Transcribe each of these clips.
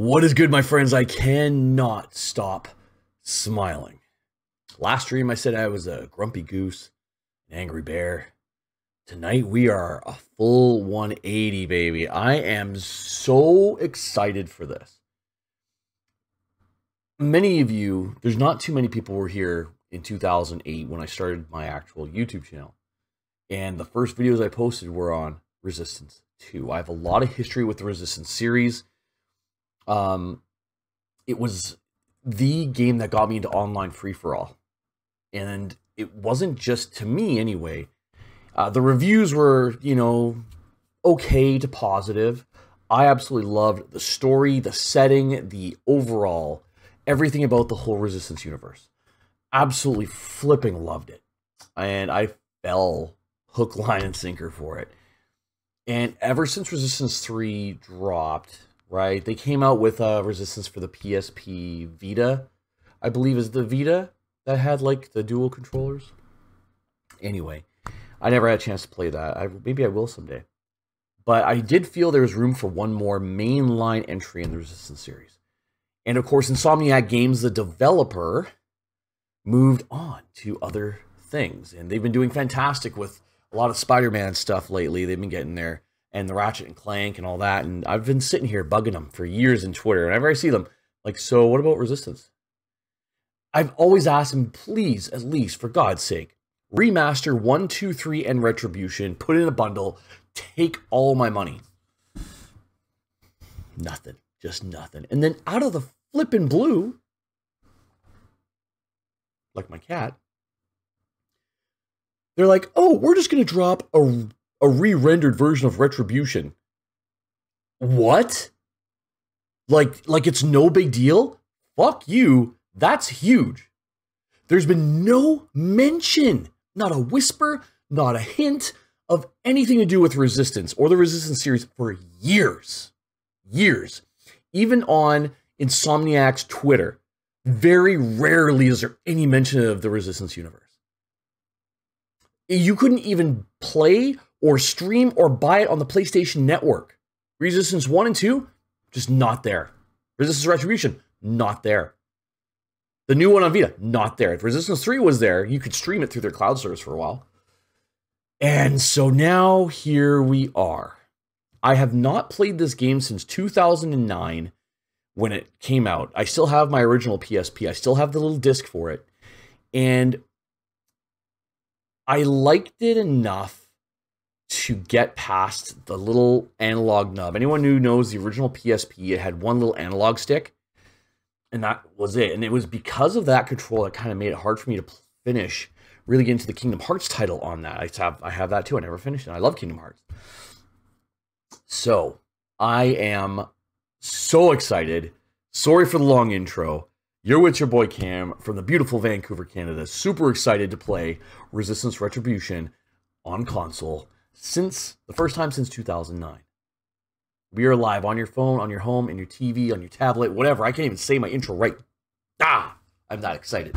What is good, my friends? I cannot stop smiling. Last stream, I said I was a grumpy goose, an angry bear. Tonight, we are a full 180, baby. I am so excited for this. Many of you, there's not too many people were here in 2008 when I started my actual YouTube channel. And the first videos I posted were on Resistance 2. I have a lot of history with the Resistance series um, it was the game that got me into online free for all, and it wasn't just to me anyway. Uh, the reviews were, you know, okay to positive. I absolutely loved the story, the setting, the overall, everything about the whole Resistance universe. Absolutely flipping loved it. And I fell hook, line, and sinker for it. And ever since Resistance 3 dropped, right? They came out with uh, Resistance for the PSP Vita, I believe is the Vita that had like the dual controllers. Anyway, I never had a chance to play that. I, maybe I will someday. But I did feel there was room for one more mainline entry in the Resistance series. And of course, Insomniac Games, the developer, moved on to other things. And they've been doing fantastic with a lot of Spider Man stuff lately. They've been getting there and the Ratchet and Clank and all that. And I've been sitting here bugging them for years in Twitter. Whenever I see them, like, so what about Resistance? I've always asked them, please, at least, for God's sake, remaster 1, 2, 3, and Retribution, put in a bundle, take all my money. Nothing. Just nothing. And then out of the flippin' blue, like my cat, they're like, oh, we're just going to drop a a re-rendered version of Retribution. What? Like like it's no big deal? Fuck you. That's huge. There's been no mention, not a whisper, not a hint of anything to do with Resistance or the Resistance series for years. Years. Even on Insomniac's Twitter, very rarely is there any mention of the Resistance universe. You couldn't even play or stream or buy it on the PlayStation Network. Resistance 1 and 2, just not there. Resistance Retribution, not there. The new one on Vita, not there. If Resistance 3 was there, you could stream it through their cloud service for a while. And so now here we are. I have not played this game since 2009 when it came out. I still have my original PSP. I still have the little disc for it. And I liked it enough to get past the little analog nub. Anyone who knows the original PSP, it had one little analog stick, and that was it. And it was because of that control that kind of made it hard for me to finish, really get into the Kingdom Hearts title on that. I have I have that too. I never finished it. I love Kingdom Hearts. So I am so excited. Sorry for the long intro. You're with your boy Cam from the beautiful Vancouver, Canada. Super excited to play Resistance Retribution on console since the first time since 2009. We are live on your phone, on your home, in your TV, on your tablet, whatever. I can't even say my intro right. Ah, I'm not excited.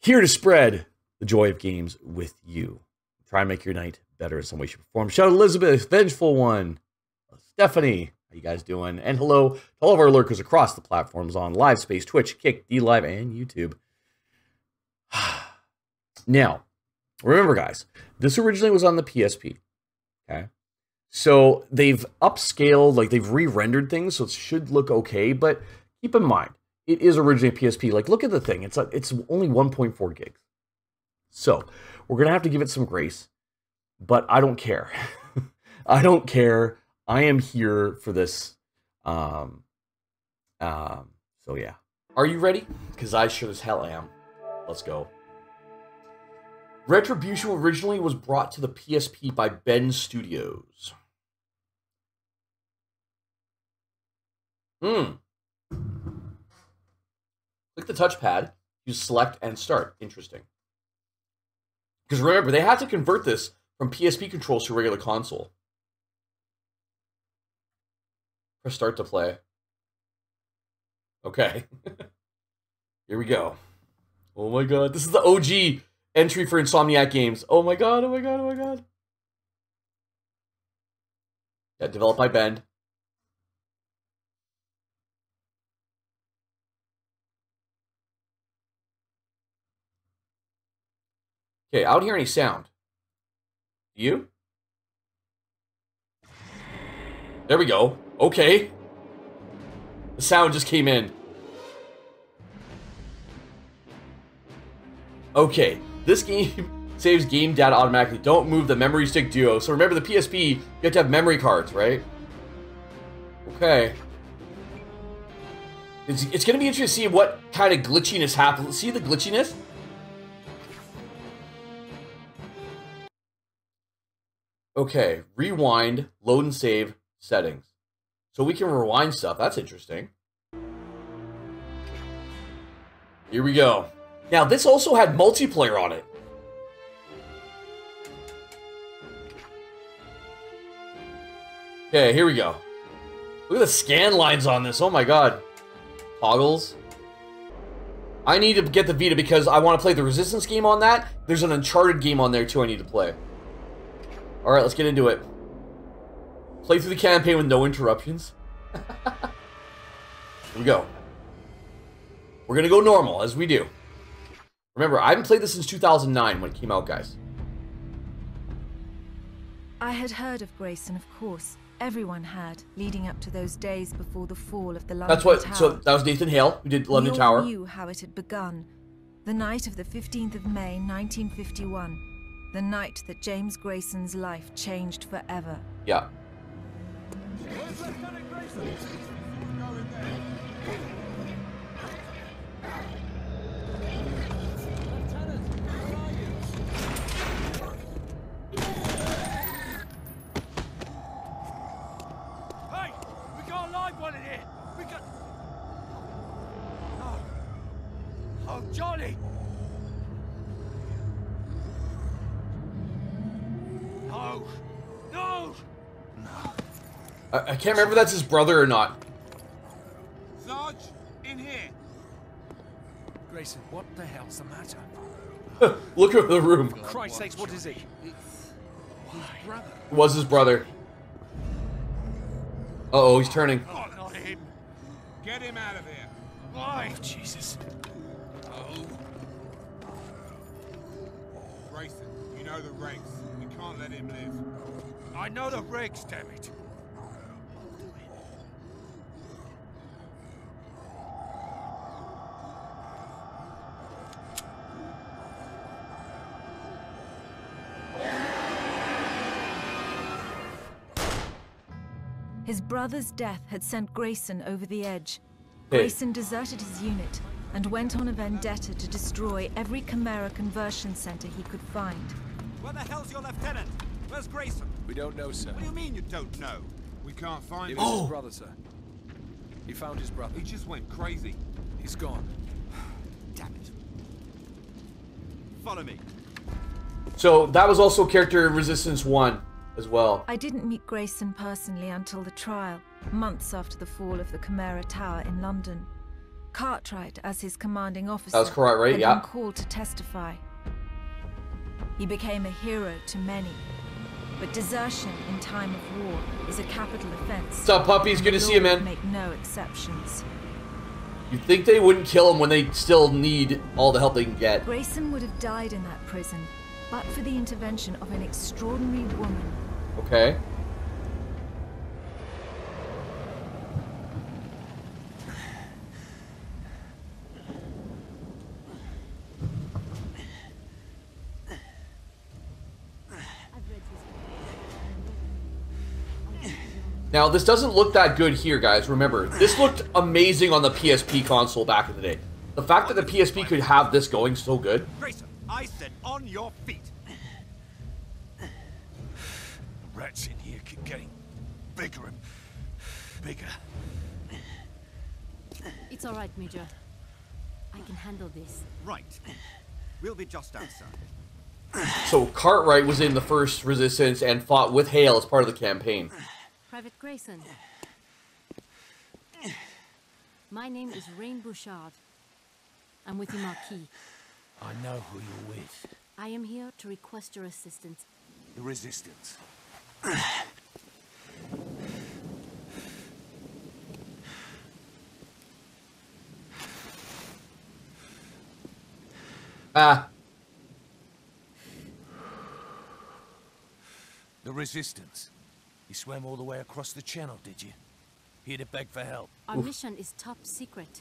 Here to spread the joy of games with you. Try and make your night better in some way, shape, or form. Shout out Elizabeth, Vengeful One, Stephanie. How you guys doing? And hello to all of our lurkers across the platforms on Live Space, Twitch, Kick, DLive, and YouTube. now, remember, guys, this originally was on the PSP. Okay. So they've upscaled, like they've re-rendered things, so it should look okay. But keep in mind, it is originally a PSP. Like, look at the thing; it's a, it's only 1.4 gigs. So we're gonna have to give it some grace, but I don't care. I don't care. I am here for this. Um, um. So yeah, are you ready? Because I sure as hell am. Let's go. Retribution originally was brought to the PSP by Bend Studios. Hmm. Click the touchpad, you select and start. Interesting. Because remember, they had to convert this from PSP controls to regular console. Press start to play. Okay. Here we go. Oh my god, this is the OG entry for Insomniac Games. Oh my god, oh my god, oh my god. Yeah, developed by Bend. Okay, I don't hear any sound. You? There we go. Okay. The sound just came in. Okay, this game saves game data automatically. Don't move the memory stick duo. So remember the PSP, you have to have memory cards, right? Okay. It's, it's going to be interesting to see what kind of glitchiness happens. See the glitchiness? Okay, rewind, load and save, settings. So we can rewind stuff. That's interesting. Here we go. Now, this also had multiplayer on it. Okay, here we go. Look at the scan lines on this. Oh my god. Toggles. I need to get the Vita because I want to play the Resistance game on that. There's an Uncharted game on there too I need to play. Alright, let's get into it. Play through the campaign with no interruptions. Here we go. We're gonna go normal, as we do. Remember, I haven't played this since 2009 when it came out, guys. I had heard of Grayson, of course. Everyone had, leading up to those days before the fall of the London That's what. Tower. So that was Nathan Hale who did London we all Tower. knew how it had begun. The night of the 15th of May, 1951. The night that James Grayson's life changed forever. Yeah. I, I can't remember if that's his brother or not. Sarge, in here. Grayson, what the hell's the matter? Look at the room. Christ's sakes, what is he? His It was his brother. Uh oh, he's turning. Oh, not him. Get him out of here. Why? Jesus. Oh, Grayson, you know the regs. We can't let him live. I know the rigs, damn it. His brother's death had sent Grayson over the edge. Grayson deserted his unit and went on a vendetta to destroy every Chimera conversion center he could find. Where the hell's your lieutenant? Where's Grayson? We don't know, sir. What do you mean you don't know? We can't find It him. was his oh! brother, sir. He found his brother. He just went crazy. He's gone. Damn it. Follow me. So that was also character Resistance 1 as well. I didn't meet Grayson personally until the trial, months after the fall of the Chimera Tower in London. Cartwright, as his commanding officer, was Cartwright, had yeah. been called to testify. He became a hero to many, but desertion in time of war is a capital offense. What's up, puppies? Good to see you, man. Make no exceptions. You'd think they wouldn't kill him when they still need all the help they can get. Grayson would have died in that prison, but for the intervention of an extraordinary woman. Okay. Now, this doesn't look that good here, guys. Remember, this looked amazing on the PSP console back in the day. The fact that the PSP could have this going so good. Grayson, I said on your feet. The rats in here keep getting bigger and bigger. It's all right, Major. I can handle this. Right. We'll be just outside. So Cartwright was in the first Resistance and fought with Hale as part of the campaign. Private Grayson. My name is Raine Bouchard. I'm with the Maquis. I know who you're with. I am here to request your assistance. The Resistance. Ah, The Resistance. You swam all the way across the channel, did you? Here to beg for help. Our mission is top secret.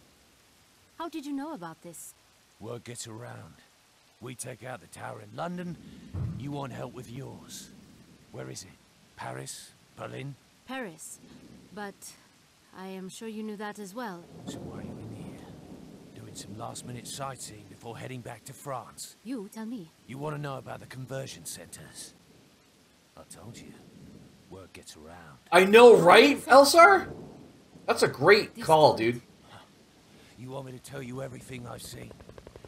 How did you know about this? Word gets around. We take out the tower in London, you want help with yours. Where is it? Paris? Berlin? Paris. But I am sure you knew that as well. So why are you in here? Doing some last minute sightseeing before heading back to France. You tell me. You want to know about the conversion centers? I told you. Word gets around. I know, right, Elsar? That's a great This call, dude. You want me to tell you everything I've seen?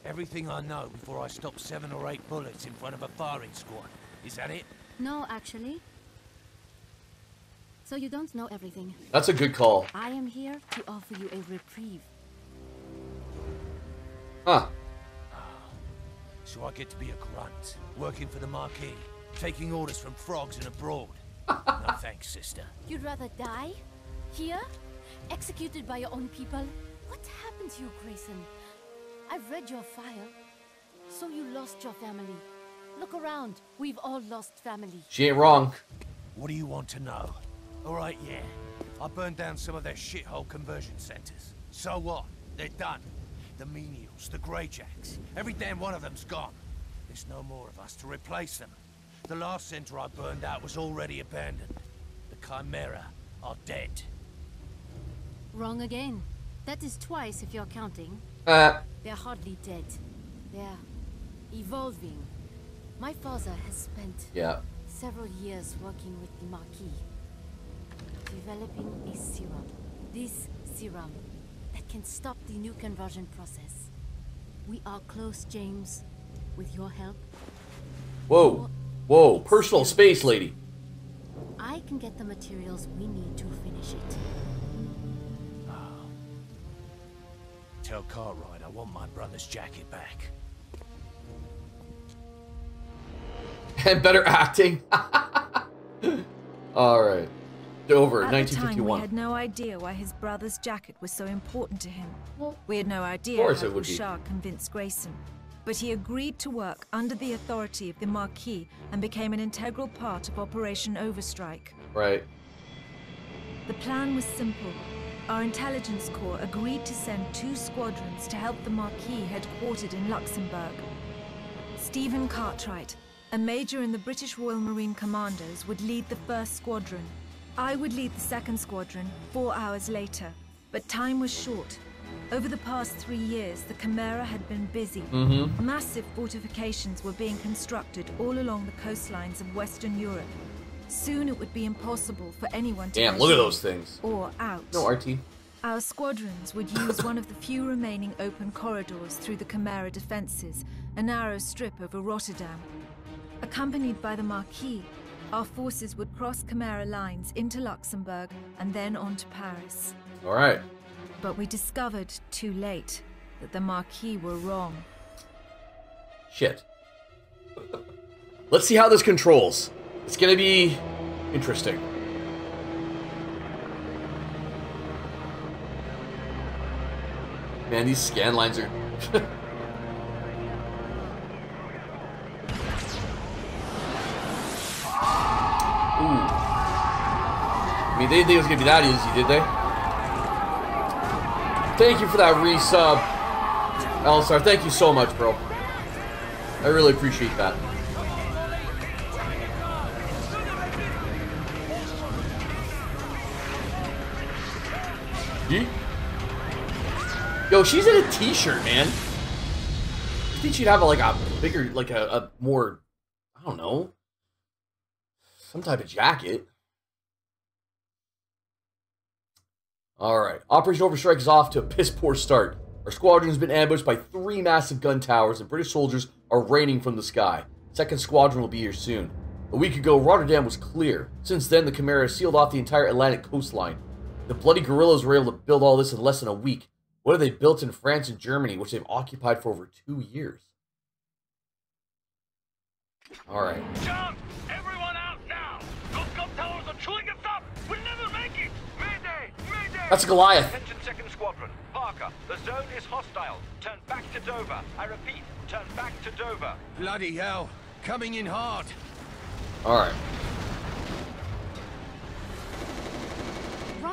Everything I know before I stop seven or eight bullets in front of a firing squad. Is that it? No, actually. So you don't know everything. That's a good call. I am here to offer you a reprieve. Huh. Ah, so I get to be a grunt, working for the Maquis, taking orders from frogs and abroad. no thanks, sister. You'd rather die? Here? Executed by your own people? What happened to you, Grayson? I've read your file. So you lost your family. Look around. We've all lost family. She ain't wrong. What do you want to know? All right, yeah. I burned down some of their shithole conversion centers. So what? They're done. The menials, the Greyjacks, every damn one of them's gone. There's no more of us to replace them. The last center I burned out was already abandoned. The Chimera are dead. Wrong again. That is twice if you're counting. Uh, They're hardly dead. They're evolving. My father has spent yeah. several years working with the Maquis, developing a serum. This serum that can stop the new conversion process. We are close, James. With your help, Whoa. Whoa. Personal space, lady. I can get the materials we need to finish it. Tell Cartwright I want my brother's jacket back. And better acting. All right. Over. At the time, we had no idea why his brother's jacket was so important to him. We had no idea course how it would be. Bouchard convinced Grayson. But he agreed to work under the authority of the Maquis and became an integral part of Operation Overstrike. Right. The plan was simple. Our intelligence corps agreed to send two squadrons to help the Maquis headquartered in Luxembourg. Stephen Cartwright, a major in the British Royal Marine Commandos, would lead the first squadron. I would lead the second squadron four hours later. But time was short. Over the past three years, the Chimera had been busy. Mm-hmm. Massive fortifications were being constructed all along the coastlines of Western Europe. Soon it would be impossible for anyone to Damn, look at those things. or out. No, RT. Our squadrons would use one of the few remaining open corridors through the Chimera defences, a narrow strip over Rotterdam. Accompanied by the Maquis, our forces would cross Chimera lines into Luxembourg and then on to Paris. All right. But we discovered too late that the Maquis were wrong. Shit. Let's see how this controls. It's gonna be interesting. Man, these scan lines are. I mean, they didn't think it was gonna be that easy, did they? Thank you for that resub, Elsar. Thank you so much, bro. I really appreciate that. Yo, she's in a t-shirt, man. I think she'd have a, like a bigger, like a, a more, I don't know, some type of jacket. All right, Operation Overstrike is off to a piss poor start. Our squadron has been ambushed by three massive gun towers, and British soldiers are raining from the sky. Second squadron will be here soon. A week ago, Rotterdam was clear. Since then, the Chimera sealed off the entire Atlantic coastline. The bloody guerrillas were able to build all this in less than a week. What have they built in France and Germany, which they've occupied for over two years? All right. Jump! Everyone out now! Those gun towers are chewing us up! We'll never make it! Mayday! Mayday! That's Goliath. Attention second squadron. Parker, the zone is hostile. Turn back to Dover. I repeat, turn back to Dover. Bloody hell. Coming in hard. All right.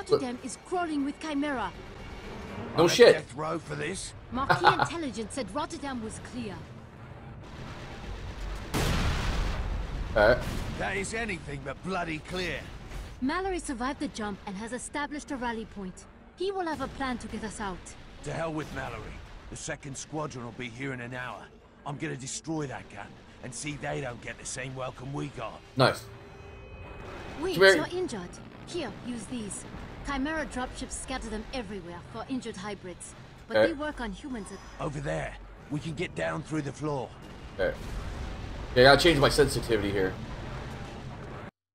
Rotterdam is crawling with Chimera. No On shit. Death row for this? Maquis intelligence said Rotterdam was clear. Alright. That is anything but bloody clear. Mallory survived the jump and has established a rally point. He will have a plan to get us out. To hell with Mallory. The second squadron will be here in an hour. I'm gonna destroy that gun and see they don't get the same welcome we got. Nice. Wait, Chimera- you're injured. Here, use these. Chimera dropships scatter them everywhere for injured hybrids. But Okay. they work on humans at Over there. We can get down through the floor. Uh. Okay. Okay, I gotta change my sensitivity here.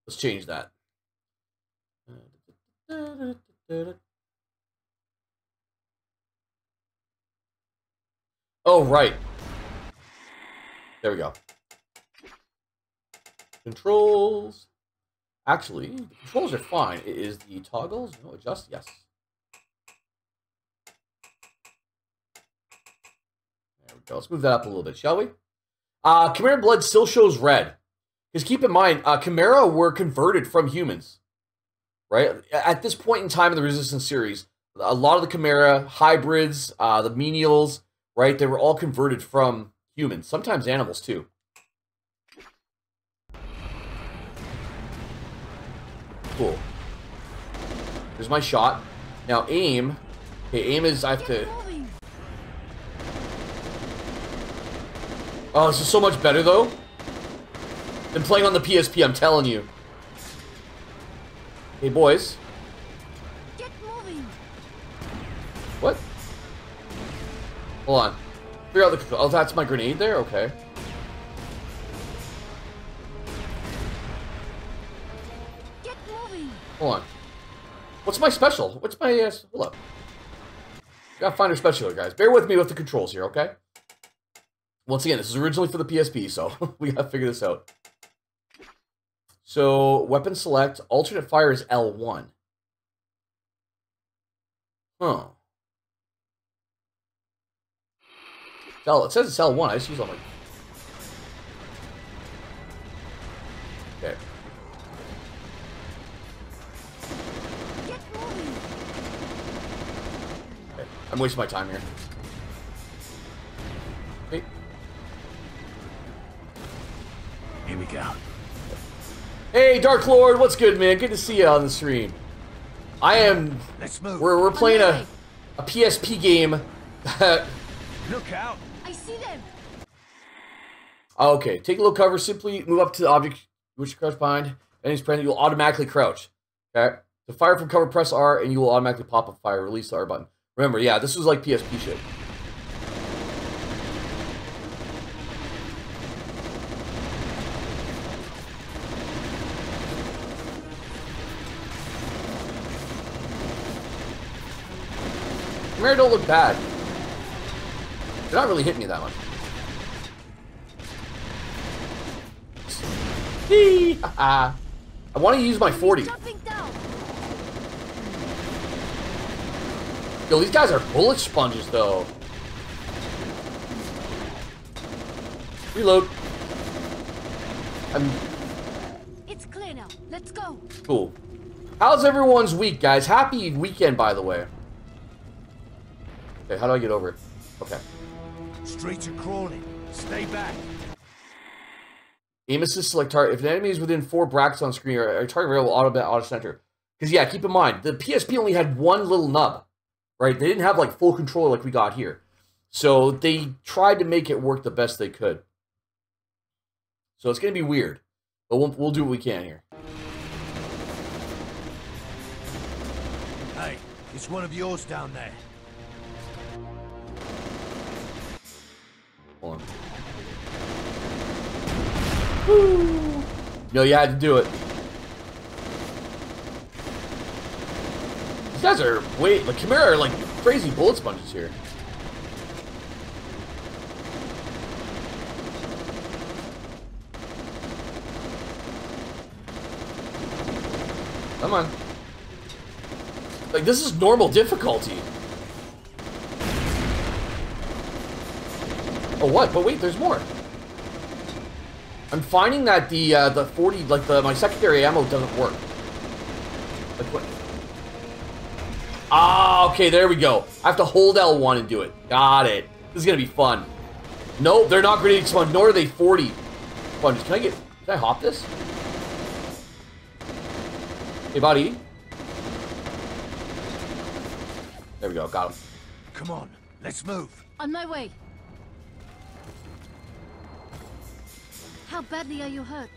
Let's change that. Oh, right. There we go. Controls. Actually, the controls are fine. It is the toggles. No, adjust. Yes. There we go. Let's move that up a little bit, shall we? Uh, Chimera blood still shows red. Because keep in mind, uh, Chimera were converted from humans. Right? At this point in time in the Resistance series, a lot of the Chimera, hybrids, uh, the menials, right, they were all converted from humans. Sometimes animals, too. Cool. There's my shot. Now aim. Okay, aim is, I have to... Oh, this is so much better, though. Than playing on the PSP, I'm telling you. Hey, boys. Get moving. What? Hold on. Figure out the. Oh, that's my grenade there? Okay. Hold on. What's my special? What's my... Uh, hold up. Gotta find her special here, guys. Bear with me with the controls here, okay? Once again, this is originally for the PSP, so we gotta figure this out. So, weapon select, alternate fire is L1. Huh. It says it's L1, I just use all my... I'm wasting my time here. Hey. Here we go. Hey, Dark Lord, what's good, man? Good to see you on the stream. I am. Let's move. We're we're playing a a PSP game. Look out. I see them. okay, take a little cover. Simply move up to the object which you crouch behind. And Enemies present, you'll automatically crouch. Okay. To fire from cover, press R, and you will automatically pop up fire. Release the R button. Remember, yeah, this was like PSP shit. Chimera don't look bad. They're not really hitting me that much. I want to use my 40. Jumping down. Yo, these guys are bullet sponges, though. Reload. I'm It's clear now. Let's go. cool. How's everyone's week, guys? Happy weekend, by the way. Okay, how do I get over it? Okay. Streets are crawling. Stay back. Aim assist select target. If an enemy is within four brackets on screen, or a target rail will auto auto center. Because yeah, keep in mind the PSP only had one little nub, right? They didn't have like full control like we got here, so they tried to make it work the best they could. So it's gonna be weird, but we'll we'll do what we can here. Hey, it's one of yours down there. Hold on. Woo! No, you had to do it. These guys are wait, like Chimera are like crazy bullet sponges here. Come on. Like this is normal difficulty. Oh what? But wait, there's more. I'm finding that the uh, the 40 like the my secondary ammo doesn't work. Like what? Ah, okay, there we go. I have to hold L1 and do it. Got it. This is gonna be fun. Nope, they're not grenade spawn, nor are they 40 sponges. Can I get, can I hop this? Hey, buddy. There we go, got him. Come on, let's move. On my way. How badly are you hurt?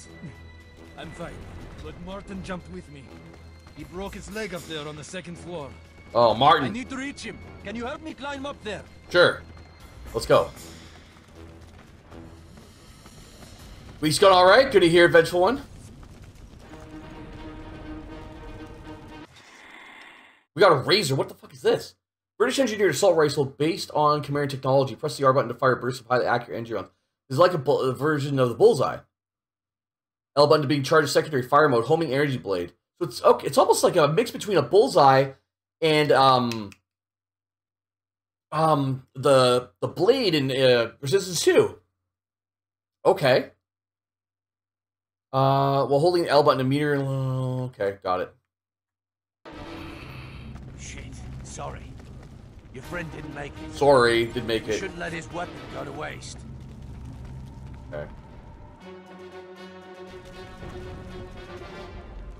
I'm fine, but Martin jumped with me. He broke his leg up there on the second floor. Oh, Martin. I need to reach him. Can you help me climb up there? Sure. Let's go. Week's going alright. Good to hear, Vengeful One. We got a razor. What the fuck is this? British engineered assault rifle based on Chimeran technology. Press the R button to fire bursts of highly accurate engine rounds. This is like a, a version of the bullseye. L button to being charged secondary fire mode. Homing energy blade. So it's okay. It's almost like a mix between a bullseye and um um the the blade in uh, Resistance Two. Okay. Uh, while holding the L button, a meter. Okay, got it. Shit, sorry. Your friend didn't make it. Sorry, did make You it. shouldn't let his weapon go to waste. Okay.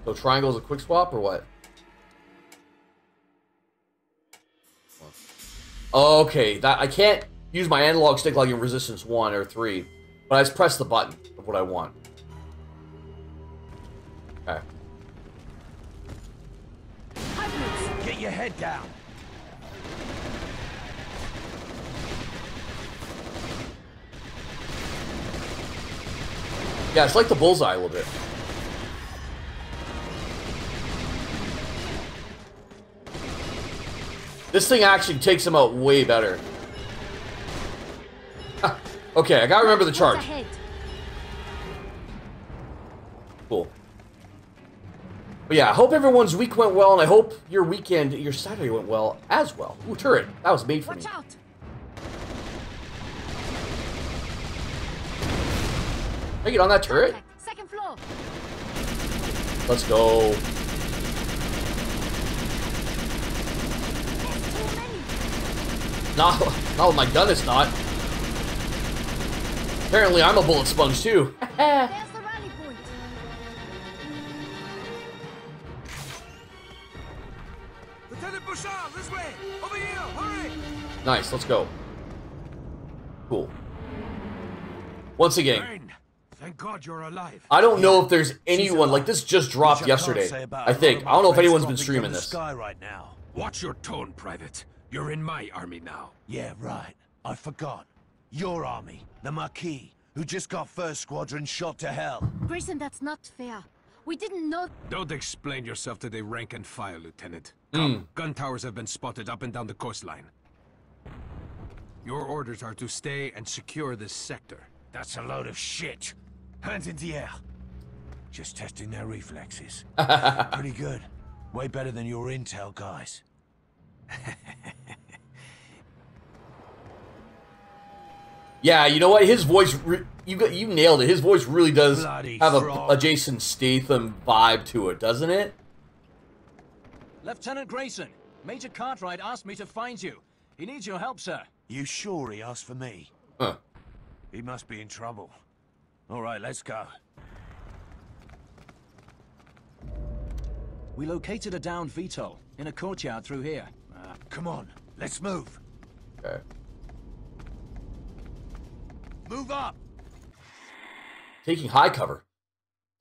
So triangle is a quick swap or what? Okay, that I can't use my analog stick like in Resistance One or Three, but I just press the button of what I want. Okay. Get your head down. Yeah, it's like the bullseye a little bit. This thing actually takes him out way better. Okay, I gotta remember the charge. Cool. But yeah, I hope everyone's week went well, and I hope your weekend, your Saturday went well as well. Ooh, turret. That was made for me. Watch out! Can I get on that turret? Second floor! Let's go. Too many! Not, not with my gun, it's not. Apparently, I'm a bullet sponge too. There's the rally point! Lieutenant Bouchard, this way! Over here! Hurry! nice, let's go. Cool. Once again, thank God you're alive. I don't know if there's anyone like this just dropped yesterday. I can't yesterday. say about I a lot think. I don't know if anyone's been streaming this. Sky right now. Watch your tone, Private. You're in my army now. Yeah, right. I forgot. Your army, the Maquis, who just got first squadron shot to hell. Grayson, that's not fair. We didn't know... Don't explain yourself to the rank and file, Lieutenant. Hmm. Come, gun towers have been spotted up and down the coastline. Your orders are to stay and secure this sector. That's a load of shit. Hands in the air. Just testing their reflexes. Pretty good. Way better than your intel guys. Yeah, you know what? His voice, re- you got, you nailed it. His voice really does Bloody have a, a Jason Statham vibe to it, doesn't it? Lieutenant Grayson, Major Cartwright asked me to find you. He needs your help, sir. You sure he asked for me? Huh. He must be in trouble. All right, let's go. We located a downed VTOL in a courtyard through here. Come on, let's move. Okay. Move up! Taking high cover.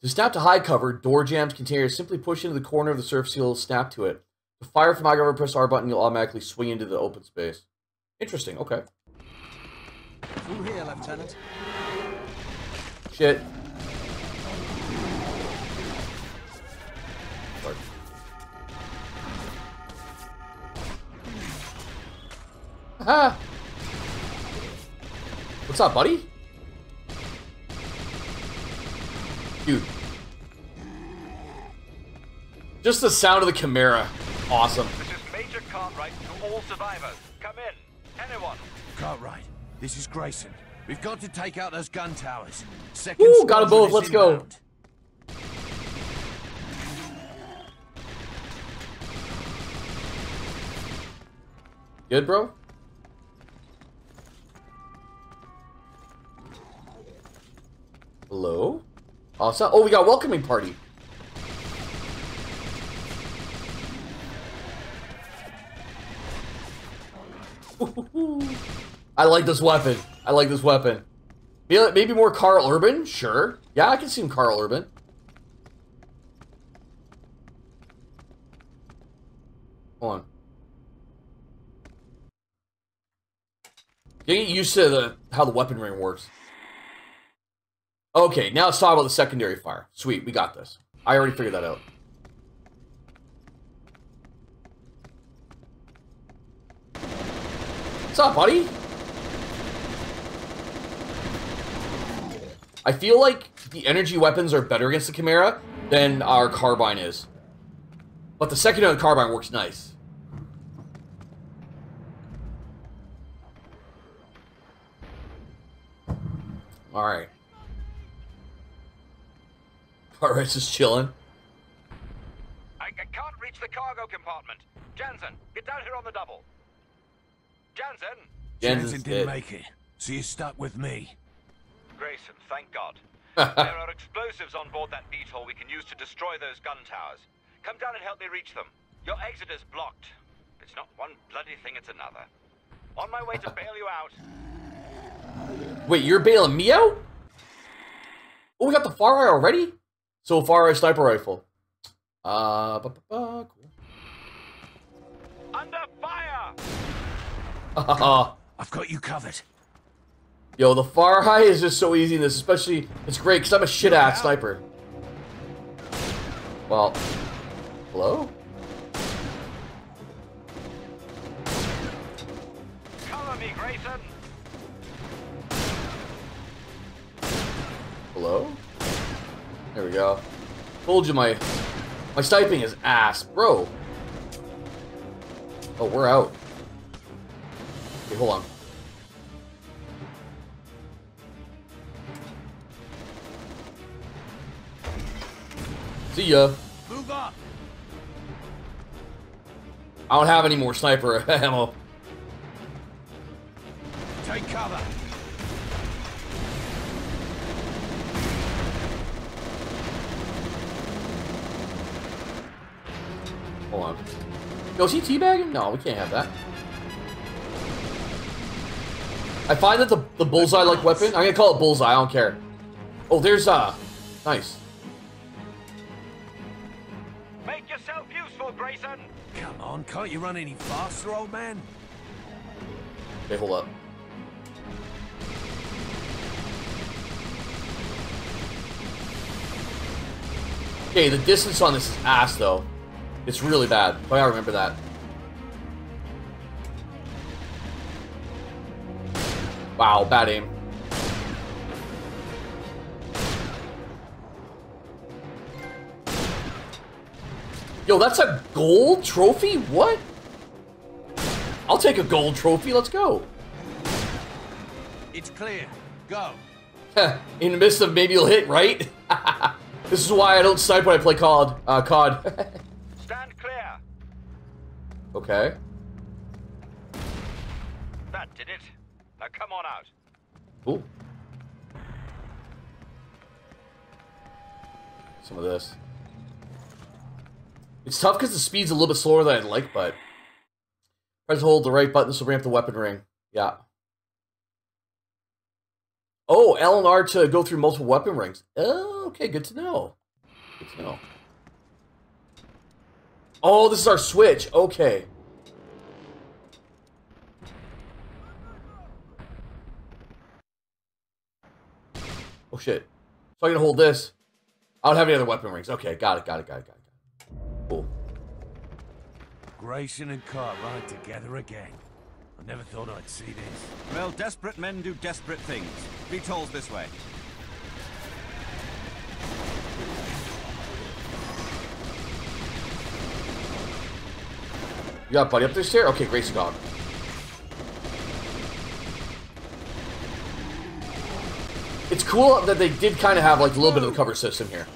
To snap to high cover, door jams container, simply push into the corner of the surface seal, snap to it. To fire from high cover, press R button, you'll automatically swing into the open space. Interesting, okay. Through here, Lieutenant. Shit. Ah! What's up, buddy? Dude. Just the sound of the Chimera. Awesome. This is Major Cartwright to all survivors. Come in. Anyone. Cartwright, this is Grayson. We've got to take out those gun towers. Second Woo, got 'em squadron both, is let's go. Good, bro? Hello? Awesome. oh, we got welcoming party. I like this weapon. I like this weapon. Maybe more Karl Urban? Sure. Yeah, I can see him Karl Urban. Hold on. Get used to the how the weapon ring works. Okay, now let's talk about the secondary fire. Sweet, we got this. I already figured that out. What's up, buddy? I feel like the energy weapons are better against the Chimera than our carbine is. But the secondary carbine works nice. Alright. Alright, just chilling. I, I can't reach the cargo compartment. Jansen, get down here on the double. Jansen? Jansen didn't make it, so you're stuck with me. Grayson, thank God. there are explosives on board that beetle we can use to destroy those gun towers. Come down and help me reach them. Your exit is blocked. It's not one bloody thing, it's another. On my way to bail you out. Wait, you're bailing me out? Oh, we got the Fareye already? So far, a sniper rifle. Uh, ba -ba -ba, cool. Under fire! I've got you covered. Yo, the Fareye is just so easy in this, especially, it's great, because I'm a shit-ass sniper. Well, hello? Cover me, Grayson! Hello? There we go. Told you my, my sniping is ass, bro. Oh, we're out. Okay, hold on. See ya. Move up. I don't have any more sniper ammo. Take cover. Hold on. Yo, is he teabagging? No, we can't have that. I find that the, the bullseye-like weapon... I'm gonna call it bullseye, I don't care. Oh, there's, uh... Nice. Make yourself useful, Grayson! Come on, can't you run any faster, old man? Okay, hold up. Okay, the distance on this is ass, though. It's really bad. But I remember that. Wow, bad aim. Yo, that's a gold trophy? What? I'll take a gold trophy. Let's go. It's clear. Go. In the midst of maybe you'll hit, right? this is why I don't snipe when I play COD. Uh, COD. Okay. That did it. Now come on out. Cool. Some of this. It's tough because the speed's a little bit slower than I'd like, but... Press hold the right button to ramp the weapon ring. Yeah. Oh, L and R to go through multiple weapon rings. Oh, okay, good to know. Good to know. Oh, this is our switch. Okay. Oh shit. So I can hold this. I don't have any other weapon rings. Okay, got it, got it, got it, got it. Cool. Grayson and Cartwright together again. I never thought I'd see this. Well, desperate men do desperate things. VTOL's this way. You got buddy up this chair? Okay, Grace gone. It's cool that they did kind of have like a little bit of a cover system here.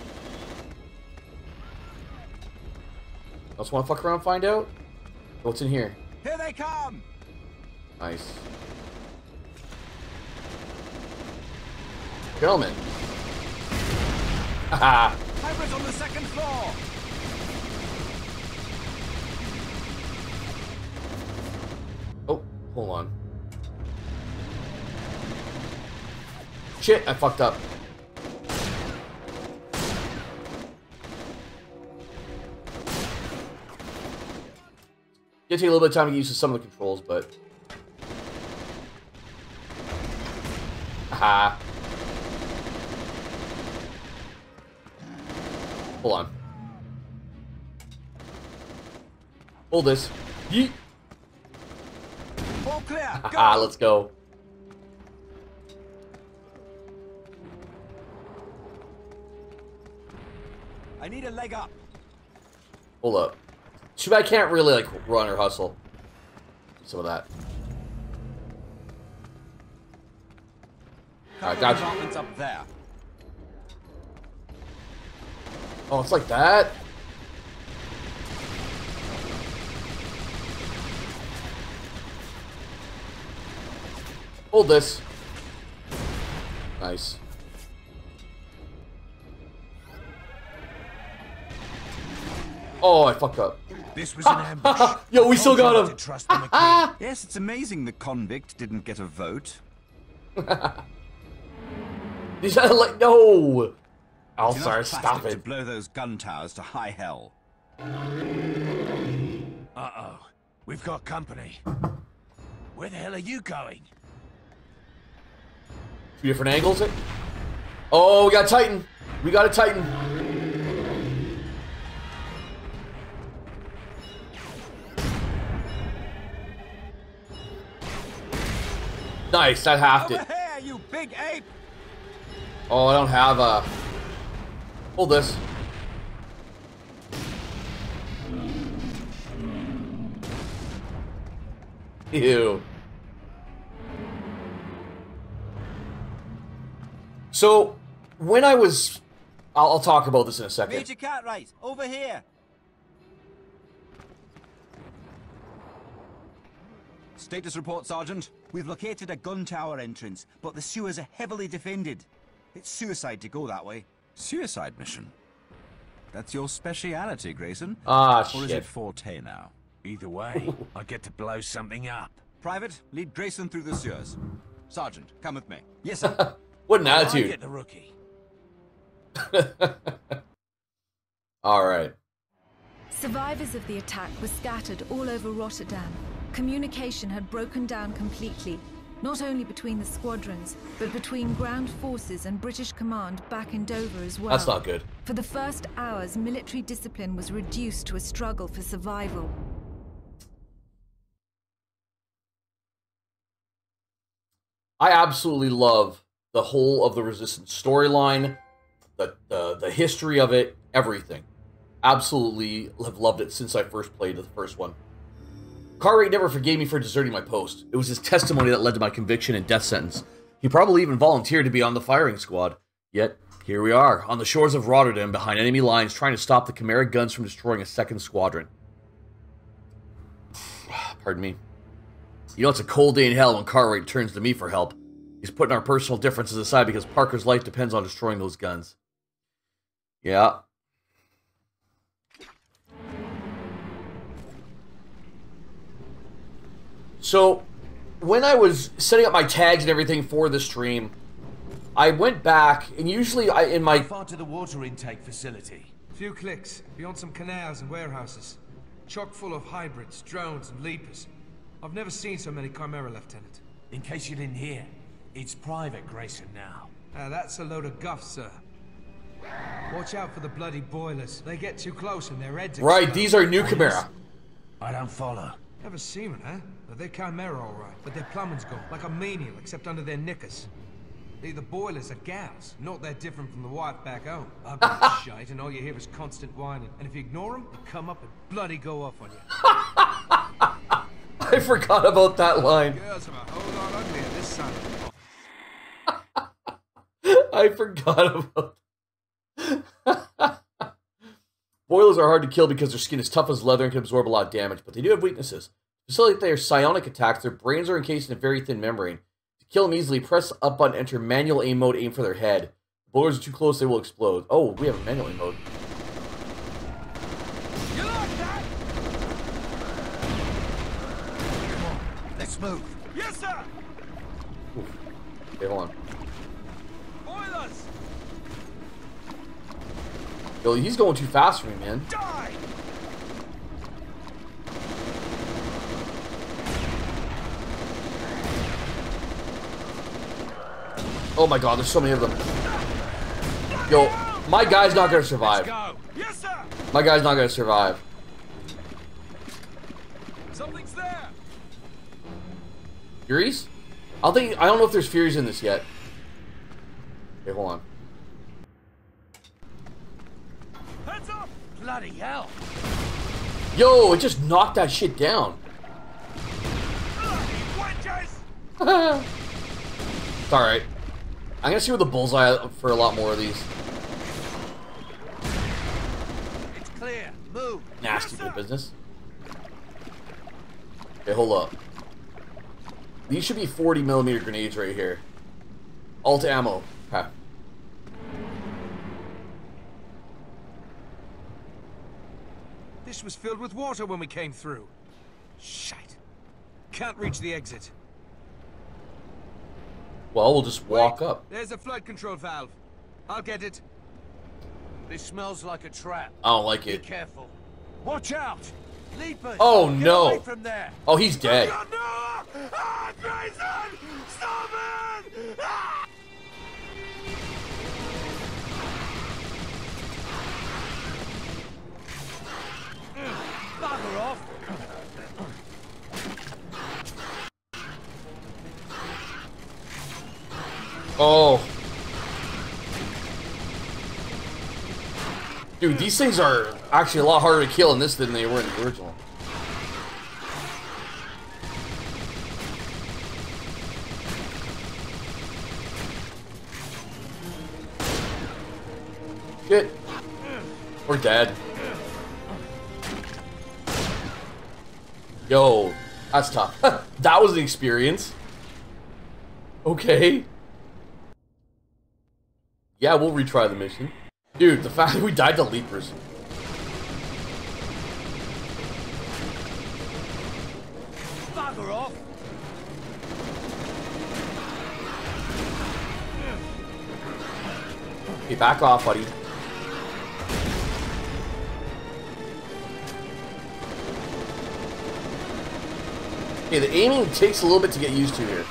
Else want to fuck around and find out? What's in here? Here they come! Nice. Gentlemen. Haha. On the second floor! oh, hold on. Shit, I fucked up. Gonna take a little bit of time to get used to some of the controls, but... Haha. Hold on. Hold this. Yeet. Clear! Ah, let's go. I need a leg up. Hold up. Too bad I can't really like run or hustle. Some of that. Alright, Couple of gotcha. up there. Oh, it's like that? Hold this. Nice. Oh, I fucked up. This was an ambush. Yo, we still got him. trust the Yes, it's amazing the convict didn't get a vote. These oh, are like no. Oh, sorry. Stop To blow those gun towers to high hell. Uh-oh. We've got company. Where the hell are you going? Two different angles. It. Oh, we got Titan. We got a Titan. Nice. That halved it. here, you big ape! Oh, I don't have a. Hold this. Ew. So, when I was. I'll, I'll talk about this in a second. Major Cartwright, over here! Status report, Sergeant. We've located a gun tower entrance, but the sewers are heavily defended. It's suicide to go that way. Suicide mission? That's your speciality, Grayson? Ah, Or is it forte now? Either way, I get to blow something up. Private, lead Grayson through the sewers. Sergeant, come with me. Yes, sir. What an oh, I attitude. get the rookie. Alright. Survivors of the attack were scattered all over Rotterdam. Communication had broken down completely, not only between the squadrons, but between ground forces and British command back in Dover as well. That's not good. For the first hours, military discipline was reduced to a struggle for survival. I absolutely love the whole of the Resistance storyline, the, the the history of it, everything. Absolutely have loved it since I first played the first one. Cartwright never forgave me for deserting my post. It was his testimony that led to my conviction and death sentence. He probably even volunteered to be on the firing squad. Yet, here we are, on the shores of Rotterdam, behind enemy lines, trying to stop the Chimera guns from destroying a second squadron. Pardon me. You know, it's a cold day in hell when Cartwright turns to me for help. He's putting our personal differences aside because Parker's life depends on destroying those guns. Yeah. So, when I was setting up my tags and everything for the stream, I went back and usually I in my Far to the water intake facility. Few clicks, beyond some canals and warehouses. Chock full of hybrids, drones, and leapers. I've never seen so many Chimera, Lieutenant. In case you didn't hear, it's Private Grayson now. Ah, that's a load of guff, sir. Watch out for the bloody boilers. They get too close and their heads right, these are new Chimera. I don't follow. Never seen one, huh? But they're Chimera, all right. But their plumbing's gone, like a menial, except under their knickers. The, the boilers are gals, not that different from the wife back home. Ugly as shite, and all you hear is constant whining. And if you ignore them, they come up and bloody go off on you. I forgot about that line. Girls are a whole lot uglier this side of the I forgot about. Boilers are hard to kill because their skin is tough as leather and can absorb a lot of damage, but they do have weaknesses. To facilitate their psionic attacks, their brains are encased in a very thin membrane. To kill them easily, press up button, enter manual aim mode, aim for their head. If bullets are too close, they will explode. Oh, we have a manual aim mode. You like that? Come on, let's move. Yes, sir! Okay, hold on. Yo, he's going too fast for me, man. Die! Oh my god, there's so many of them. Yo, my guy's not gonna survive. Go! Yes! My guy's not gonna survive. Something's there! Furies? I don't think I don't know if there's Furies in this yet. Okay, hold on. Heads up! Bloody hell. Yo, it just knocked that shit down. It's alright. I'm gonna see what the bullseye for a lot more of these. It's clear. Move. Nasty good business. Okay, hold up. These should be 40 millimeter grenades right here. Alt ammo. Okay. This was filled with water when we came through. Shite. Can't reach the exit. Well, we'll just walk Wait, up. There's a flood control valve. I'll get it. This smells like a trap. I don't like it. Be careful. Watch out. Leapers. Oh, Get no. away from there. Oh, he's dead. God, no! Ah, Grayson! Stop it! Ah! Bugger off. Oh. Dude, these things are actually a lot harder to kill in this than they were in the original. Shit. We're dead. Yo, that's tough. that was an experience. Okay. Yeah, we'll retry the mission. Dude, the fact that we died to leapers. Bugger off. Okay, back off, buddy. Okay, the aiming takes a little bit to get used to here.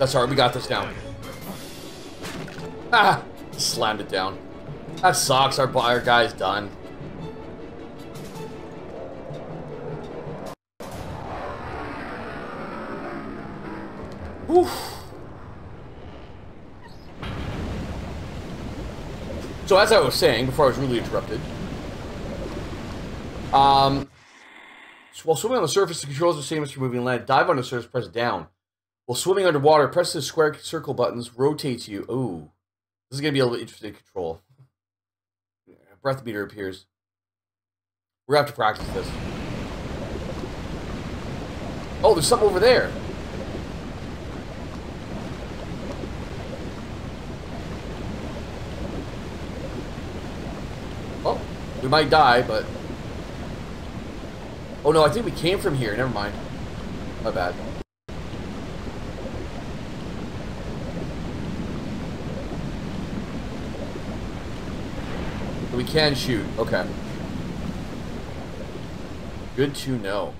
That's alright, we got this down. Ah! Slammed it down. That sucks, our, our guy's done. So as I was saying, before I was really interrupted, um, while swimming on the surface, the controls are the same as for moving land. Dive on the surface, press down. While swimming underwater, press the square circle buttons, rotates you. Ooh. This is going to be a little bit interesting control. Breath meter appears. We're going to have to practice this. Oh, there's something over there. Oh, we might die, but... Oh no, I think we came from here. Never mind. My bad. We can shoot. Okay. Good to know.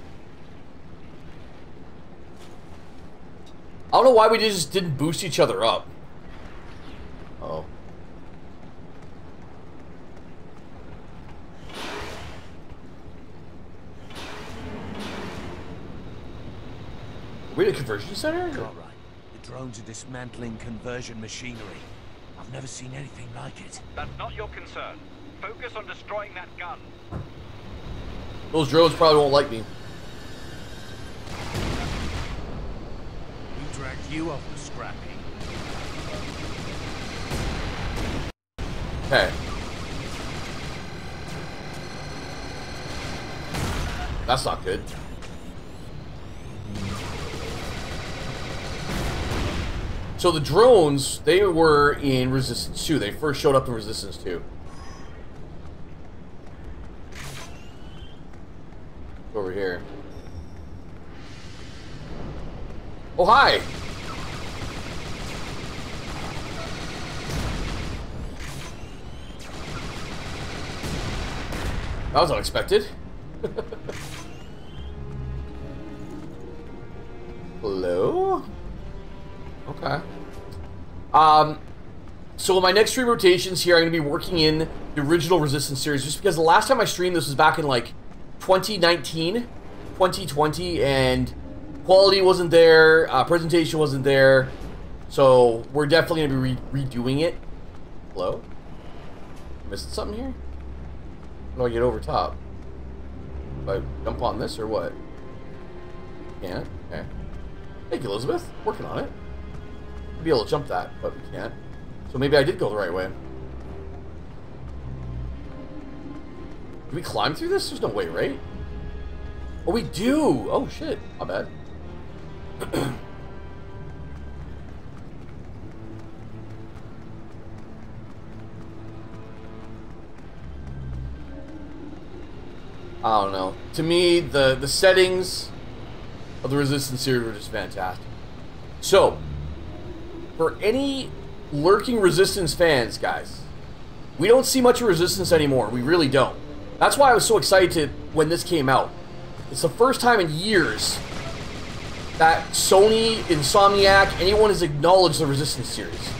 I don't know why we just didn't boost each other up. Uh oh. Are we at a conversion center? All right. The drones are dismantling conversion machinery. I've never seen anything like it. That's not your concern. Focus on destroying that gun. Those drones probably won't like me. We dragged you off the scrappy. Okay. That's not good. So the drones, they were in Resistance 2. They first showed up in Resistance 2. Over here. Oh, hi! That was unexpected. Hello? Okay. Um, so my next three rotations here, I'm going to be working in the original Resistance series, just because the last time I streamed this was back in, like, 2019, 2020, and quality wasn't there, uh, presentation wasn't there, so we're definitely going to be re redoing it. Hello? Missing something here? How do I get over top? Do I jump on this or what? Can't? Okay. Thank you, Elizabeth. Working on it. I'd be able to jump that, but we can't. So maybe I did go the right way. Do we climb through this? There's no way, right? Oh, we do! Oh, shit. Not bad. I don't know. To me, the, the settings of the Resistance series were just fantastic. So, for any lurking Resistance fans, guys, we don't see much of Resistance anymore. We really don't. That's why I was so excited when this came out. It's the first time in years that Sony, Insomniac, anyone has acknowledged the Resistance series.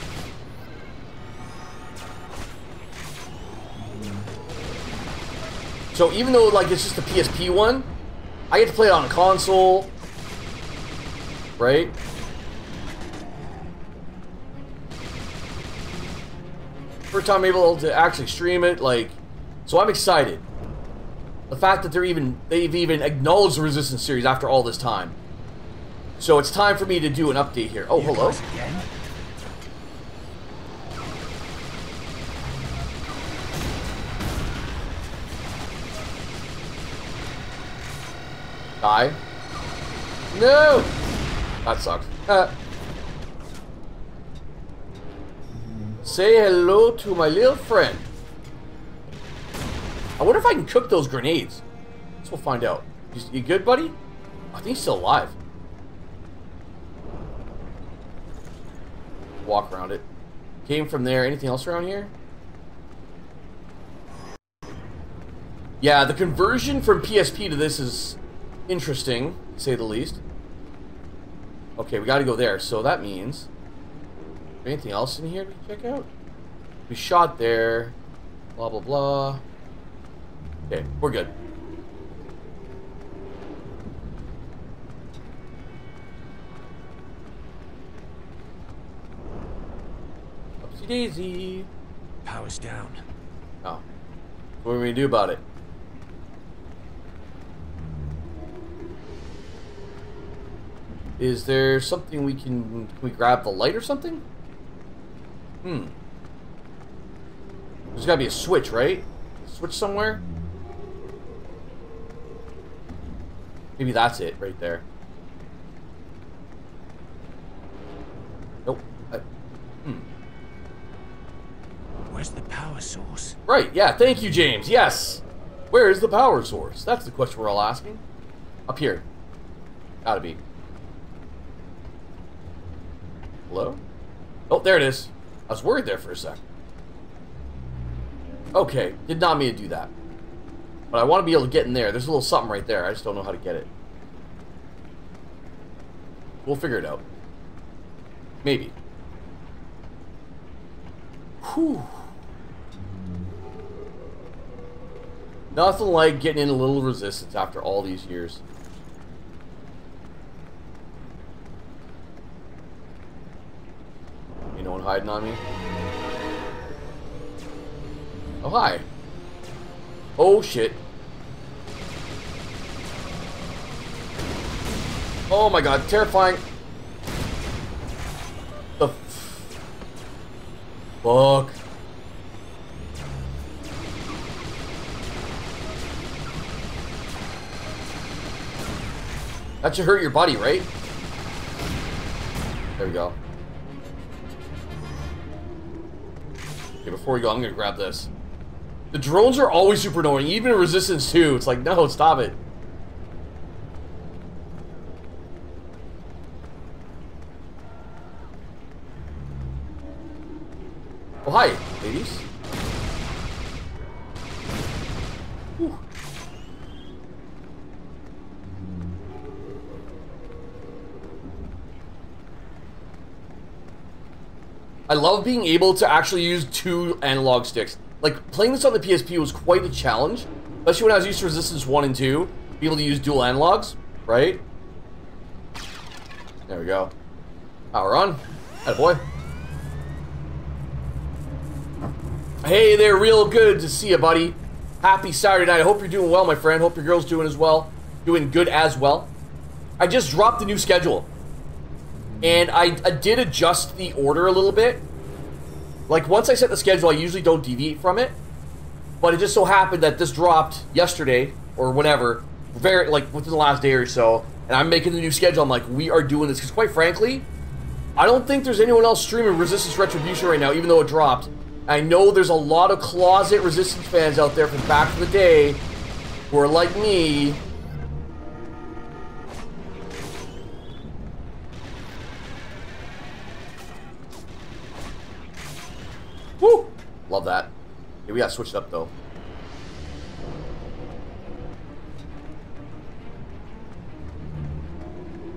So even though like it's just a PSP one, I get to play it on a console, right? First time able to actually stream it, like, so I'm excited. The fact that they're even they've even acknowledged the Resistance series after all this time. So it's time for me to do an update here. Oh, hello. Die. No! That sucks. Uh, say hello to my little friend. I wonder if I can cook those grenades. Guess we'll find out. You, you good, buddy? I think he's still alive. Walk around it. Came from there. Anything else around here? Yeah, the conversion from PSP to this is interesting, say the least. Okay, we gotta go there, so that means... Anything else in here to check out? We shot there. Blah, blah, blah. Okay, we're good. Upsy daisy. Power's down. Oh. What are we gonna do about it? Is there something we can... Can we grab the light or something? Hmm. There's gotta be a switch, right? Switch somewhere? Maybe that's it right there. Nope. I, hmm. Where's the power source? Right, yeah, thank you, James. Yes. Where is the power source? That's the question we're all asking. Up here. Gotta be. Hello? Oh, there it is. I was worried there for a sec. Okay, did not mean to do that. But I want to be able to get in there. There's a little something right there. I just don't know how to get it. We'll figure it out. Maybe. Whew. Nothing like getting in a little resistance after all these years. You know one hiding on me? Oh, hi. Oh, shit. Oh my god, terrifying. The fuck. That should hurt your body, right? There we go. Okay, before we go, I'm gonna grab this. The drones are always super annoying, even in Resistance 2. It's like, no, stop it. Oh, hi, ladies. Whew. I love being able to actually use two analog sticks. Like, playing this on the PSP was quite a challenge, especially when I was used to Resistance 1 and 2, be able to use dual analogs, right? There we go. Power on. Atta boy. Hey there, real good to see you, buddy. Happy Saturday night. I hope you're doing well, my friend. Hope your girl's doing as well. Doing good as well. I just dropped the new schedule. And I, I did adjust the order a little bit. Like, once I set the schedule, I usually don't deviate from it. But it just so happened that this dropped yesterday, or whenever, very, like, within the last day or so. And I'm making the new schedule. I'm like, we are doing this. Because, quite frankly, I don't think there's anyone else streaming Resistance Retribution right now, even though it dropped. I know there's a lot of closet Resistance fans out there from back in the day who are like me. Woo! Love that. Yeah, we gotta switch it up though.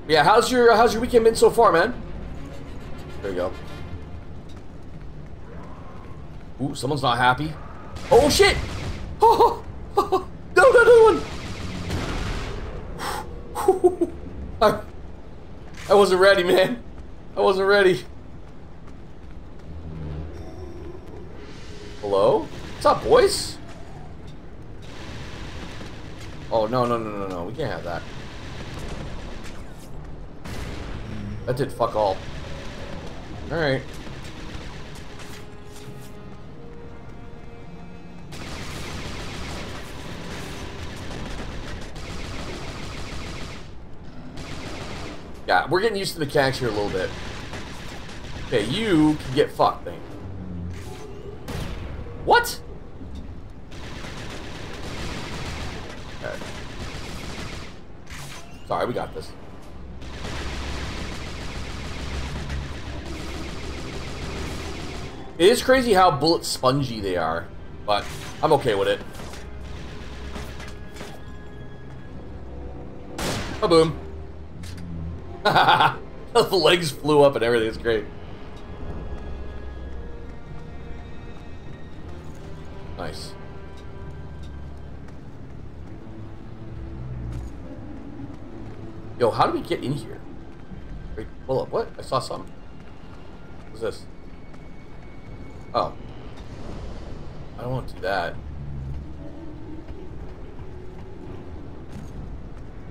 Yeah, how's your how's your weekend been so far, man? There you go. Ooh, someone's not happy. Oh shit! Oh, oh, oh. no, no, no one! I, I wasn't ready, man. I wasn't ready. Hello? What's up, boys? Oh, no, no, no, no, no. We can't have that. That did fuck all. Alright. Yeah, we're getting used to the mechanics here a little bit. Okay, you can get fucked, thing. What? Okay. Sorry, we got this. It is crazy how bullet spongy they are, but I'm okay with it. Ba-boom. the legs flew up and everything. Great. Yo, how do we get in here? Wait, hold up. What? I saw something. What's this? Oh. I don't want to do that.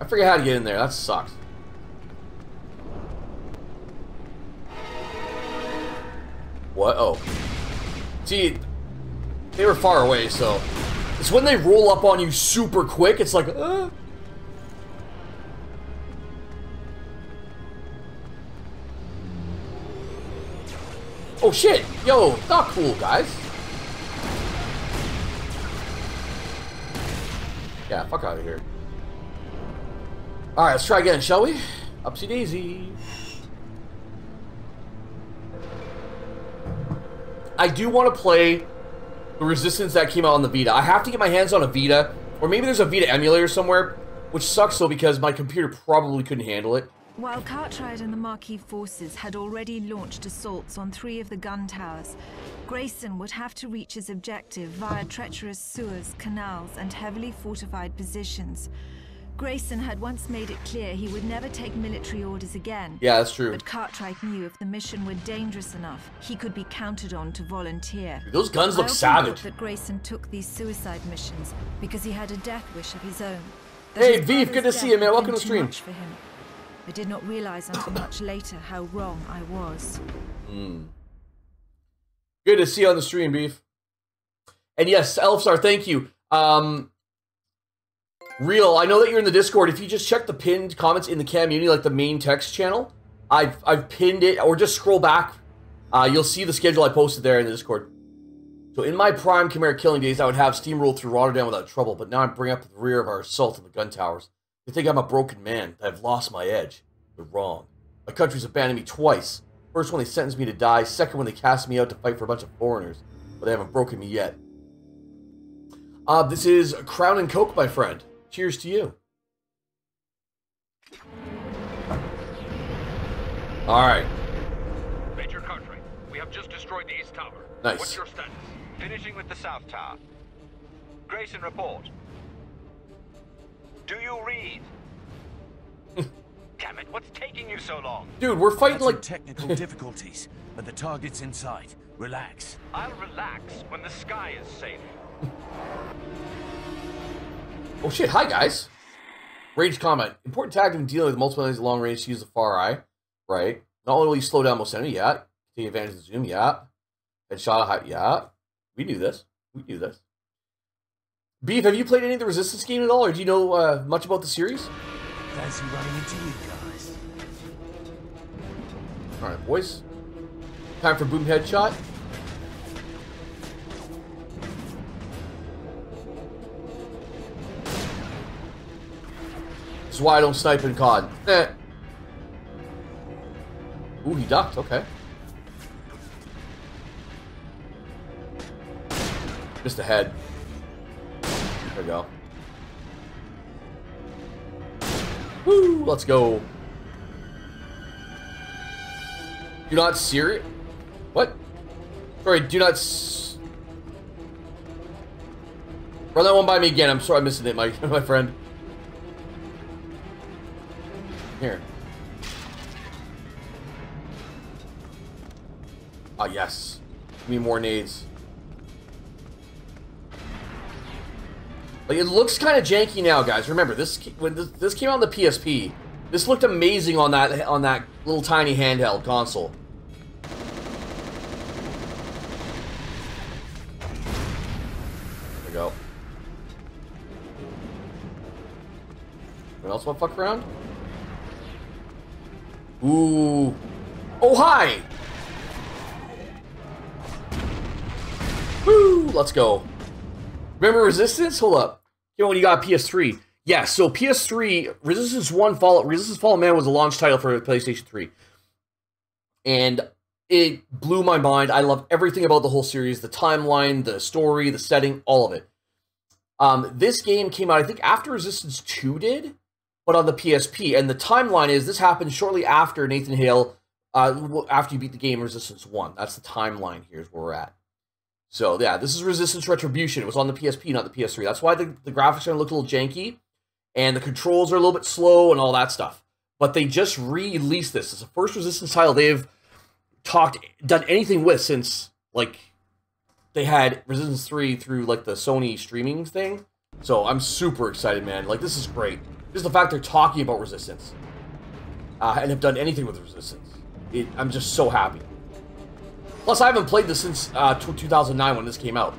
I forget how to get in there. That sucks. What? Oh. See, they were far away, so... It's when they roll up on you super quick, it's like, uh... Oh shit! Yo, not cool, guys. Yeah, fuck out of here. Alright, let's try again, shall we? Upsy daisy. I do want to play the Resistance that came out on the Vita. I have to get my hands on a Vita, or maybe there's a Vita emulator somewhere, which sucks though because my computer probably couldn't handle it. While Cartwright and the Maquis forces had already launched assaults on three of the gun towers, Grayson would have to reach his objective via treacherous sewers, canals, and heavily fortified positions. Grayson had once made it clear he would never take military orders again. Yeah, that's true. But Cartwright knew if the mission were dangerous enough, he could be counted on to volunteer. Those guns look I often savage. that Grayson took these suicide missions because he had a death wish of his own. Hey, Veef, good to see you, man. Welcome to the stream. for him. I did not realize until much later how wrong I was. Mm. Good to see you on the stream, Beef. And yes, Elfstar, thank you. Um, Real, I know that you're in the Discord. If you just check the pinned comments in the cam community, like the main text channel, I've I've pinned it, or just scroll back. Uh, you'll see the schedule I posted there in the Discord. So in my prime Chimera killing days, I would have steamrolled through Rotterdam without trouble, but now I bring up the rear of our assault on the gun towers. They think I'm a broken man, that I've lost my edge. They're wrong. My country's abandoned me twice. First when they sentenced me to die, second when they cast me out to fight for a bunch of foreigners. But they haven't broken me yet. Uh, this is Crown and Coke, my friend. Cheers to you. Alright. Major Cartwright, we have just destroyed the East Tower. Nice. What's your status? Finishing with the South Tower. Grayson, report. Do you read? Damn it, what's taking you so long? Dude, we're fighting like... technical difficulties, but the target's inside. Relax. I'll relax when the sky is safe. Oh shit, hi guys. Range combat. Important tactic in dealing with multiple enemies at long range to use the Fareye. Right. Not only will you slow down most enemy, yeah. Take advantage of the zoom, yeah. Headshot, high, yeah. We do this. We do this. Beef, have you played any of the Resistance game at all, or do you know uh, much about the series? Fancy running into you guys. Alright, boys. Time for boom headshot. This is why I don't snipe in COD. Eh. Ooh, he ducked. Okay. Just ahead. There we go. Woo! Let's go. Do not serious. What? Sorry, do not. Run that one by me again. I'm sorry, I'm missing it, my my friend. Here. Ah, yes. Give me more nades. Like, it looks kind of janky now, guys. Remember, this when this, this came out on the PSP, this looked amazing on that on that little tiny handheld console. There we go. What else want to fuck around? Ooh. Oh, hi! Woo! Let's go. Remember Resistance? Hold up. You know when you got PS3. Yeah, so PS3, Resistance 1 Fall Resistance Fall of Man was a launch title for PlayStation 3. And it blew my mind. I love everything about the whole series, the timeline, the story, the setting, all of it. Um, this game came out, I think, after Resistance 2 did, but on the PSP. And the timeline is this happened shortly after Nathan Hale, uh, after you beat the game Resistance 1. That's the timeline. Here's where we're at. So yeah, this is Resistance Retribution. It was on the PSP, not the PS3. That's why the, the graphics are a little janky, and the controls are a little bit slow and all that stuff. But they just re-released this. It's the first Resistance title they've talked done anything with since like they had Resistance 3 through like the Sony streaming thing. So I'm super excited, man. Like this is great. Just the fact they're talking about Resistance uh, and have done anything with Resistance. It, I'm just so happy. Plus, I haven't played this since uh, 2009 when this came out.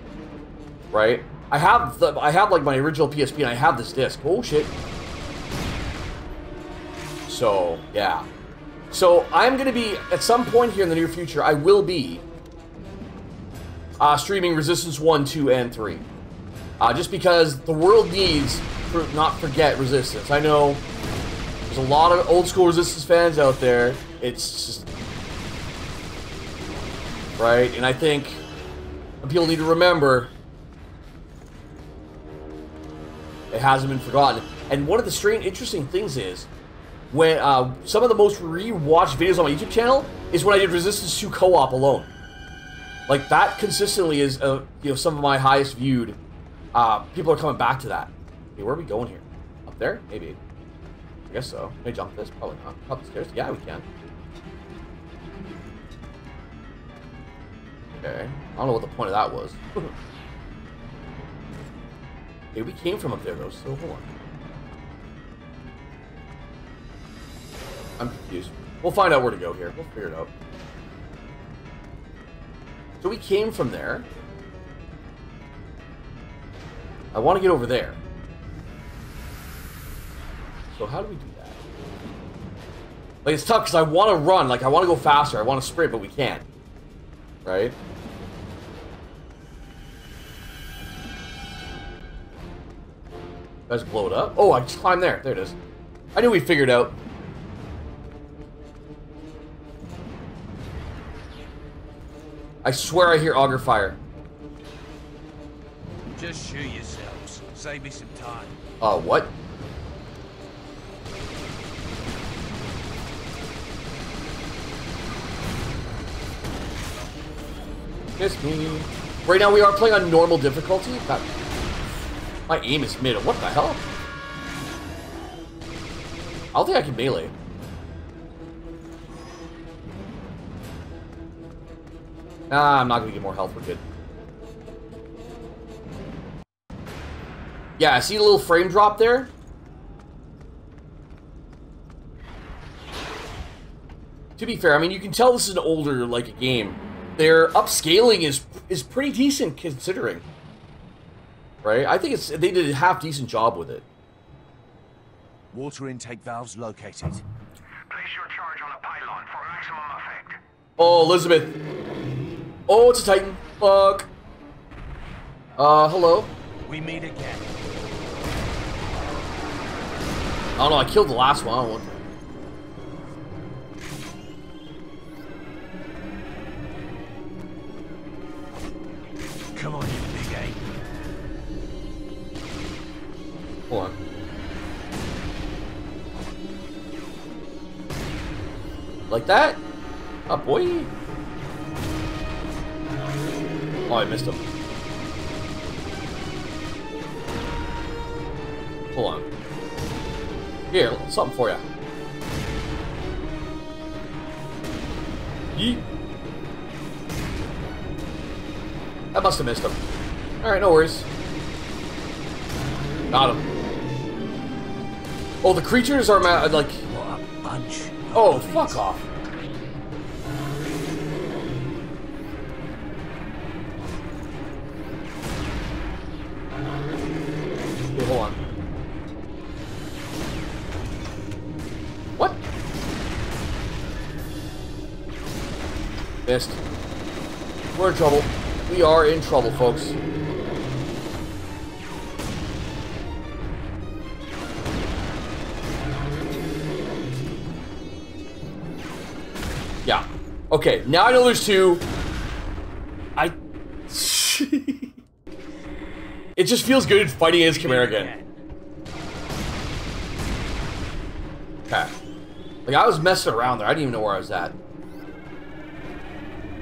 Right? I have the I have like my original PSP and I have this disc. Oh shit. So yeah. So I'm gonna be at some point here in the near future. I will be uh, streaming Resistance one, two, and three. Uh, just because the world needs to not forget Resistance. I know there's a lot of old school Resistance fans out there. It's just right? And I think people need to remember it hasn't been forgotten. And one of the strange, interesting things is when uh, some of the most rewatched videos on my YouTube channel is when I did Resistance 2 co-op alone. Like that consistently is, uh, you know, some of my highest viewed. Uh, people are coming back to that. Hey, where are we going here? Up there? Maybe. I guess so. Can I jump this? Probably not. Up the stairs? Yeah, we can. Okay. I don't know what the point of that was. okay, we came from up there though, so hold on. I'm confused. We'll find out where to go here. We'll figure it out. So we came from there. I want to get over there. So how do we do that? Like, it's tough because I want to run. Like, I want to go faster. I want to sprint, but we can't. Right? Let's blow it up. Oh, I just climbed there. There it is. I knew we figured out. I swear I hear auger fire. Just shoot yourselves. Save me some time. Uh, what? Miss me. Right now we are playing on normal difficulty. My aim is mid. What the hell? I don't think I can melee. Nah, I'm not gonna get more health. We're good. Yeah, I see a little frame drop there. To be fair, I mean, you can tell this is an older, like, a game. Their upscaling is is pretty decent considering. Right? I think it's they did a half decent job with it. Water intake valves located. Place your charge on a pylon for maximum effect. Oh, Elizabeth. Oh, it's a Titan. Fuck. Uh, hello. We meet again. I don't know, I killed the last one. I don't know. Come on, Hold on. Like that? Oh, boy. Oh, I missed him. Hold on. Here, something for you. Yeet. I must have missed him. Alright, no worries. Got him. Oh, the creatures are ma like... A bunch. Oh, fuck off. Hold on. What? Missed. We're in trouble. We are in trouble, folks. Okay, now I know there's two. I... it just feels good fighting against Chimera again. Okay. Like, I was messing around there. I didn't even know where I was at.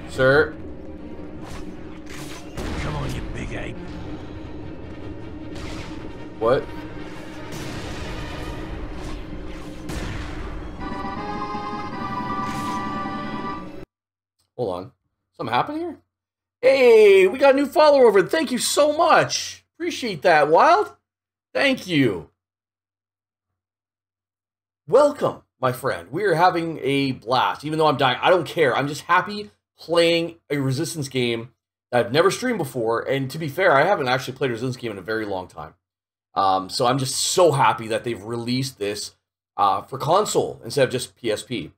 Sir? Come on, you big ape. What? Hold on. Something happened here? Hey, we got a new follower over. Thank you so much. Appreciate that, Wild. Thank you. Welcome, my friend. We are having a blast. Even though I'm dying, I don't care. I'm just happy playing a Resistance game that I've never streamed before. And to be fair, I haven't actually played Resistance game in a very long time. Um, so I'm just so happy that they've released this uh, for console instead of just PSP.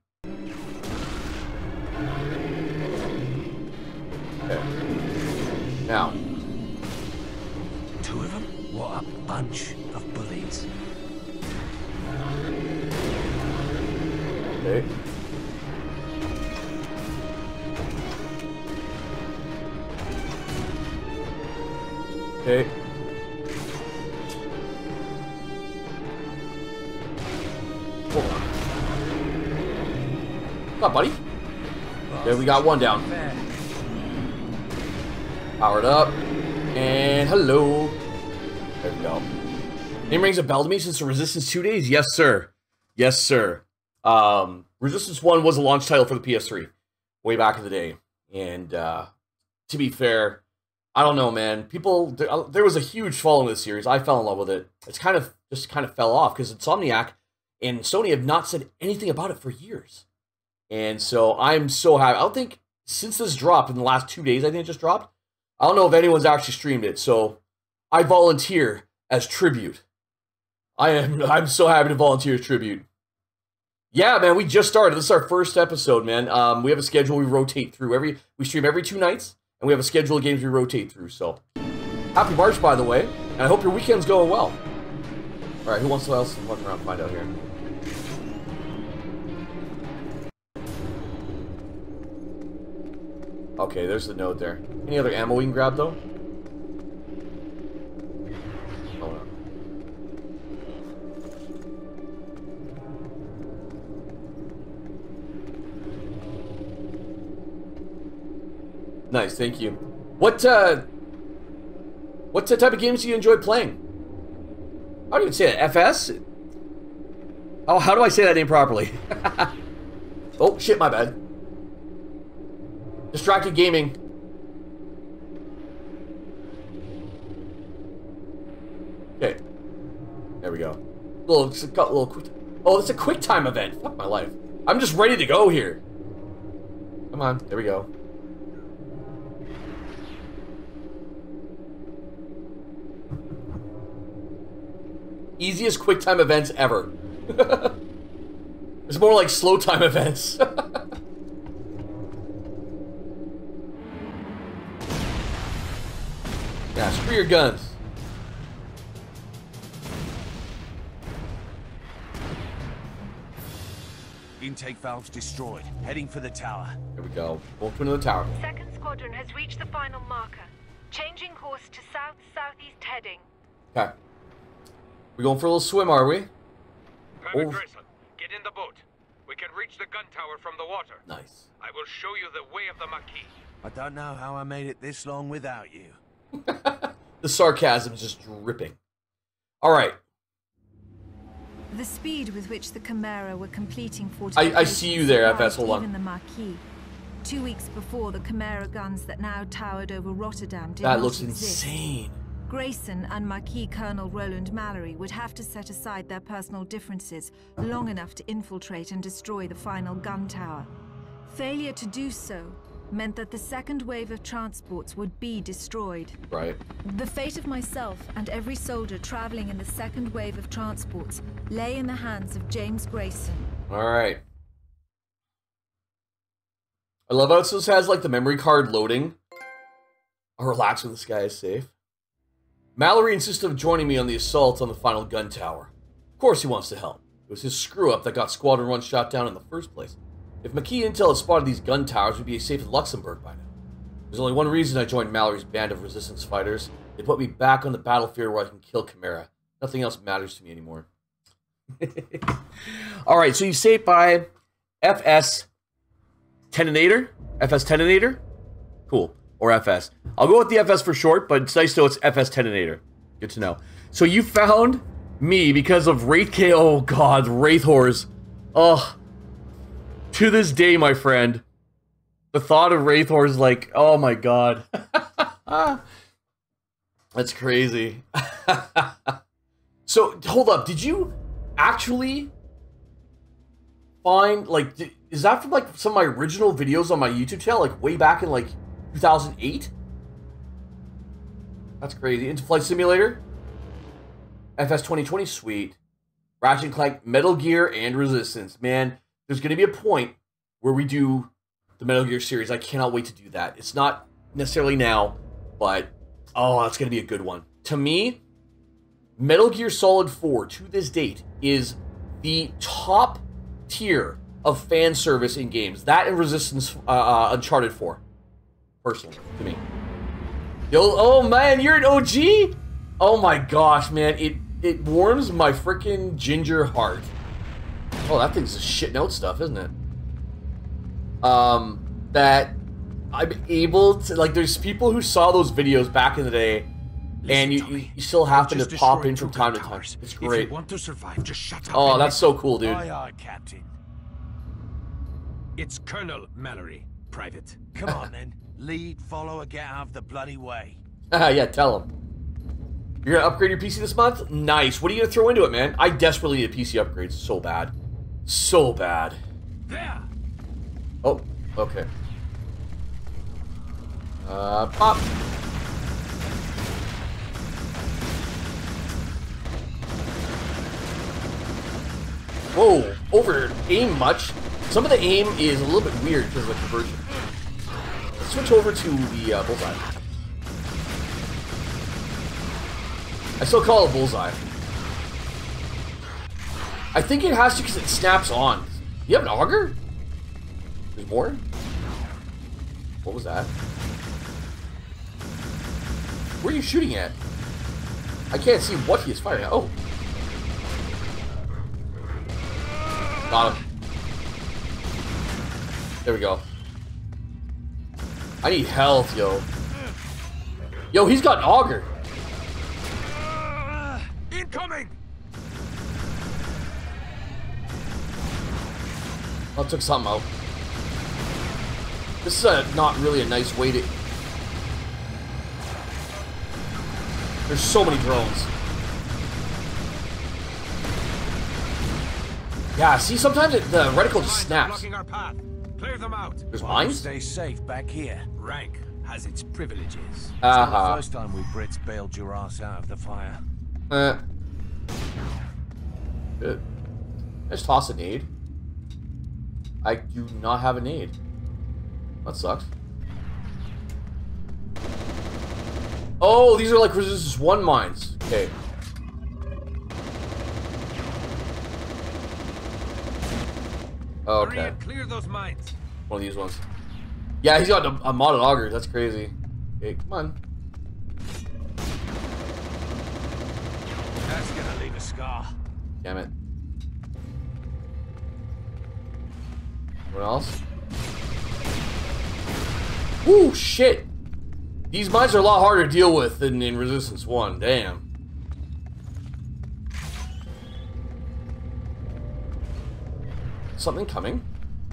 Now, Two of them? What a bunch of bullies. okay. Okay. Hold on. Up, buddy? Okay, we got one down. Powered up. And hello. There we go. Name rings a bell to me since the Resistance 2 days? Yes, sir. Yes, sir. Um, Resistance 1 was a launch title for the PS3 way back in the day. And uh, to be fair, I don't know, man. People, there, uh, there was a huge following of the series. I fell in love with it. It's kind of just kind of fell off because Insomniac and Sony have not said anything about it for years. And so I'm so happy. I don't think since this dropped in the last two days, I think it just dropped. I don't know if anyone's actually streamed it. So I volunteer as tribute. I am I'm so happy to volunteer as tribute. Yeah, man, we just started. This is our first episode, man. Um, we have a schedule we rotate through every. We stream every two nights, and we have a schedule of games we rotate through. So, happy March, by the way, and I hope your weekend's going well. All right, who wants to else walk around find out here? Okay, there's the node there. Any other ammo we can grab though? Oh, no. Nice, thank you. What uh what type of games do you enjoy playing? How do you say it? FS? Oh, how do I say that name properly? oh, shit, my bad. Distracted Gaming. Okay. There we go. Little, little quick. Oh, it's a quick time event. Fuck my life. I'm just ready to go here. Come on. There we go. Easiest quick time events ever. it's more like slow time events. yeah, screw your guns. Intake valves destroyed. Heading for the tower. Here we go. Bolt to another tower. Second squadron has reached the final marker. Changing course to south-southeast heading. Okay. We going for a little swim, are we? Private. Grayson, get in the boat. We can reach the gun tower from the water. Nice. I will show you the way of the Maquis. I don't know how I made it this long without you. The sarcasm is just dripping. All right. The speed with which the Chimera were completing fortifications. I fortifications see you there, FS, hold on. Even the Maquis. Two weeks before, the Chimera guns that now towered over Rotterdam did That looks exist. insane. Grayson and Maquis Colonel Roland Mallory would have to set aside their personal differences long enough to infiltrate and destroy the final gun tower. Failure to do so meant that the second wave of transports would be destroyed. Right. The fate of myself and every soldier traveling in the second wave of transports lay in the hands of James Grayson. All right. I love how it still has like the memory card loading. I'll relax when this guy is safe. Mallory insisted on joining me on the assault on the final gun tower. Of course he wants to help. It was his screw up that got Squadron 1 shot down in the first place. If Maquis Intel had spotted these gun towers, we'd be safe in Luxembourg by now. There's only one reason I joined Mallory's band of resistance fighters. They put me back on the battlefield where I can kill Chimera. Nothing else matters to me anymore. All right, so you saved by FS Teninator? FS Teninator? Cool. Or FS. I'll go with the FS for short, but it's nice to know it's FS Teninator. Good to know. So you found me because of Wraith K. Oh, God, Wraith Whores. Oh. To this day, my friend, the thought of Wraith is like, oh my God. That's crazy. so, hold up. Did you actually find like di- is that from like some of my original videos on my YouTube channel, like way back in like 2008? That's crazy. Into Flight Simulator, FS 2020, sweet. Ratchet and Clank, Metal Gear, and Resistance. Man, there's gonna be a point where we do the Metal Gear series. I cannot wait to do that. It's not necessarily now, but oh, that's gonna be a good one. To me, Metal Gear Solid 4 to this date is the top tier of fan service in games. That and Resistance uh, uh, Uncharted 4. Personally, to me. Yo, oh man, you're an OG? Oh my gosh, man. It it warms my freaking ginger heart. Oh, that thing's shitting out stuff, isn't it? Um, that I'm able to like. There's people who saw those videos back in the day, and you, you, you still happen to pop in from time to time. It's If great. you want to survive, just shut up. Oh, that's so cool, dude. Aye, aye, Captain. It's Colonel Mallory, Private. Come on then. Lead, follow, or get out of the bloody way. yeah, tell him. You're gonna upgrade your PC this month? Nice. What are you gonna throw into it, man? I desperately need a PC upgrade so bad. So bad. There! Oh, okay. Uh, pop. Whoa, over aim much? Some of the aim is a little bit weird because of the conversion. Let's switch over to the uh, bullseye. I still call it bullseye. I think it has to because it snaps on. You have an auger? There's more? What was that? Where are you shooting at? I can't see what he is firing at. Oh. Got him. There we go. I need health, yo. Yo, he's got an auger. I took something out. This is a, not really a nice way to... There's so many drones. Yeah, see, sometimes it, the reticle just snaps. Blocking. Clear them out. There's While you mines? Stay safe back here. Rank has its privileges. It's Uh not the huh. first time we Brits bailed your ass out of the fire. Uh. Good. Let's toss a nade. I do not have a nade. That sucks. Oh, these are like resistance one mines. Okay. Okay. clear those mines. One of these ones. Yeah, he's got a, a modded auger. That's crazy. Okay, come on. That's gonna leave a scar. Damn it. What else? Woo, shit! These mines are a lot harder to deal with than in Resistance 1. Damn. Something coming?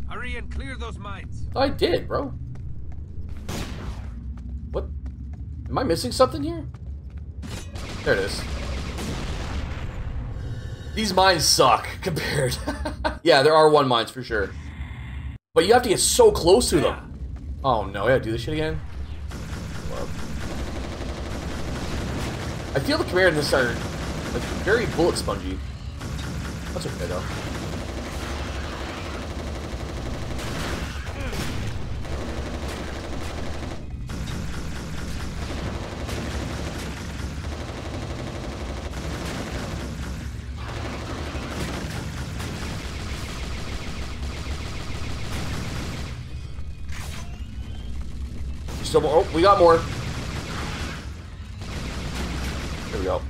Hurry and clear those mines. Oh, I did, bro. What? Am I missing something here? There it is. These mines suck compared. yeah, there are one mines for sure. But you have to get so close to them. Oh no, I gotta do this shit again? I feel the command in this are like very bullet spongy. That's okay though. Oh, we got more. Here we go.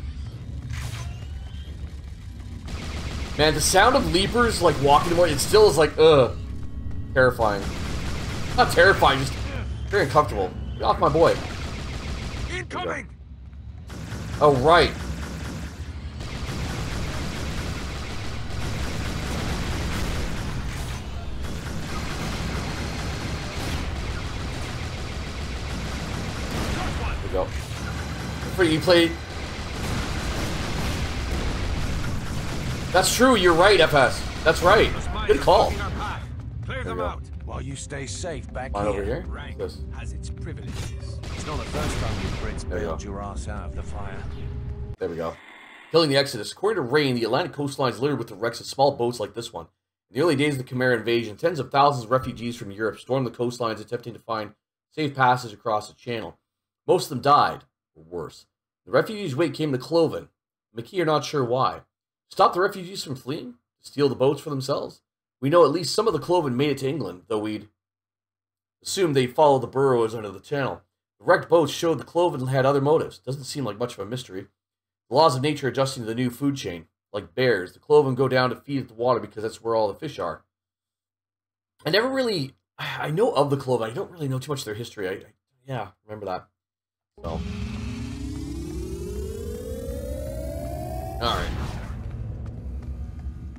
Man, the sound of leapers like walking more, it still is like, ugh, terrifying. Not terrifying, just very uncomfortable. Get off my boy. Incoming! Oh right. Played. That's true. You're right, FS. That's right. Good call. blocking our path. Clear them out. While you stay safe back here. over here. Rank this? has its privileges. It's not the first time you Brits There we bailed go. your ass out of the fire. There we go. Killing the Exodus. According to Raine, the Atlantic coastline is littered with the wrecks of small boats like this one. In the early days of the Chimera invasion, tens of thousands of refugees from Europe stormed the coastlines attempting to find safe passage across the channel. Most of them died, or worse. The refugees' wait came to Cloven. Maquis are not sure why. Stop the refugees from fleeing? Steal the boats for themselves? We know at least some of the Cloven made it to England, though we'd assumed they'd follow the burrows under the channel. The wrecked boats showed the Cloven had other motives. Doesn't seem like much of a mystery. The laws of nature adjusting to the new food chain. Like bears, the cloven go down to feed at the water because that's where all the fish are. I never really, I know of the cloven. I don't really know too much of their history. I, I yeah, remember that. So, Alright.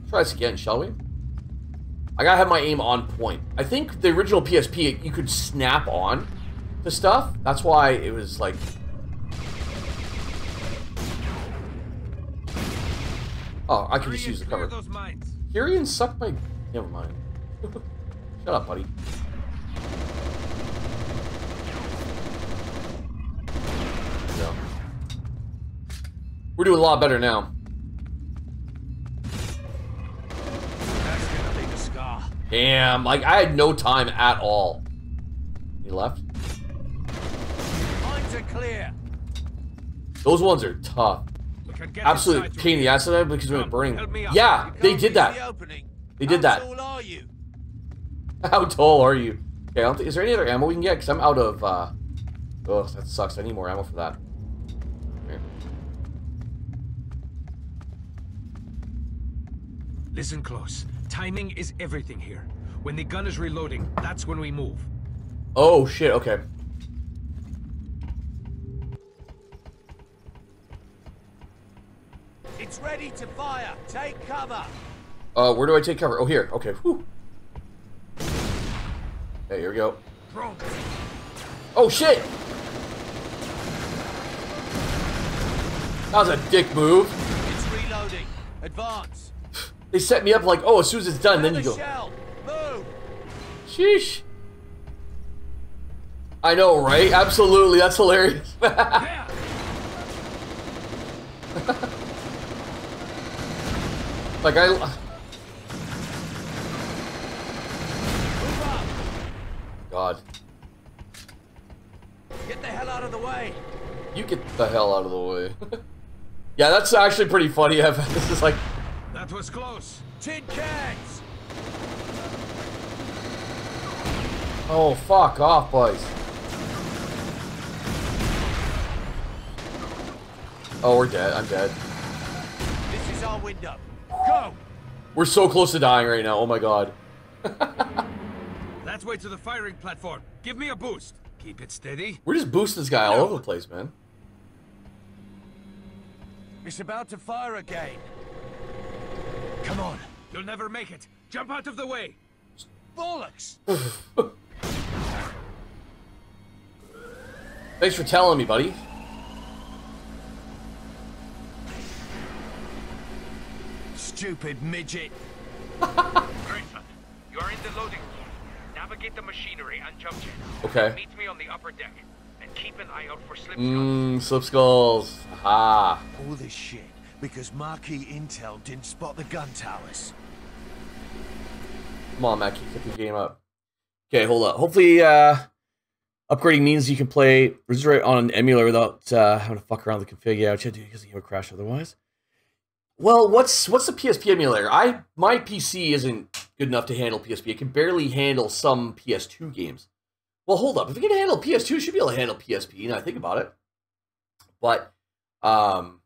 Try this again, shall we? I gotta have my aim on point. I think the original PSP, you could snap on the stuff. That's why it was like... Oh, I can just use the cover. Hyrian sucked my... Never mind. Shut up, buddy. We're doing a lot better now. That's gonna leave a scar. Damn, like, I had no time at all. He left? Mines are clear. Those ones are tough. Get pain in the ass of because we're burning. help me out. Yeah, they did that. The. They did How that. tall are you? How tall are you? Okay, I don't think, is there any other ammo we can get? Because I'm out of, uh... Oh, that sucks. I need more ammo for that. Listen close. Timing is everything here. When the gun is reloading, that's when we move. Oh, shit, okay. It's ready to fire. Take cover. Uh, where do I take cover? Oh, here. Okay, whew. Okay, here we go. Drones. Oh, shit! That was a dick move. It's reloading. Advance. They set me up like, oh, as soon as it's done, then you go. Sheesh. I know, right? Absolutely, that's hilarious. like I, God, Get the hell out of the way. you get the hell out of the way. yeah, that's actually pretty funny. Evan. This is like, That was close. Tin cans. oh fuck off, boys. Oh, we're dead. I'm dead. This is our window. Go. We're so close to dying right now. Oh my god. Let's wait to the firing platform. Give me a boost. Keep it steady. We're just boosting this guy all over the place, man. It's about to fire again. Come on. You'll never make it. Jump out of the way. Bollocks. Thanks for telling me, buddy. Stupid midget. Grayson, you are in the loading zone. Navigate the machinery and jump jets. Okay. Meet me on the upper deck. And keep an eye out for slip Mmm, slip skulls. Ah. All this shit because Maquis Intel didn't spot the gun towers. Come on, Mackie, get the game up. Okay, hold up. Hopefully, uh, upgrading means you can play Resist on an emulator without uh, having to fuck around with the config. Yeah, which I do because you would crash otherwise. Well, what's what's the PSP emulator? I my PC isn't good enough to handle PSP. It can barely handle some PS2 games. Well, hold up. If it can handle PS2, it should be able to handle PSP. Now I think about it. But um,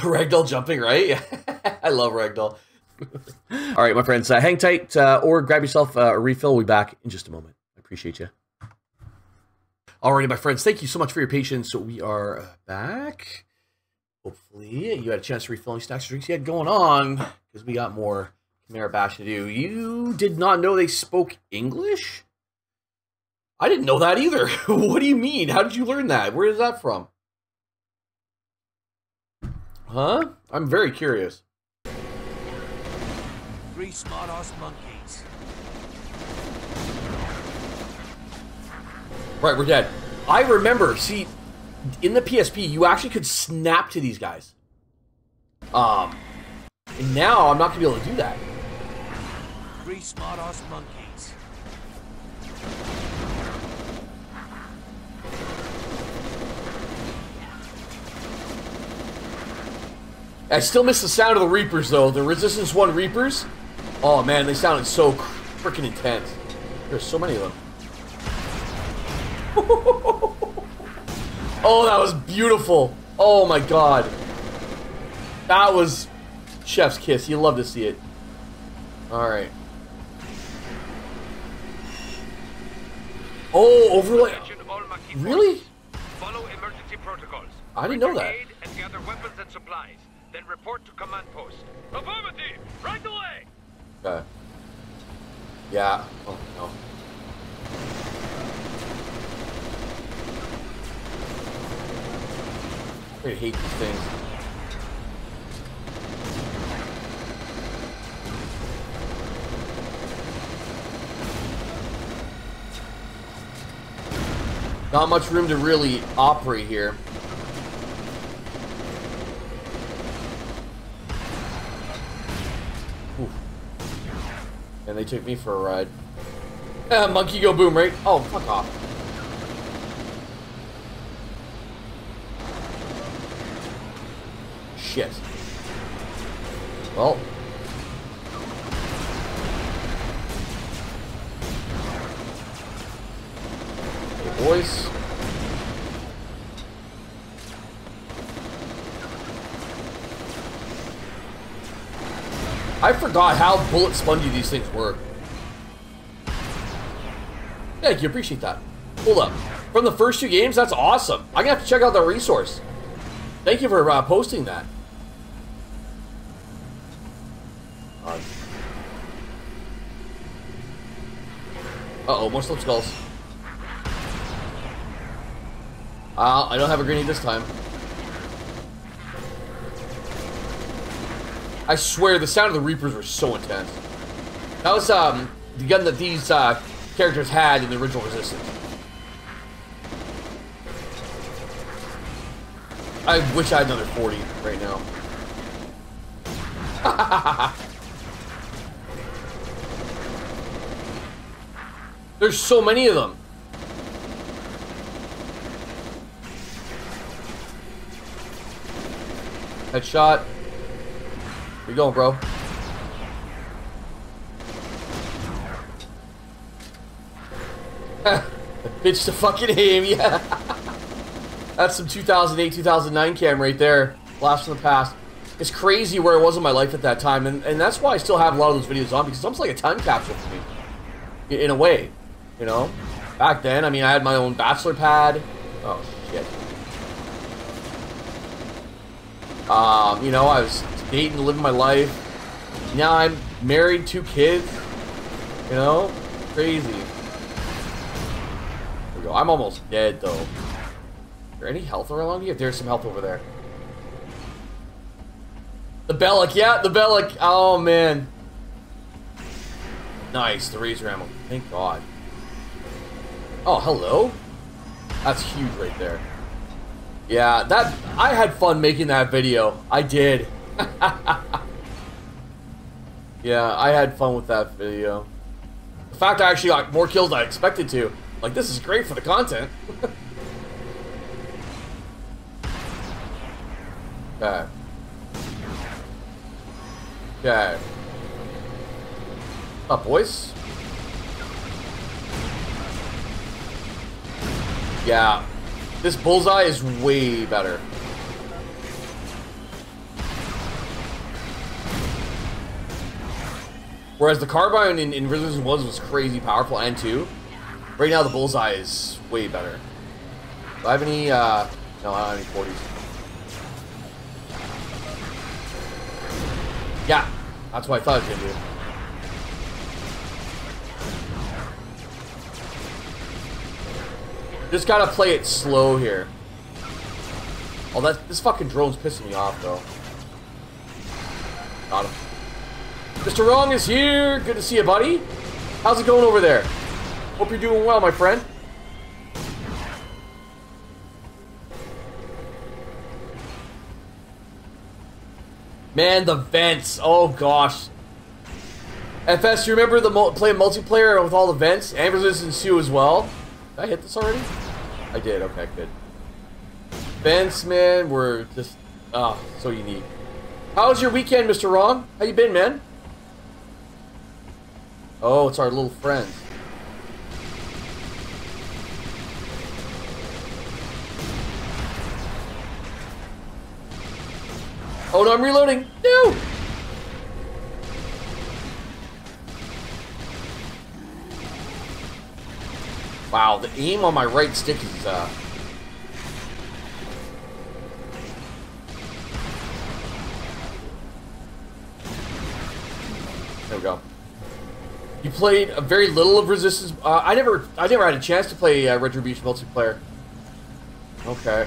ragdoll jumping, right? I love ragdoll. All right, my friends, uh, hang tight uh, or grab yourself uh, a refill. We'll be back in just a moment. I appreciate you. Alrighty, my friends, thank you so much for your patience. So we are uh, back. Hopefully, you had a chance to refill any snacks or drinks you had going on because we got more Chimera Bash to do. You did not know they spoke English? I didn't know that either. what do you mean? How did you learn that? Where is that from? Huh? I'm very curious. Three smart-ass monkeys. Right, we're dead. I remember, see, in the PSP, you actually could snap to these guys. Um, and now I'm not gonna be able to do that. Three smart-ass monkeys. I still miss the sound of the Reapers, though. The Resistance 1 Reapers. Oh, man, they sounded so freaking intense. There's so many of them. oh, that was beautiful. Oh, my God. That was chef's kiss. You love to see it. All right. Oh, overlay. Attention all Maquis Really? Follow emergency protocols. I didn't know that report to command post. Affirmative! Right away! Okay. Yeah. Oh, no. I hate these things. Not much room to really operate here. And they took me for a ride. Ah, monkey go boom, right? Oh, fuck off. Shit. Well. Hey, boys. I forgot how bullet spongy these things were. Thank you, appreciate that. Hold up. From the first two games, that's awesome. I'm gonna have to check out the resource. Thank you for uh, posting that. Uh oh, more slip skulls. Uh, I don't have a grenade this time. I swear, the sound of the Reapers were so intense. That was um the gun that these uh, characters had in the original Resistance. I wish I had another 40 right now. There's so many of them. Headshot. You going, bro? Bitch to fucking aim, yeah. That's some 2008, 2009 cam right there. Blast from the past. It's crazy where I was in my life at that time, and, and that's why I still have a lot of those videos on, because it's almost like a time capsule for me. In a way, you know? Back then, I mean, I had my own bachelor pad. Oh, shit. Um, you know, I was dating, living my life. Now I'm married, two kids. You know? Crazy. There we go. I'm almost dead, though. Is there any health around here? There's some health over there. The Bellic, yeah, the Bellic. Oh, man. Nice, the Razor ammo. Thank God. Oh, hello? That's huge right there. Yeah, that I had fun making that video. I did. yeah, I had fun with that video. In fact I actually got more kills than I expected to. Like, this is great for the content. okay. Okay. Up, boys. Yeah. This bullseye is way better. Whereas the carbine in, in Resistance 1 was crazy powerful, and 2. Right now the bullseye is way better. Do I have any, uh... No, I don't have any 40s. Yeah, that's what I thought it was gonna do. Just gotta play it slow here. Oh, that this fucking drone's pissing me off, though. Got him. Mr. Wrong is here. Good to see you, buddy. How's it going over there? Hope you're doing well, my friend. Man, the vents. Oh, gosh. FS, you remember the playing multiplayer with all the vents? And Resistance 2 as well? Did I hit this already? I did. Okay, good. Vents, man, were just... Ah, oh, so unique. How was your weekend, Mr. Wrong? How you been, man? Oh, it's our little friends. Oh no, I'm reloading! No! Wow, the aim on my right stick is, uh... There we go. You played a very little of Resistance. Uh, I never, I never had a chance to play uh, Retribution multiplayer. Okay.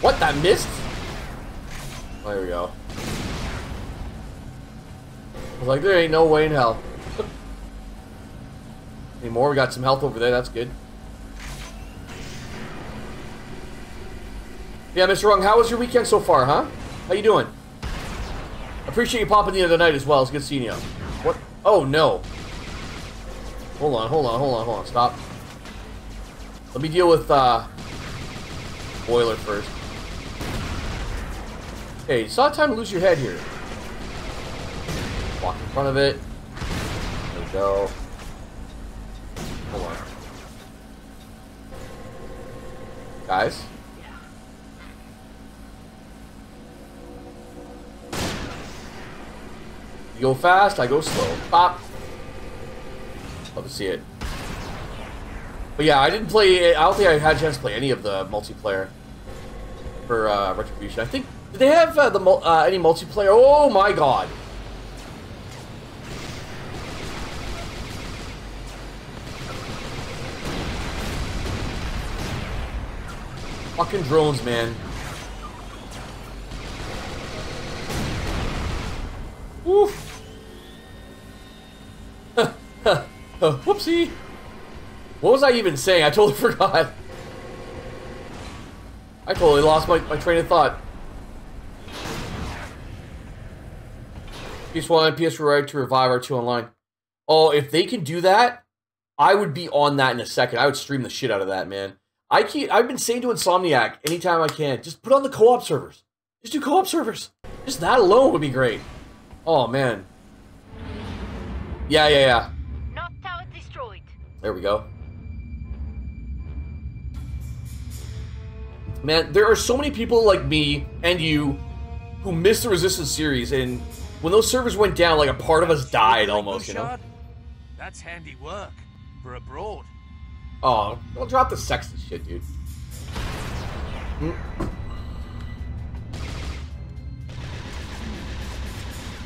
What? That missed? There we go. I was like, there ain't no way in hell. Anymore. We got some health over there. That's good. Yeah, Mr. Rung, how was your weekend so far, huh? How you doing? Appreciate you popping the other night as well. It's good seeing you. What? Oh, no. Hold on, hold on, hold on, hold on. Stop. Let me deal with, uh... Boiler first. Hey, it's not time to lose your head here. Walk in front of it. There we go. Hold on. Guys? Go fast, I go slow. Pop. Love to see it. But yeah, I didn't play. I don't think I had a chance to play any of the multiplayer for uh, Retribution. I think did they have uh, the uh, any multiplayer? Oh my god! Fucking drones, man. Oof. Uh, whoopsie. What was I even saying? I totally forgot. I totally lost my, my train of thought. PS1 and PS4 right to revive R2 online. Oh, if they can do that, I would be on that in a second. I would stream the shit out of that, man. I keep I've been saying to Insomniac anytime I can, just put on the co-op servers. Just do co-op servers. Just that alone would be great. Oh man. Yeah, yeah, yeah. North tower destroyed. There we go. Man, there are so many people like me and you who missed the Resistance series, and when those servers went down, like a part of us died almost, you know? That's handy work for abroad. Oh, don't drop the sexist shit, dude. Mm.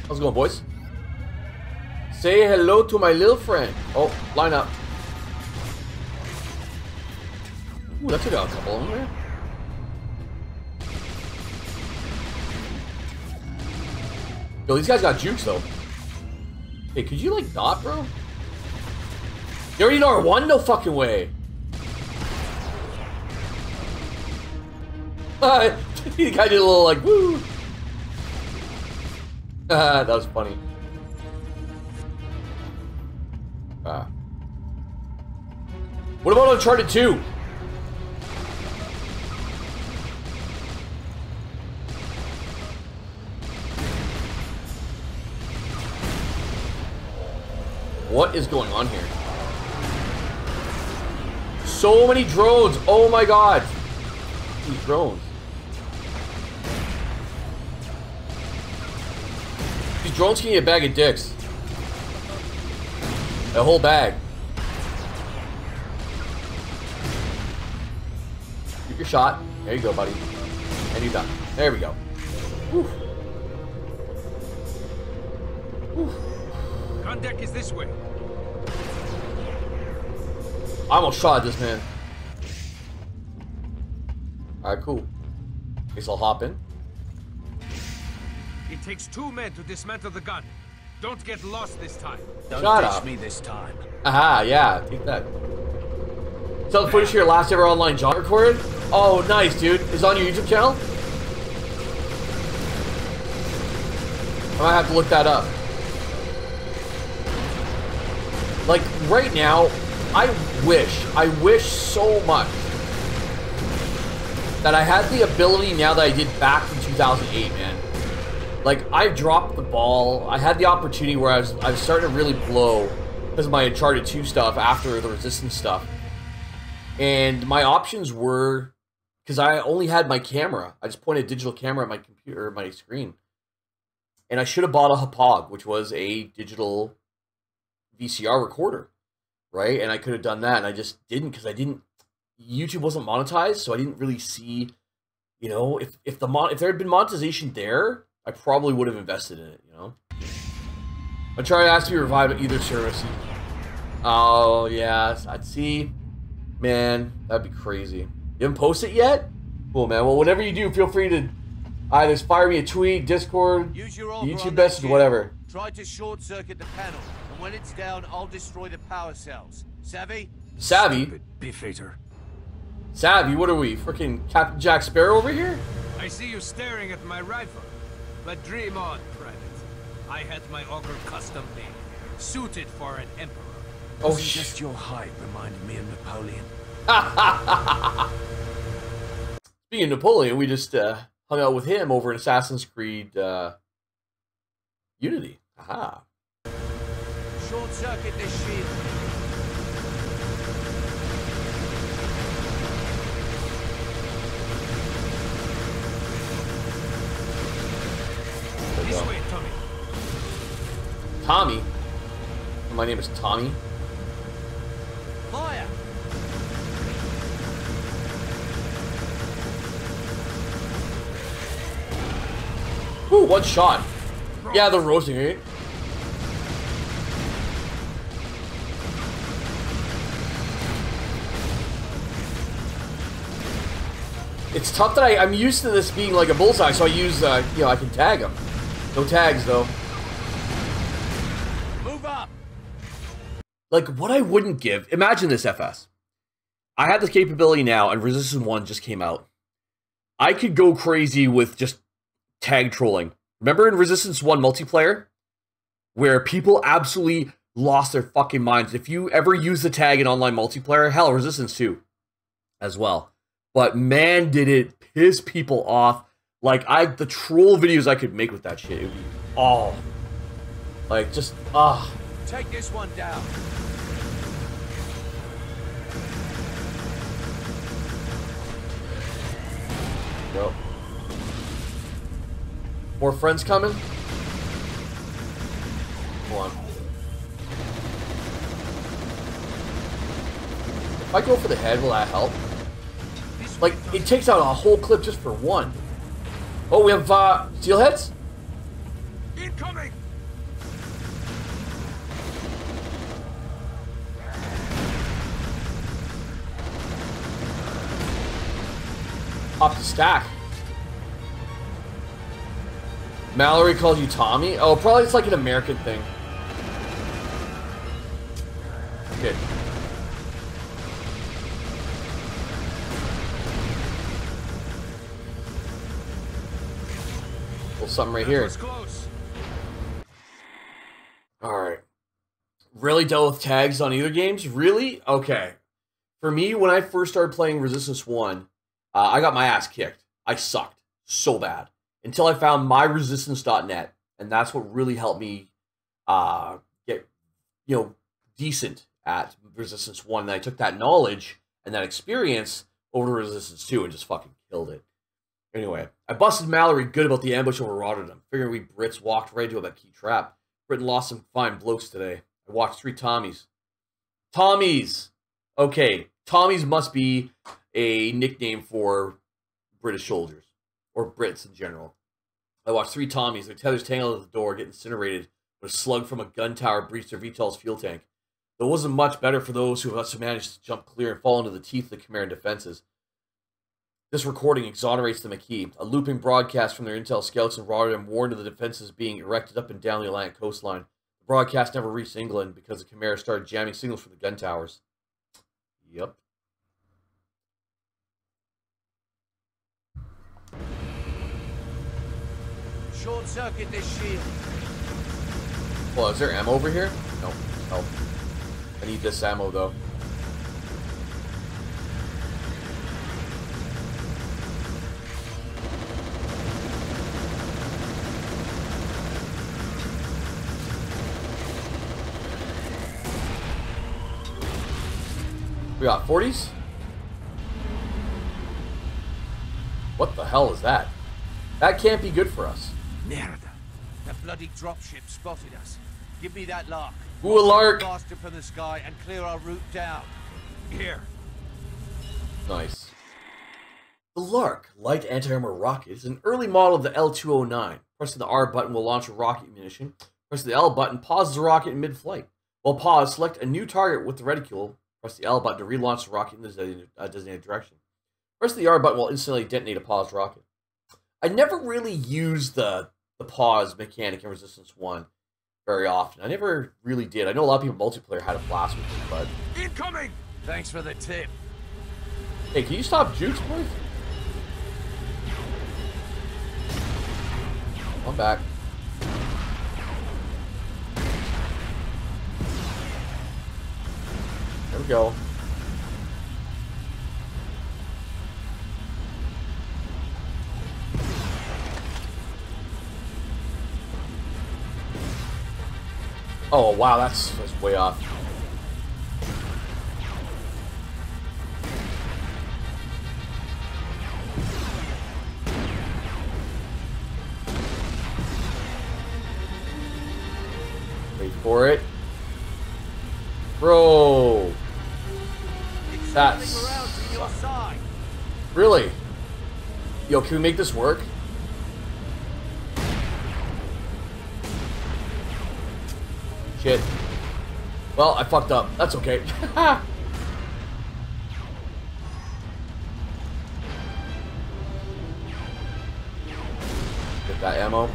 How's it going, boys? Say hello to my little friend. Oh, line up. Ooh, that took out a couple of them there. Yo, these guys got jukes though. Hey, could you like not, bro? You already know R1? No fucking way. Uh, the guy did a little like woo. that was funny. Ah. What about Uncharted 2? What is going on here? So many drones. Oh my god. These drones. These drones can eat a bag of dicks. A whole bag. Keep your shot. There you go, buddy. And you're done. There we go. Whew. Gun deck is this way. I almost shot this man. Alright, cool. Guess I'll hop in. It takes two men to dismantle the gun. Don't get lost this time. Don't Shut ditch up. me this time. Aha, yeah, take that. So the footage of your last ever online job recorded? Oh, nice, dude. Is on your YouTube channel? I might have to look that up. Like, right now, I wish, I wish so much that I had the ability now that I did back in 2008, man. Like, I dropped the ball. I had the opportunity where I was, I was starting to really blow because of my Uncharted 2 stuff after the Resistance stuff. And my options were, because I only had my camera. I just pointed a digital camera at my computer, my screen. And I should have bought a Hauppauge, which was a digital VCR recorder, right? And I could have done that, and I just didn't because I didn't. YouTube wasn't monetized, so I didn't really see. You know, if if the mon if there had been monetization there, I probably would have invested in it. You know, I'm trying to ask you to revive either service. Oh yeah, I'd see. Man, that'd be crazy. You haven't posted it yet? Cool, man. Well, whenever you do, feel free to either fire me a tweet, Discord, Use your auger YouTube message, whatever. Try to short circuit the panel, and when it's down, I'll destroy the power cells. Savvy? Savvy? Beef eater. Savvy? What are we? Freaking Captain Jack Sparrow over here? I see you staring at my rifle. But dream on, Private. I had my auger custom made, suited for an emperor. Oh, Wasn't just your height reminded me of Napoleon. Speaking of Napoleon, we just uh, hung out with him over in Assassin's Creed uh, Unity. Aha. Short circuit this shield. This way, Tommy. Tommy. My name is Tommy. Fire! Ooh, one shot. Yeah, they're roasting, It's tough that I, I'm used to this being like a bullseye, so I use, uh, you know, I can tag them. No tags, though. Move up! Like, what I wouldn't give, imagine this, FS. I have this capability now, and Resistance 1 just came out. I could go crazy with just tag trolling. Remember in Resistance 1 multiplayer? Where people absolutely lost their fucking minds. If you ever use the tag in online multiplayer, hell, Resistance 2 as well. But man, did it piss people off. Like, I, the troll videos I could make with that shit, it would be, oh. Like, just, ah. Take this one down. Go. More friends coming? Come on. If I go for the head, will that help? Like, it takes out a whole clip just for one. Oh, we have, uh, steelheads? Incoming! Pop the stack. Mallory calls you Tommy? Oh, probably it's like an American thing. Okay. Something right here. Alright. Really dealt with tags on either games? Really? Okay. For me, when I first started playing Resistance 1, uh, I got my ass kicked. I sucked so bad until I found myresistance.net, and that's what really helped me uh, get, you know, decent at Resistance 1. And I took that knowledge and that experience over to Resistance 2 and just fucking killed it. Anyway, I busted Mallory good about the ambush over Rotterdam, figuring we Brits walked right into that key trap. Britain lost some fine blokes today. I watched three Tommies. Tommies! Okay, Tommies must be a nickname for British soldiers, or Brits in general. I watched three Tommies, their tethers tangled at the door, get incinerated when a slug from a gun tower breached their VTOL's fuel tank. It wasn't much better for those who also managed to jump clear and fall into the teeth of the Chimeran defenses. This recording exonerates the Maquis. A looping broadcast from their intel scouts in Rotterdam warned of the defenses being erected up and down the Atlantic coastline. The broadcast never reached England because the Chimera started jamming signals from the gun towers. Yep. Short circuit this shield. Well, is there ammo over here? No. Oh. I need this ammo though. We got 40s? What the hell is that? That can't be good for us. Merda. The bloody dropship spotted us. Give me that lark. Ooh, a lark. Bastard from the sky and clear our route down. Here. Nice. The Lark light anti-armor rocket is an early model of the L-209. Pressing the R button will launch a rocket munition. Pressing the L button pauses the rocket in mid-flight. While paused, select a new target with the reticule. Press the L button to relaunch the rocket in the designated, uh, direction. Press the R button will instantly detonate a paused rocket. I never really used the the pause mechanic in Resistance 1. very often. I never really did. I know a lot of people multiplayer had a blast with it, but Incoming! Thanks for the tip. hey, can you stop jukes, boys? I'm back. There we go. Oh wow, that's that's way off. Wait for it. Bro. That's really. Yo, can we make this work? Shit. Well, I fucked up. That's okay. Get that ammo.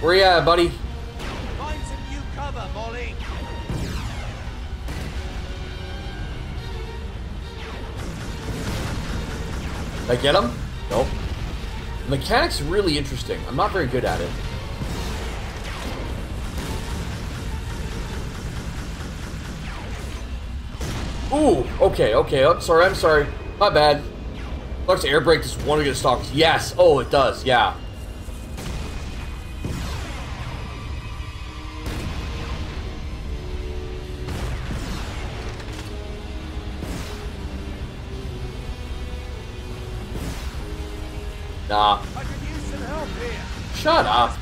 Where you at, buddy? I get him? Nope. The mechanic's really interesting. I'm not very good at it. Ooh, okay, okay. Oh, sorry, I'm sorry. My bad. Looks air brake just one the stocks. Yes. Oh, it does. Yeah. Nah. Shut up.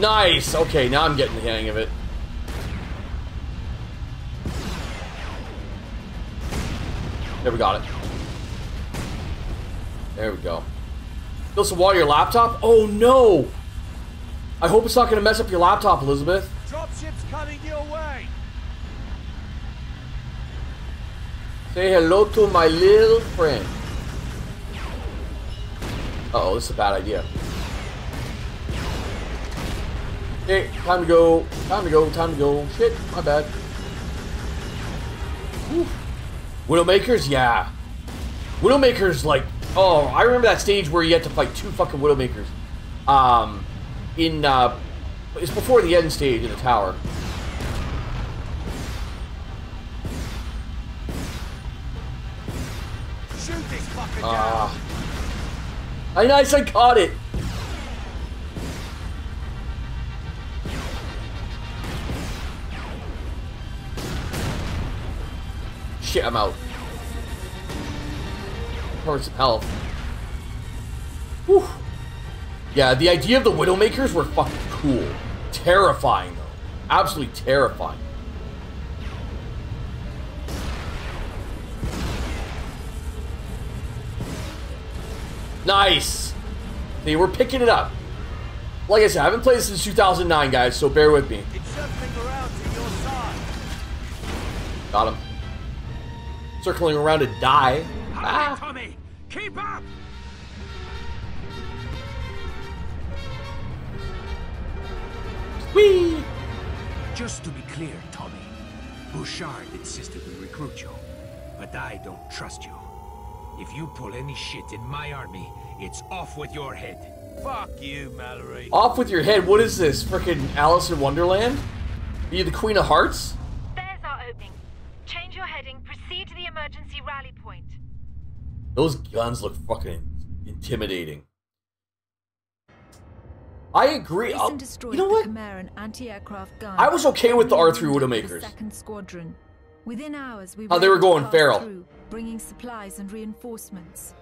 Nice. Okay, now I'm getting the hang of it. There we got it. There we go. Spill some water on your laptop? Oh no! I hope it's not gonna mess up your laptop, Elizabeth. Dropship's coming your way. Say hello to my little friend. Uh oh, this is a bad idea. Okay, time to go. Time to go. Time to go. Shit, my bad. Widowmakers, yeah. Widowmakers, like, oh, I remember that stage where you had to fight two fucking Widowmakers. Um, in, uh, it's before the end stage in the tower. Shoot this fucker Ah. I nice, I caught it. Shit, I'm out. Recovered some health. Whew. Yeah, the idea of the Widowmakers were fucking cool. Terrifying, though. Absolutely terrifying. Nice. They were picking it up. Like I said, I haven't played this since 2009, guys, so bear with me. It's circling around to your side. Got him. Circling around to die. Ah. Tommy, keep up! Whee! Just to be clear, Tommy, Bouchard insisted we recruit you, but I don't trust you. If you pull any shit in my army, it's off with your head. Fuck you, Mallory. Off with your head. What is this? Freaking Alice in Wonderland? Are you the Queen of Hearts? There's our opening. Change your heading. Proceed to the emergency rally point. Those guns look fucking intimidating. I agree. Destroyed you know what? Anti-aircraft. I was okay with the R3 them Widowmakers. Second squadron. Within hours, we How they were going feral. through, bringing supplies and reinforcements.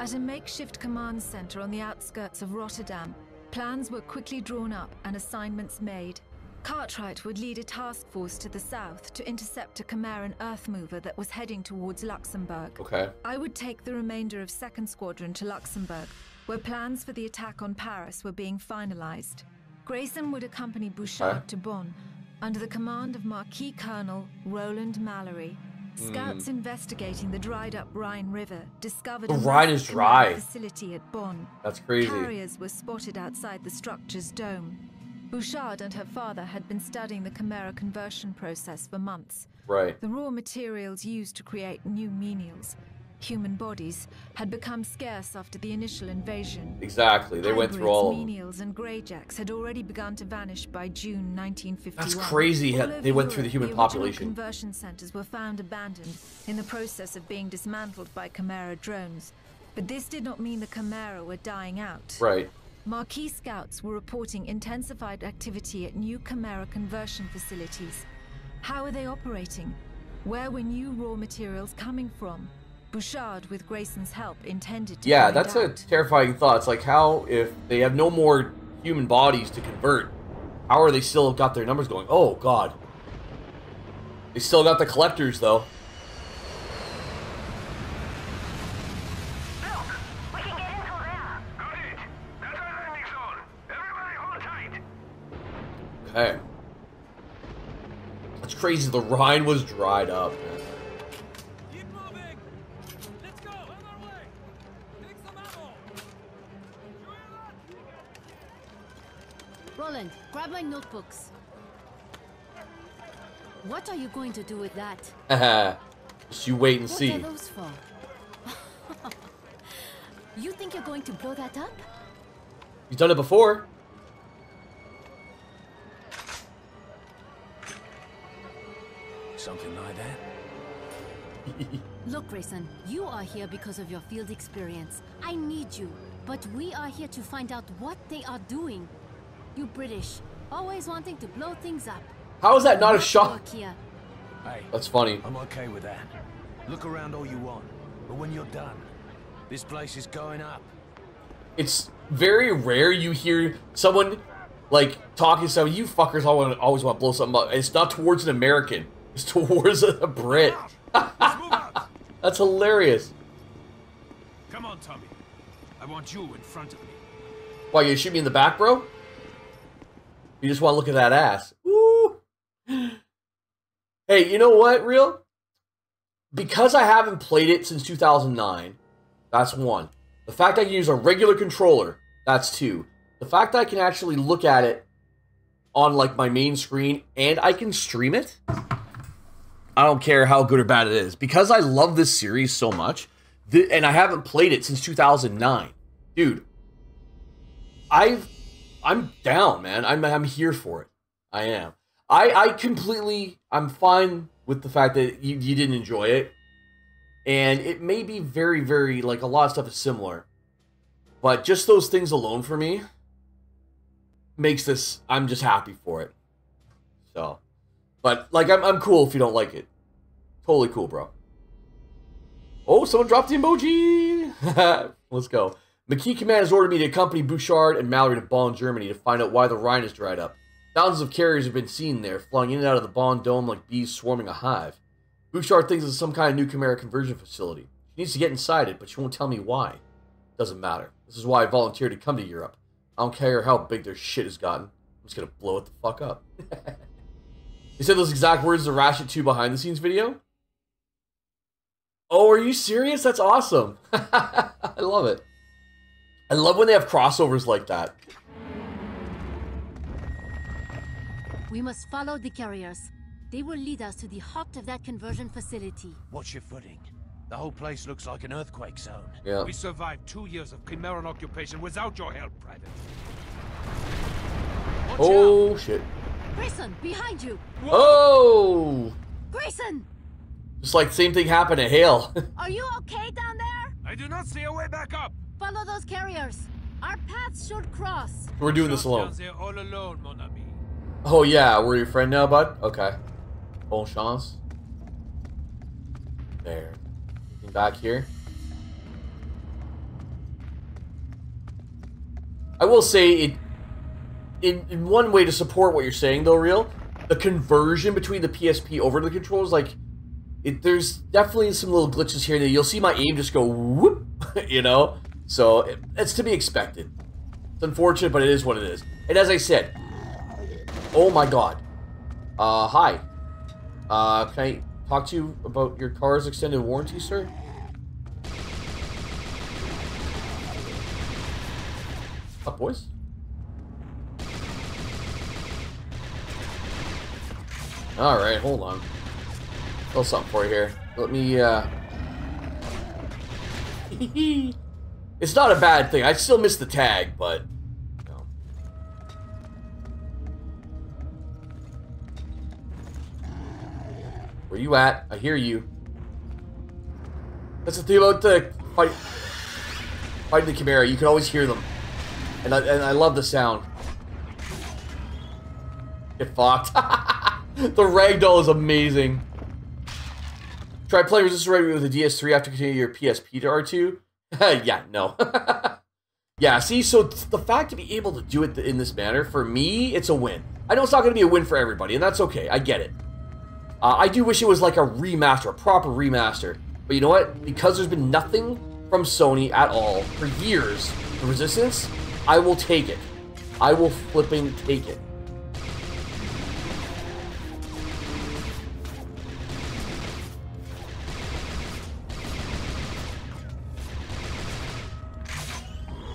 At a makeshift command center on the outskirts of Rotterdam, plans were quickly drawn up and assignments made. Cartwright would lead a task force to the south to intercept a Chimeran earth mover that was heading towards Luxembourg. Okay. I would take the remainder of 2nd Squadron to Luxembourg, where plans for the attack on Paris were being finalized. Grayson would accompany Bouchard to Bonn, under the command of Maquis Colonel Roland Mallory. Scouts Hmm. investigating the dried up Rhine River discovered The a Rhine is dry. facility at Bonn. That's crazy. Carriers were spotted outside the structure's dome. Bouchard and her father had been studying the Chimera conversion process for months. Right. The raw materials used to create new menials, human bodies, had become scarce after the initial invasion. Exactly. They went through Hybrids, all menials, and greyjacks had already begun to vanish by June 1951. That's crazy how they went through the human original population. Conversion centers were found abandoned in the process of being dismantled by Chimera drones. But this did not mean the Chimera were dying out. Right. Maquis scouts were reporting intensified activity at new Chimera conversion facilities. How are they operating? Where were new raw materials coming from? Bouchard, with Grayson's help, intended to Yeah, that's out. a terrifying thought. It's like how if they have no more human bodies to convert, how are they still got their numbers going? Oh god. They still got the collectors though. Okay. That's crazy. The Rhine was dried up. man. Notebooks. What are you going to do with that? Haha. Just you wait and what see. are those for? you think you're going to blow that up? You've done it before. Something like that? Look, Grayson, you are here because of your field experience. I need you, but we are here to find out what they are doing. You British, always wanting to blow things up. How is that not a Not shock? work. Hey, That's funny. I'm okay with that. Look around all you want, but when you're done, this place is going up. It's very rare you hear someone like talking to someone. You fuckers all want, always want to blow something up. It's not towards an American. It's towards a Brit. That's hilarious. Come on, Tommy. I want you in front of me. Why you shoot me in the back, bro? You just want to look at that ass. Woo! Hey, you know what, real? Because I haven't played it since 2009, that's one. The fact that I can use a regular controller, that's two. The fact that I can actually look at it on like my main screen and I can stream it. I don't care how good or bad it is because I love this series so much, and I haven't played it since 2009, dude. I've I'm down, man. I'm I'm here for it. I am. I I completely I'm fine with the fact that you, you didn't enjoy it. And it may be very, very like a lot of stuff is similar. But just those things alone for me makes this I'm just happy for it. So but like I'm I'm cool if you don't like it. Totally cool, bro. Oh, someone dropped the emoji. Let's go. Maquis Command has ordered me to accompany Bouchard and Mallory to Bonn, Germany to find out why the Rhine is dried up. Thousands of carriers have been seen there, flying in and out of the Bonn dome like bees swarming a hive. Bouchard thinks it's some kind of new Chimera conversion facility. She needs to get inside it, but she won't tell me why. Doesn't matter. This is why I volunteered to come to Europe. I don't care how big their shit has gotten. I'm just gonna blow it the fuck up. he said those exact words in the Ratchet 2 behind the scenes video? Oh, are you serious? That's awesome. I love it. I love when they have crossovers like that. We must follow the carriers. They will lead us to the heart of that conversion facility. Watch your footing. The whole place looks like an earthquake zone. Yeah. We survived two years of Chimeran occupation without your help, Private. Watch Oh shit. Grayson, behind you! Oh! Grayson! Just like same thing happened to Hale. Are you okay down there? I do not see a way back up. Follow those carriers. Our paths should cross. We're doing this alone. All alone, mon ami. Oh yeah, we're your friend now, bud? Okay. Bon chance. There. Looking back here. I will say it in, in one way to support what you're saying though, real, the conversion between the PSP over to the controls, like it there's definitely some little glitches here that you'll see my aim just go whoop, you know? So it, it's to be expected. It's unfortunate, but it is what it is. And as I said, Oh my god. Uh, hi. Uh, can I, talk to you about your car's extended warranty, sir? Up, boys. All right, hold on. A little something for you here. Let me. uh... it's not a bad thing. I still miss the tag, but. Where you at? I hear you. That's the thing about the fight, fighting the Chimera. You can always hear them, and I, and I love the sound. Get fucked. the ragdoll is amazing. Try playing Resistance Ready with the DS3 after continuing your PSP to R2? yeah, no. yeah, see, so the fact to be able to do it in this manner, for me, it's a win. I know it's not going to be a win for everybody, and that's okay. I get it. Uh, I do wish it was like a remaster, a proper remaster. But you know what? Because there's been nothing from Sony at all for years, the Resistance, I will take it. I will flipping take it.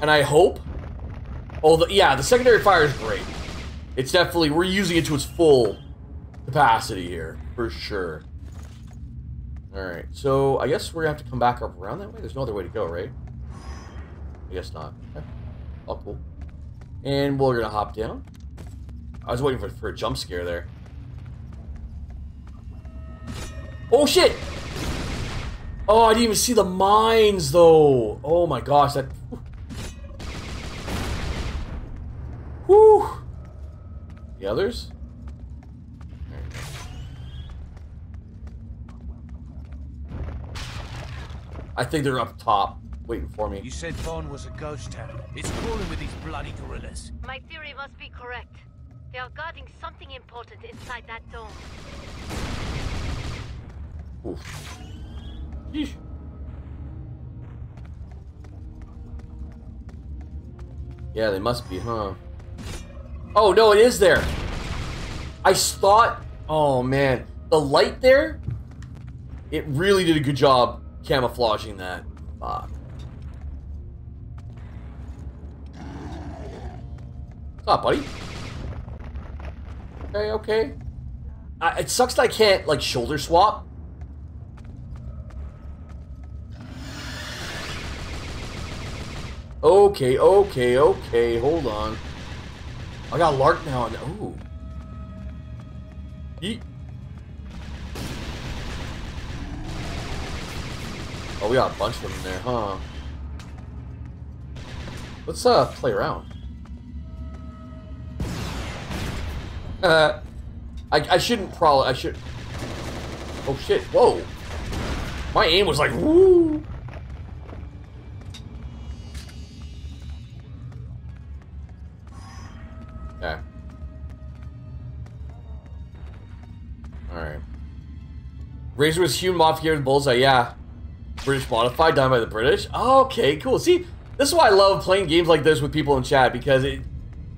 And I hope... Oh, the, yeah, the secondary fire is great. It's definitely... We're using it to its full capacity here, for sure. Alright, so I guess we're going to have to come back up around that way. There's no other way to go, right? I guess not. Okay. Oh, cool. And we're going to hop down. I was waiting for, for a jump scare there. Oh, shit! Oh, I didn't even see the mines, though. Oh, my gosh. That... Whew. The others? I think they're up top, waiting for me. You said Bonn was a ghost town. It's crawling with these bloody gorillas. My theory must be correct. They are guarding something important inside that dome. Oof. Yeesh. Yeah, they must be, huh? Oh, no, it is there. I thought... Oh, man. The light there, it really did a good job camouflaging that. Fuck. What's up, buddy? Okay, okay. I, it sucks that I can't, like, shoulder swap. Okay, okay, okay, hold on. I got Lark now. And, ooh. Yeet. Oh, we got a bunch of them in there, huh? Let's uh play around. Uh, I I shouldn't probably I should. Oh shit! Whoa! My aim was like woo. Razor was human modified with bullseye, yeah. British modified, done by the British. Okay, cool. See, this is why I love playing games like this with people in chat, because it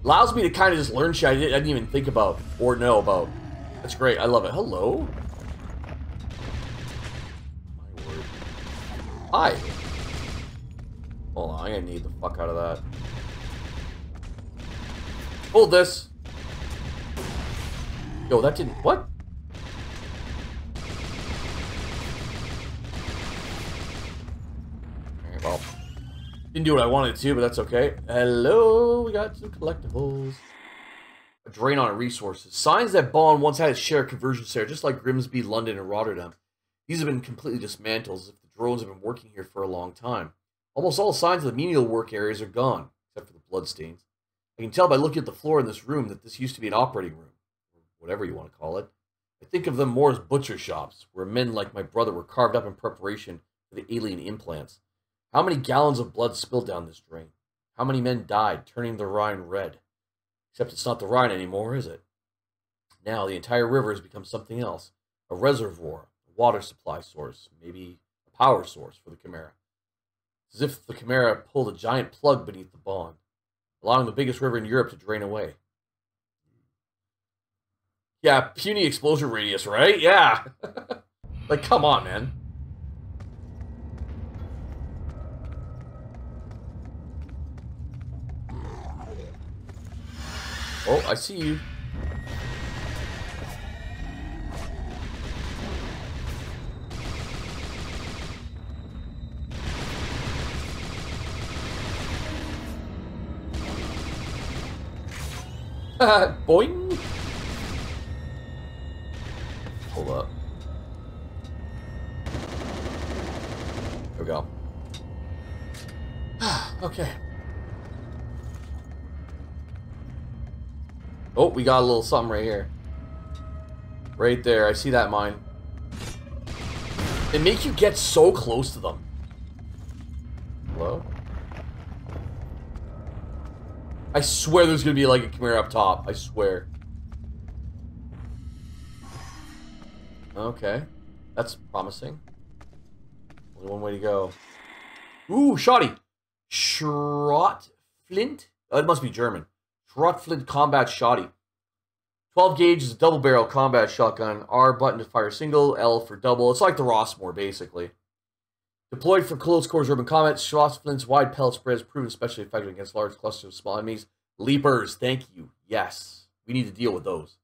allows me to kind of just learn shit I didn't even think about or know about. That's great. I love it. Hello? Hi. Hold on, I'm gonna need the fuck out of that. Hold this. Yo, that didn't... What? Well. Didn't do what I wanted to, but that's okay. Hello, we got some collectibles. A drain on resources. Signs that Bonn once had its share conversion center, just like Grimsby, London, and Rotterdam. These have been completely dismantled, as if the drones have been working here for a long time. Almost all signs of the menial work areas are gone, except for the bloodstains. I can tell by looking at the floor in this room that this used to be an operating room, or whatever you want to call it. I think of them more as butcher shops, where men like my brother were carved up in preparation for the alien implants. How many gallons of blood spilled down this drain? How many men died, turning the Rhine red? Except it's not the Rhine anymore, is it? Now the entire river has become something else. A reservoir, a water supply source, maybe a power source for the Chimera. It's as if the Chimera pulled a giant plug beneath the Bonn allowing the biggest river in Europe to drain away. Yeah, puny explosion radius, right? Yeah. Like, come on, man. Oh, I see you. Boing. Hold up. There we go. okay. Oh, we got a little something right here. Right there. I see that mine. They make you get so close to them. Hello? I swear there's gonna be like a Chimera up top. I swear. Okay. That's promising. Only one way to go. Ooh, shoddy. Schrott Flint? Oh, it must be German. Schrott Combat Shoddy. 12 gauge is a double barrel combat shotgun. R button to fire single, L for double. It's like the Rossmore, basically. Deployed for close quarters urban combat, Schrott wide pellet spread has proven especially effective against large clusters of small enemies. Leapers, thank you. Yes, we need to deal with those.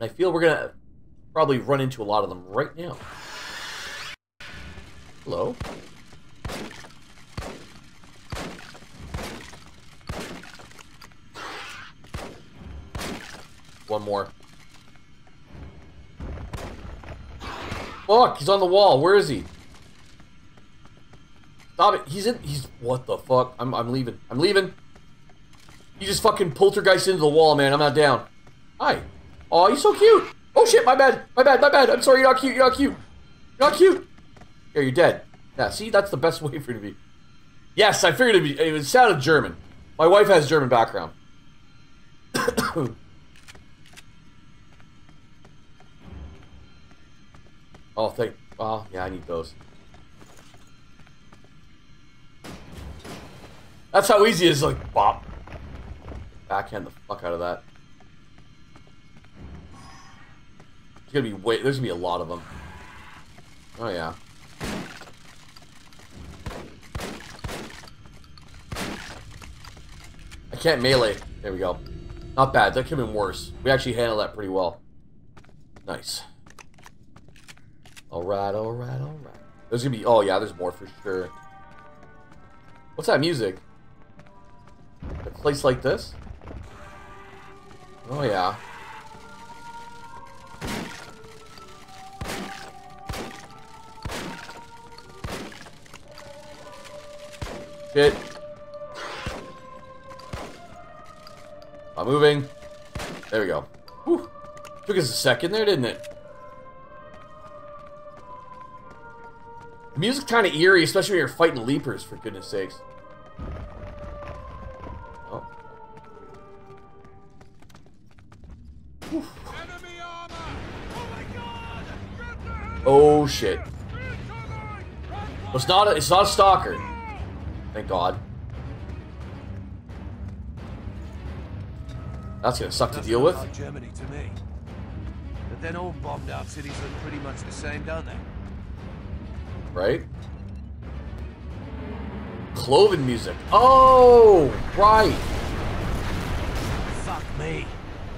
I feel we're gonna probably run into a lot of them right now. Hello? One more. Fuck, he's on the wall. Where is he? Stop it. He's in. He's. What the fuck? I'm, I'm leaving. I'm leaving. You just fucking poltergeist into the wall, man. I'm not down. Hi. Oh, you're so cute. Oh shit, my bad. My bad, my bad. I'm sorry, you're not cute. You're not cute. You're not cute. Here, you're dead. Yeah, see, that's the best way for you to be. Yes, I figured it'd be. It sounded German. My wife has German background. oh, thank. Oh, yeah, I need those. That's how easy it is. Like, bop. Backhand the fuck out of that. There's gonna be wait. There's gonna be a lot of them. Oh yeah. I can't melee. There we go. Not bad. That could have been worse. We actually handled that pretty well. Nice. Alright, alright, alright. There's gonna be... Oh, yeah, there's more for sure. What's that music? A place like this? Oh, yeah. Shit. I'm moving. There we go. Whew. Took us a second there, didn't it? The music's kind of eerie, especially when you're fighting leapers, for goodness sakes. Oh. Oh shit. It's not a, it's not a stalker. Thank God. That's gonna suck to deal with. Like Germany to me. But then all bombed out cities look pretty much the same, don't they? Right? Cloven music. Oh, right. Fuck me.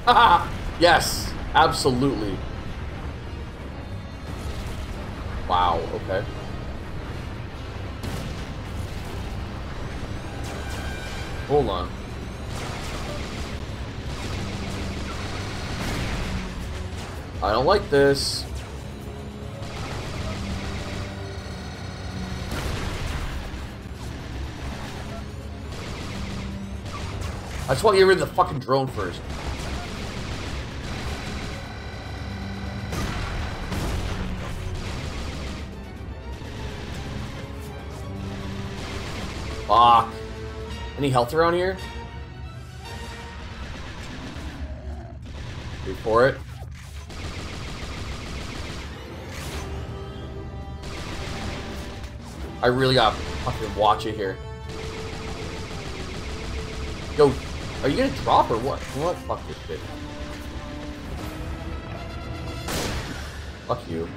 yes, absolutely. Wow, okay. Hold on. I don't like this. I just want to get rid of the fucking drone first. Fuck. Any health around here? Wait for it. I really gotta fucking watch it here. Yo, are you gonna drop or what? What? Fuck this shit. Fuck you.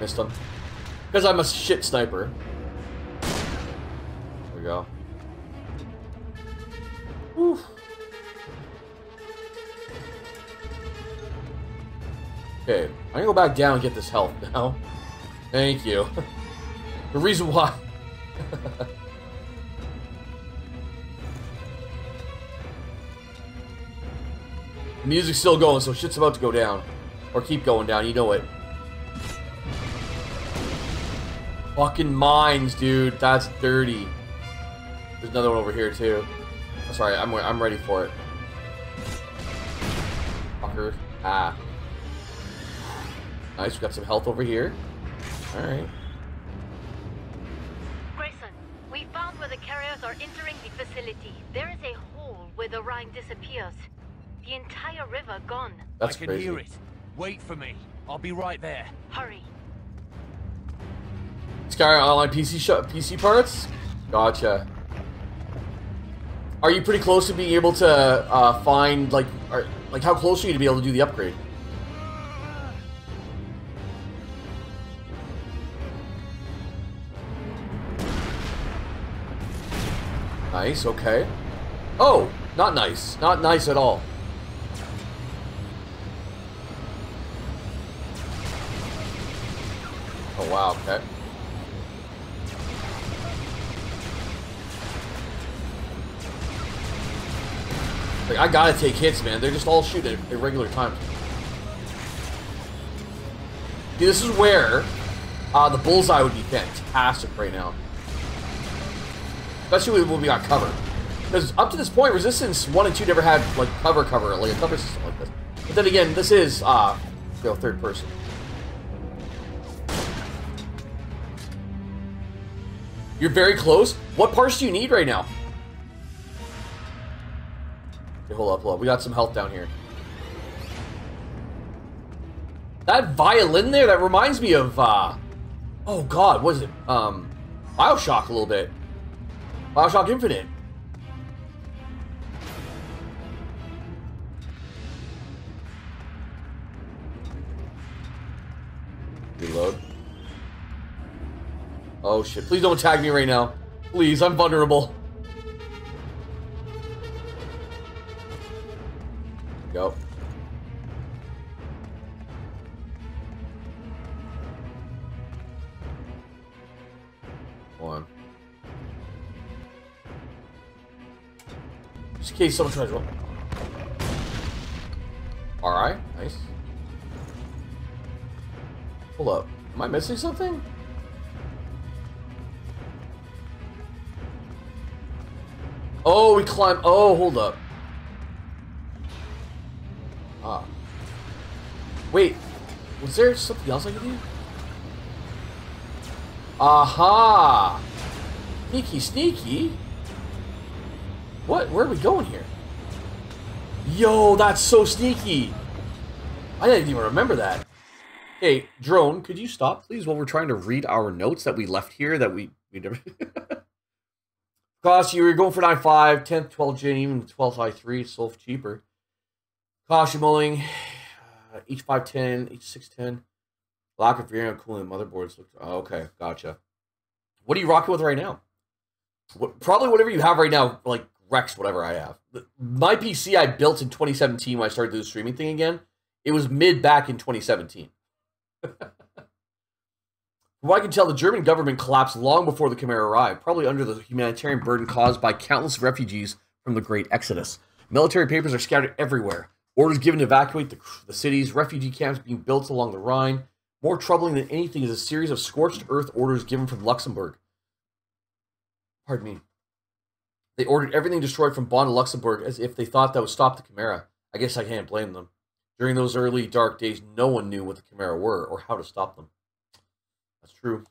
Missed him. Because I'm a shit sniper. There we go. Whew. Okay, I'm gonna go back down and get this health now. Thank you. the reason why. music's still going, so shit's about to go down. Or keep going down, you know it. Fucking mines, dude. That's dirty. There's another one over here, too. Sorry, I'm, I'm ready for it. Fucker. Ah. Nice, we got some health over here. Alright. Entire gone. That's I can crazy. hear it. Wait for me. I'll be right there. Hurry. Sky Online PC sh PC parts? Gotcha. Are you pretty close to being able to uh, find, like, are, like how close are you to be able to do the upgrade? Nice, okay. Oh, not nice. Not nice at all. Wow, okay. Like, I gotta take hits, man. They're just all shooting at irregular times. See, this is where uh, the bullseye would be fantastic right now. Especially when we got cover. Because up to this point, Resistance 1 and 2 never had, like, cover cover, like a cover system like this. But then again, this is, uh, you know, third person. You're very close. What parts do you need right now? Okay, hold up, hold up. We got some health down here. That violin there, that reminds me of, uh... Oh, God, what is it? Um, Bioshock a little bit. Bioshock Infinite. Reload. Oh shit, please don't tag me right now. Please, I'm vulnerable. Go. One. Just in case someone tries to. Alright, nice. Hold up. Am I missing something? Oh, we climb. Oh, hold up. Ah. Wait. Was there something else I could do? Aha! Sneaky, sneaky. What? Where are we going here? Yo, that's so sneaky. I didn't even remember that. Hey, drone, could you stop, please, while we're trying to read our notes that we left here that we, we never... Cost you were going for 9.5, 10th, 12 Jane, even 12th i3, it's so cheaper. Caution mulling, uh, each 510, each 610. Lack of variant cooling motherboards. Look, oh, okay, gotcha. What are you rocking with right now? What, probably whatever you have right now, like Rex, whatever I have. My PC I built in 2017 when I started doing the streaming thing again. It was mid back in 2017. I can tell, the German government collapsed long before the Chimera arrived, probably under the humanitarian burden caused by countless refugees from the Great Exodus. Military papers are scattered everywhere. Orders given to evacuate the, the cities, refugee camps being built along the Rhine. More troubling than anything is a series of scorched earth orders given from Luxembourg. Pardon me. They ordered everything destroyed from Bonn to Luxembourg as if they thought that would stop the Chimera. I guess I can't blame them. During those early dark days, no one knew what the Chimera were or how to stop them. That's true.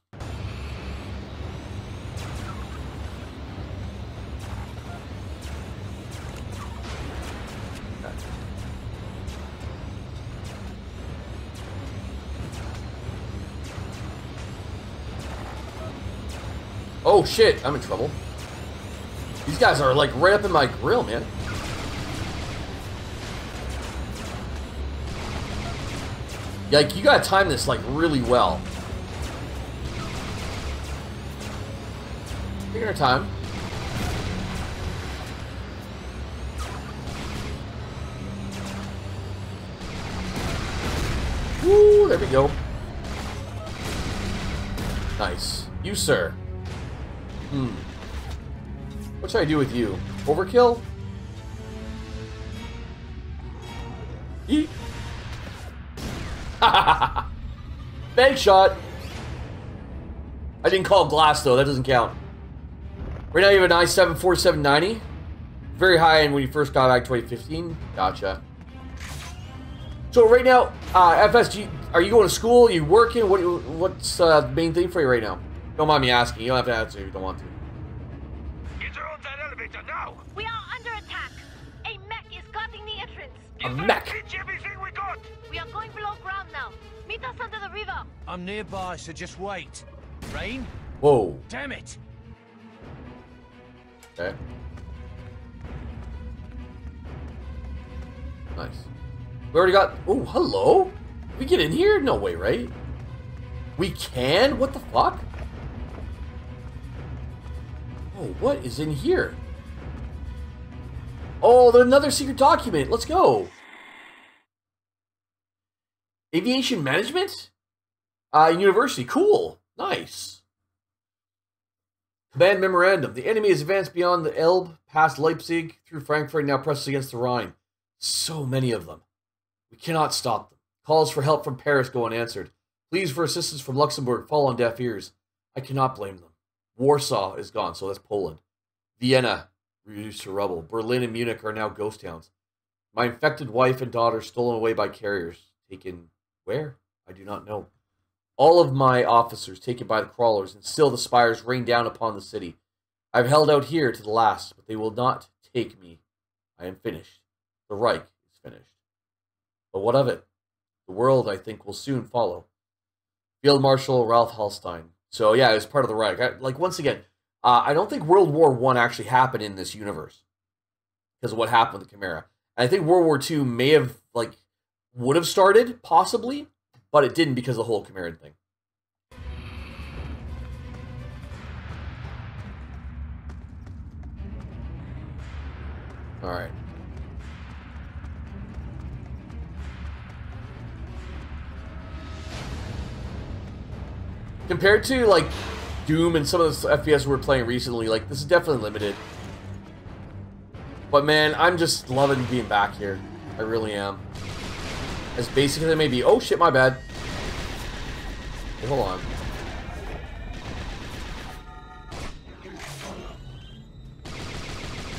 Oh shit, I'm in trouble. These guys are like right up in my grill, man. Like, you gotta time this, like, really well. Taking our time. Woo, there we go. Nice. You, sir. Hmm. What should I do with you? Overkill? Yeet. Bank shot. I didn't call glass though. That doesn't count. Right now you have an i7 4790. Very high end when you first got back 2015. Gotcha. So right now, uh, FSG, are you going to school? Are you working? What what's uh, the main thing for you right now? Don't mind me asking. You don't have to answer if you don't want to. Get her on that elevator now! We are under attack. A mech is guarding the entrance. A mech. Pitch everything we got! We are going below ground now. Meet us under the river. I'm nearby, so just wait. Raine? Whoa. Damn it! Okay. Nice. We already got. Oh, hello. We get in here? No way, right? We can? What the fuck? Oh, what is in here? Oh, there's another secret document. Let's go. Aviation management? Uh, university. Cool. Nice. Command memorandum. The enemy has advanced beyond the Elbe, past Leipzig, through Frankfurt, now presses against the Rhine. So many of them. We cannot stop them. Calls for help from Paris go unanswered. Pleas for assistance from Luxembourg fall on deaf ears. I cannot blame them. Warsaw is gone, so that's Poland. Vienna reduced to rubble. Berlin and Munich are now ghost towns. My infected wife and daughter stolen away by carriers. Taken where? I do not know. All of my officers taken by the crawlers, and still the spires rain down upon the city. I've held out here to the last, but they will not take me. I am finished. The Reich is finished. But what of it? The world, I think, will soon follow. Field Marshal Ralph Hallstein. So yeah, it was part of the Reich. I, like once again, uh, I don't think World War One actually happened in this universe because of what happened with the Chimera. And I think World War Two may have like would have started possibly, but it didn't because of the whole Chimeran thing. All right. Compared to like Doom and some of the FPS we were playing recently, like this is definitely limited. But man, I'm just loving being back here. I really am. As basic as it may be. Oh shit, my bad. Hold on.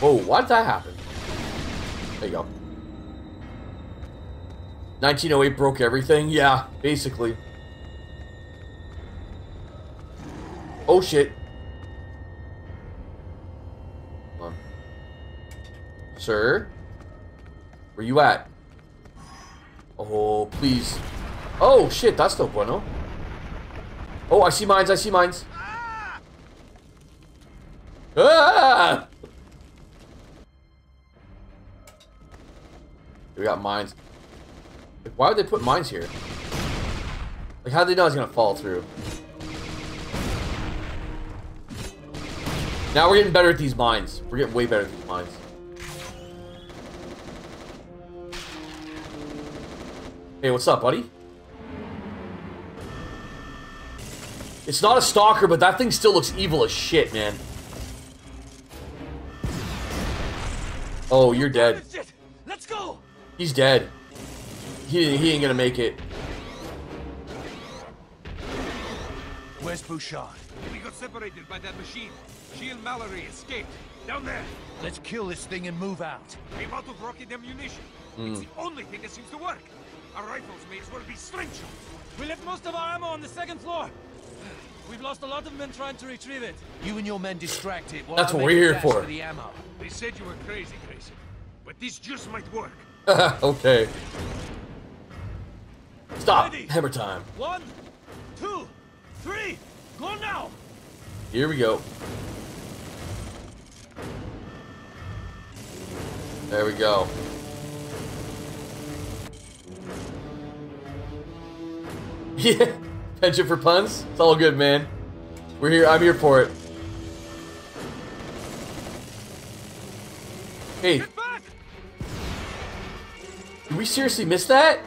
Whoa, why did that happen? There you go. 1908 broke everything? Yeah, basically. Oh shit. Sir? Where you at? Oh, please. Oh shit, that's no bueno. Oh, I see mines, I see mines. Ah! We got mines. Like, why would they put mines here? Like, how did they know it's gonna fall through? Now we're getting better at these mines. We're getting way better at these mines. Hey, what's up, buddy? It's not a stalker, but that thing still looks evil as shit, man. Oh, you're dead. Let's go. He's dead. He, he ain't gonna make it. Where's Bouchard? We got separated by that machine. She and Mallory escaped. Down there. Let's kill this thing and move out. I'm out of rocket ammunition. Hmm. It's the only thing that seems to work. Our rifles may as well be slingshots. We left most of our ammo on the second floor. We've lost a lot of men trying to retrieve it. You and your men distract it while That's I what we're here dash for. the ammo. They said you were crazy, Grayson. But this just might work. okay. Stop. Ready. Hammer time. One, two, three, go now! Here we go. There we go. Yeah, penchant for puns. It's all good, man. We're here. I'm here for it. Hey, did we seriously miss that?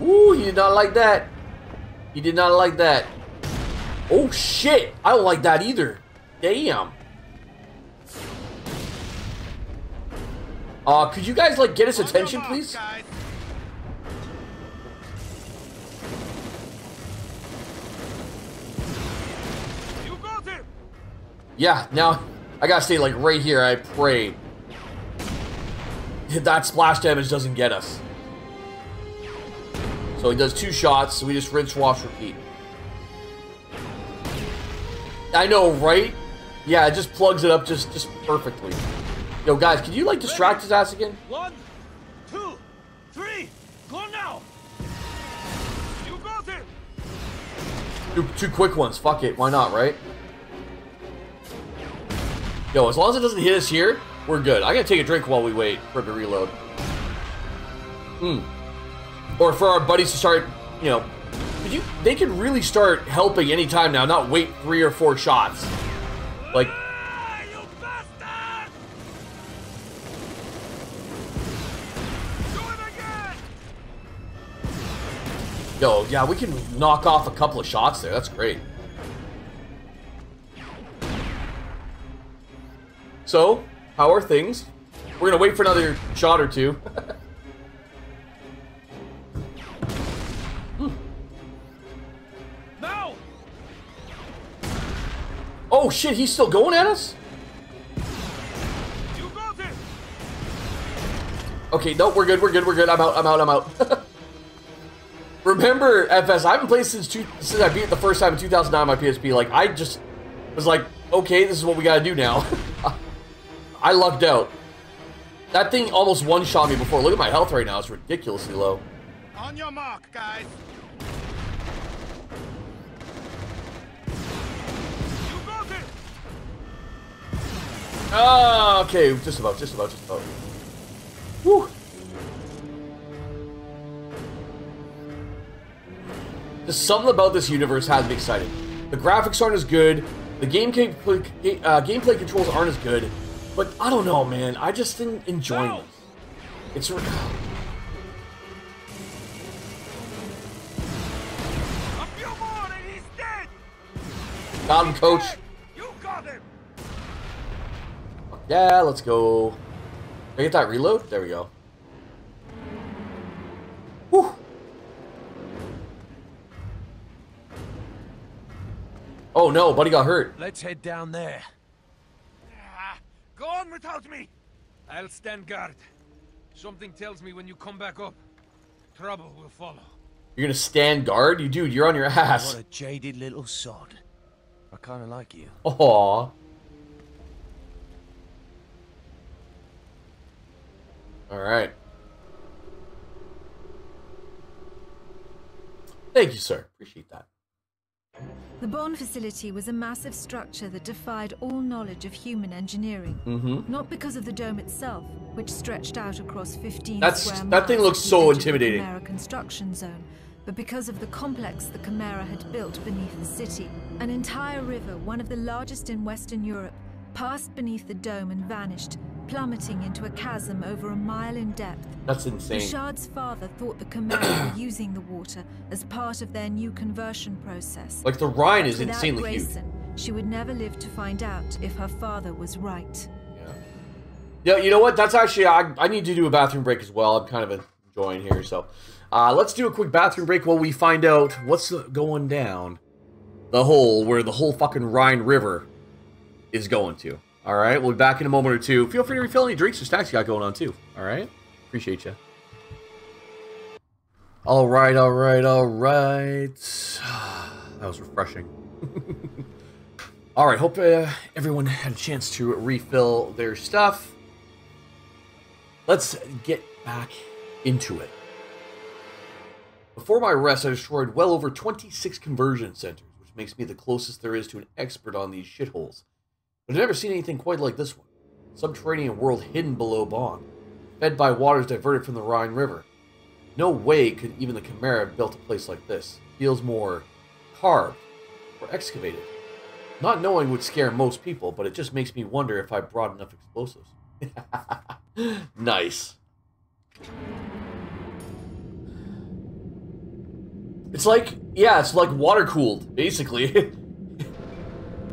Ooh, he did not like that. He did not like that. Oh shit! I don't like that either. Damn. Uh, could you guys like get his attention, please? Yeah, now I gotta stay like right here. I pray that splash damage doesn't get us. So he does two shots. So we just rinse, wash, repeat. I know, right? Yeah, it just plugs it up just just perfectly. Yo, guys, can you like distract his ass again? One, two, three, go now! You got it! Two, two quick ones. Fuck it. Why not, right? Yo, as long as it doesn't hit us here, we're good. I gotta take a drink while we wait for it to reload. Hmm. Or for our buddies to start, you know, could you? They could really start helping anytime now, not wait three or four shots. Like. Yo, yeah, we can knock off a couple of shots there. That's great. So, how are things? We're gonna wait for another shot or two. Now! oh shit, he's still going at us? You got it! Okay, no, we're good, we're good, we're good. I'm out, I'm out, I'm out. Remember, FS, I haven't played since two, since I beat it the first time in 2009 on my PSP. Like, I just was like, okay, this is what we gotta do now. I lucked out. That thing almost one-shot me before. Look at my health right now. It's ridiculously low. On your mark, guys. You got it! Ah, okay, just about, just about, just about. Whew. Just something about this universe has me excited. The graphics aren't as good. The game uh, gameplay controls aren't as good. But I don't know, man. I just didn't enjoy No. it. It's re- A few more and he's dead! got him, coach. You got him! Yeah, let's go. Can I get that reload? There we go. Whew. Oh no, buddy got hurt. Let's head down there. Ah, Go on without me! I'll stand guard. Something tells me when you come back up, trouble will follow. You're gonna stand guard? You dude, you're on your ass. What a jaded little sod. I kind of like you. Aww. Alright. Thank you, sir. Appreciate that. The Bonn facility was a massive structure that defied all knowledge of human engineering. Mm-hmm. Not because of the dome itself, which stretched out across 15 That's- square that thing looks so edge of the intimidating. Chimera construction zone, but because of the complex the Chimera had built beneath the city. An entire river, one of the largest in Western Europe, passed beneath the dome and vanished, plummeting into a chasm over a mile in depth. That's insane. Bouchard's father thought the Chimera were using the water as part of their new conversion process. Like, the Rhine But is insanely huge. Grayson, She would never live to find out if her father was right. Yeah. Yeah, you know what? That's actually I, I need to do a bathroom break as well. I'm kind of enjoying here, so uh, let's do a quick bathroom break while we find out what's going down the hole where the whole fucking Rhine River is going to. All right, we'll be back in a moment or two. Feel free to refill any drinks or snacks you got going on too. All right, appreciate you. All right, all right, all right. That was refreshing. All right, hope uh, everyone had a chance to refill their stuff. Let's get back into it. Before my arrest, I destroyed well over 26 conversion centers, which makes me the closest there is to an expert on these shitholes. But I've never seen anything quite like this one. Subterranean world hidden below Bonn, fed by waters diverted from the Rhine River. No way could even the Chimera have built a place like this. Feels more carved or excavated. Not knowing would scare most people, but it just makes me wonder if I brought enough explosives. nice. It's like, yeah, it's like water cooled, basically.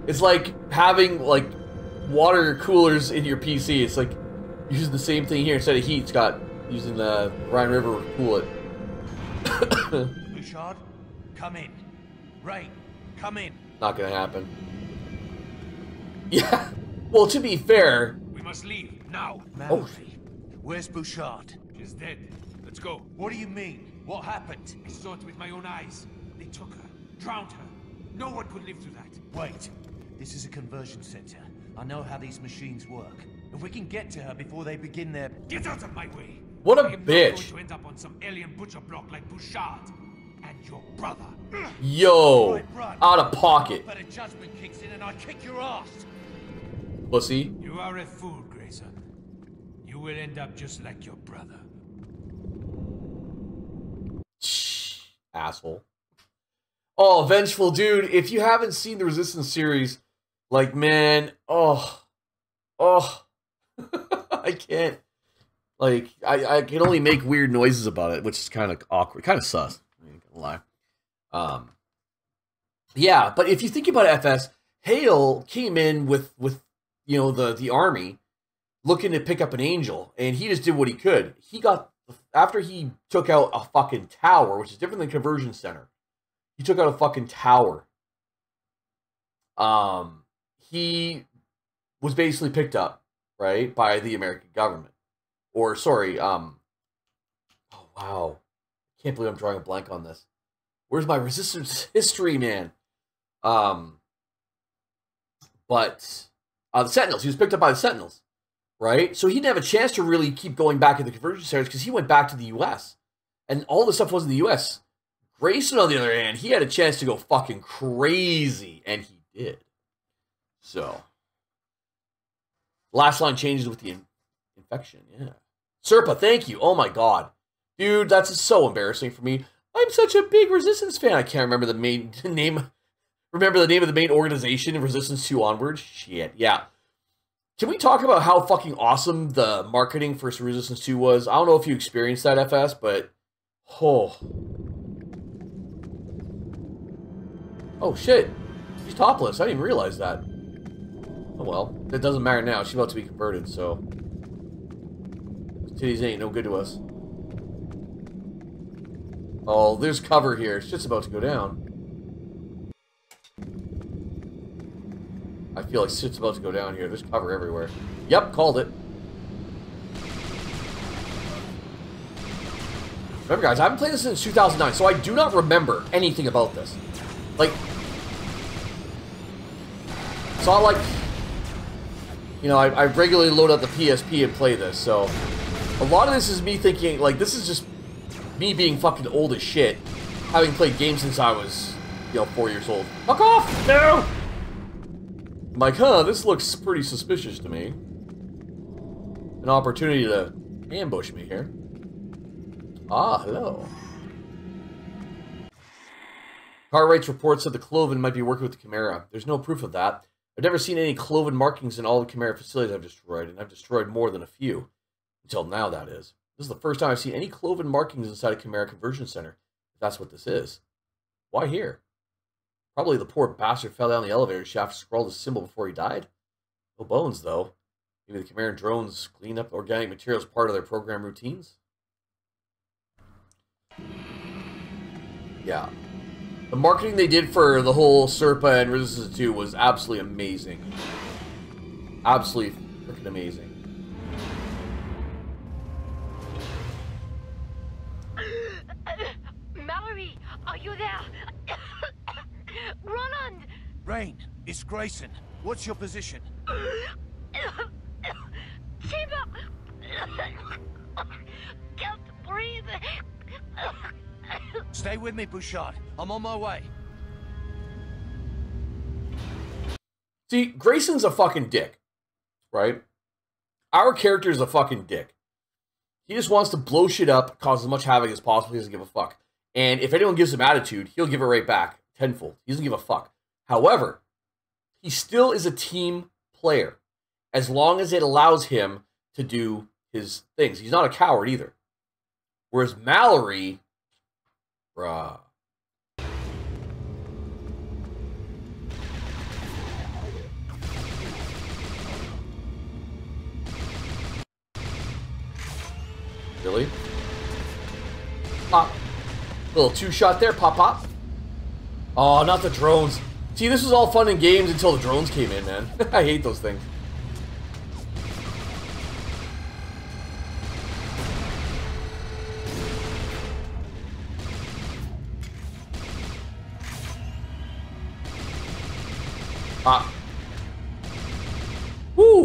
it's like having like water coolers in your PC. It's like using the same thing here instead of heat. It's got using the Rhine River to cool it. Bouchard, come in. Raine, come in. Not gonna happen. Yeah. Well, to be fair, We must leave now. Mallory, oh. where's Bouchard? She's dead. Let's go. What do you mean? What happened? I saw it with my own eyes. They took her, drowned her. No one could live through that. Wait. This is a conversion center. I know how these machines work. If we can get to her before they begin their... Get out of my way! What a I am not bitch. going to end up on some alien butcher block like Bouchard and your brother. yo, out of pocket, Better judgment kicks in and I kick your ass. pussy. You are a fool, Grayson. You will end up just like your brother. asshole. Oh, vengeful dude! If you haven't seen the Resistance series, like man, oh, oh, I can't. Like I, I can only make weird noises about it, which is kind of awkward, kind of sus. I ain't gonna lie. Um, yeah, but if you think about FS, Hale came in with with you know the the army looking to pick up an angel, and he just did what he could. He got after he took out a fucking tower, which is different than conversion center. He took out a fucking tower. Um, he was basically picked up right by the American government, or sorry, um. Oh wow, can't believe I'm drawing a blank on this. Where's my resistance history, man? Um, but uh, the Sentinels. He was picked up by the Sentinels right? So he didn't have a chance to really keep going back in the conversion centers because he went back to the U.S. and all this stuff was in the U.S. Grayson, on the other hand, he had a chance to go fucking crazy, and he did. So, last line changes with the in- infection. Yeah, SRPA, thank you. Oh my god, dude, that's so embarrassing for me. I'm such a big Resistance fan. I can't remember the main name. Remember the name of the main organization in Resistance 2 onward? Shit, yeah. Can we talk about how fucking awesome the marketing for Resistance 2 was? I don't know if you experienced that, FS, but oh. Oh shit. She's topless. I didn't even realize that. Oh well. It doesn't matter now. She's about to be converted, so. Titties ain't no good to us. Oh, there's cover here. It's just about to go down. I feel like shit's about to go down here. There's cover everywhere. Yep, called it. Remember, guys, I haven't played this since 2009, so I do not remember anything about this. Like, it's not like, you know, I, I regularly load up the PSP and play this, so a lot of this is me thinking, like, this is just me being fucking old as shit, having played games since I was, you know, four years old. Fuck off! No! I'm like, huh, this looks pretty suspicious to me. An opportunity to ambush me here. Ah, hello. Cartwright's report said the Cloven might be working with the Chimera. There's no proof of that. I've never seen any Cloven markings in all the Chimera facilities I've destroyed, and I've destroyed more than a few. Until now, that is. This is the first time I've seen any Cloven markings inside a Chimera Conversion Center, if that's what this is. Why here? Probably the poor bastard fell down the elevator shaft scrawled a symbol before he died. No bones, though. Maybe the Chimera drones clean up organic material as part of their program routines? Yeah. The marketing they did for the whole SRPA and Resistance 2 was absolutely amazing. Absolutely freaking amazing. Mallory, are you there? Roland! Raine, it's Grayson. What's your position? Timber! Can't breathe! Stay with me, Bouchard. I'm on my way. See, Grayson's a fucking dick, right? Our character is a fucking dick. He just wants to blow shit up, cause as much havoc as possible. He doesn't give a fuck. And if anyone gives him attitude, he'll give it right back tenfold. He doesn't give a fuck. However, he still is a team player as long as it allows him to do his things. He's not a coward either. Whereas Mallory, bruh. Really? Pop. Little two shot there, pop pop. Oh, not the drones. See, this was all fun and games until the drones came in, man. I hate those things. Ah.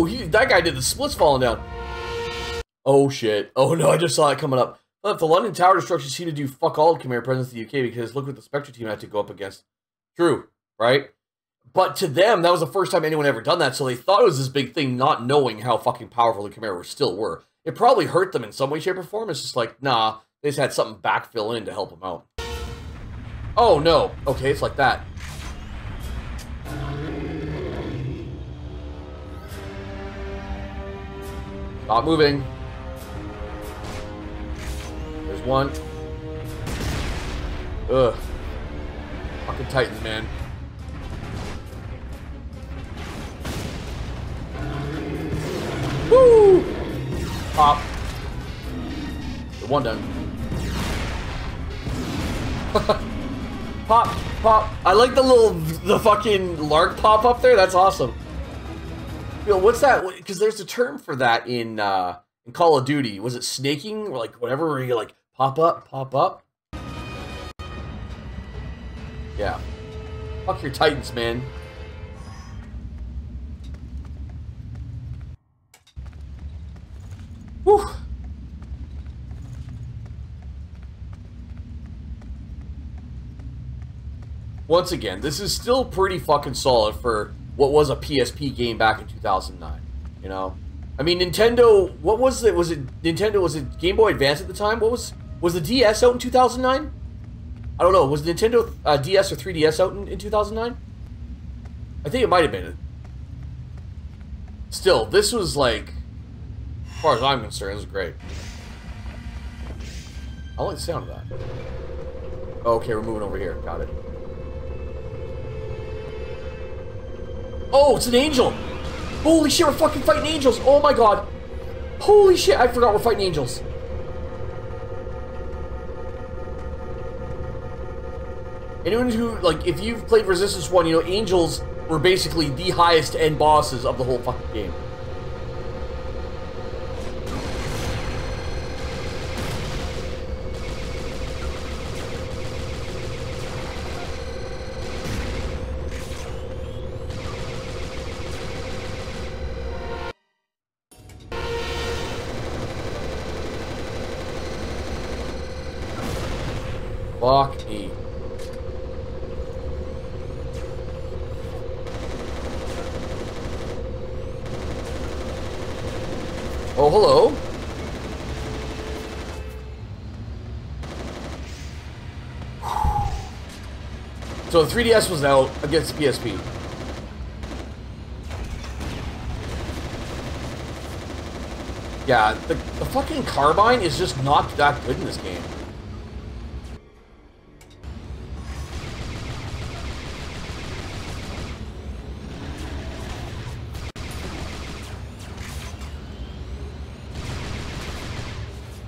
He, that guy did the splits falling down. Oh shit. Oh no, I just saw it coming up. But the London Tower destruction seemed to do fuck all to Chimera presence in the UK because look what the Spectre team had to go up against. True, right? But to them, that was the first time anyone ever done that, so they thought it was this big thing, not knowing how fucking powerful the Chimera still were. It probably hurt them in some way, shape, or form. It's just like, nah, they just had something backfill in to help them out. Oh no. Okay, it's like that. Stop moving. There's one. Ugh. Fucking Titans, man. Woo! Pop. The one done. pop, pop. I like the little, the fucking lark pop up there. That's awesome. Yo, what's that? Because there's a term for that in uh, in Call of Duty. Was it snaking or like whatever? Where you like pop up, pop up. Yeah. Fuck your Titans, man. Whew. Once again, this is still pretty fucking solid for what was a PSP game back in 2009. You know, I mean, Nintendo. What was it? Was it Nintendo? Was it Game Boy Advance at the time? What was was the DS out in 2009? I don't know. Was Nintendo uh, DS or 3DS out in, in 2009? I think it might have been. Still, this was like, as far as I'm concerned, this was great. I like the sound of that. Okay, we're moving over here. Got it. Oh, it's an angel! Holy shit, we're fucking fighting angels! Oh my god! Holy shit, I forgot we're fighting angels. Anyone who, like, if you've played Resistance 1, you know, angels were basically the highest end bosses of the whole fucking game. Fuck me. Oh, hello. So the 3DS was out against PSP. Yeah, the, the fucking carbine is just not that good in this game.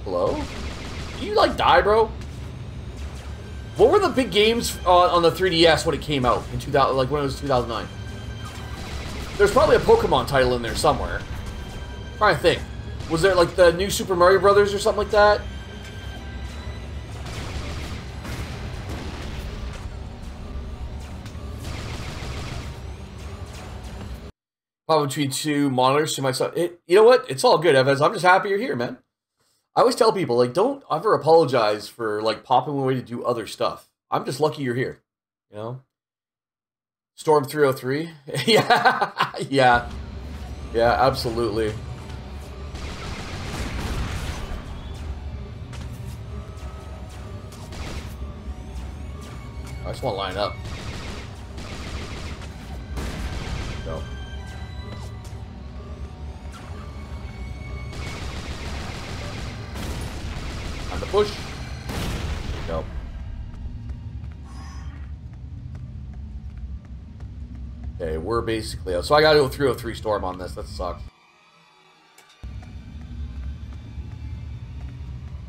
Hello? You like die, bro? The big games on, on the 3DS when it came out in 2000, like when it was 2009? There's probably a Pokemon title in there somewhere. I'm trying to think. Was there like the new Super Mario Brothers or something like that? Probably between two monitors to myself. It, you know what? It's all good, Evans. I'm just happy you're here, man. I always tell people like, don't ever apologize for like popping away to do other stuff. I'm just lucky you're here. You know? Storm 303. yeah. Yeah. Yeah, absolutely. I just want to line up. No. On push. Okay, we're basically so I gotta go 303 storm on this. That sucks.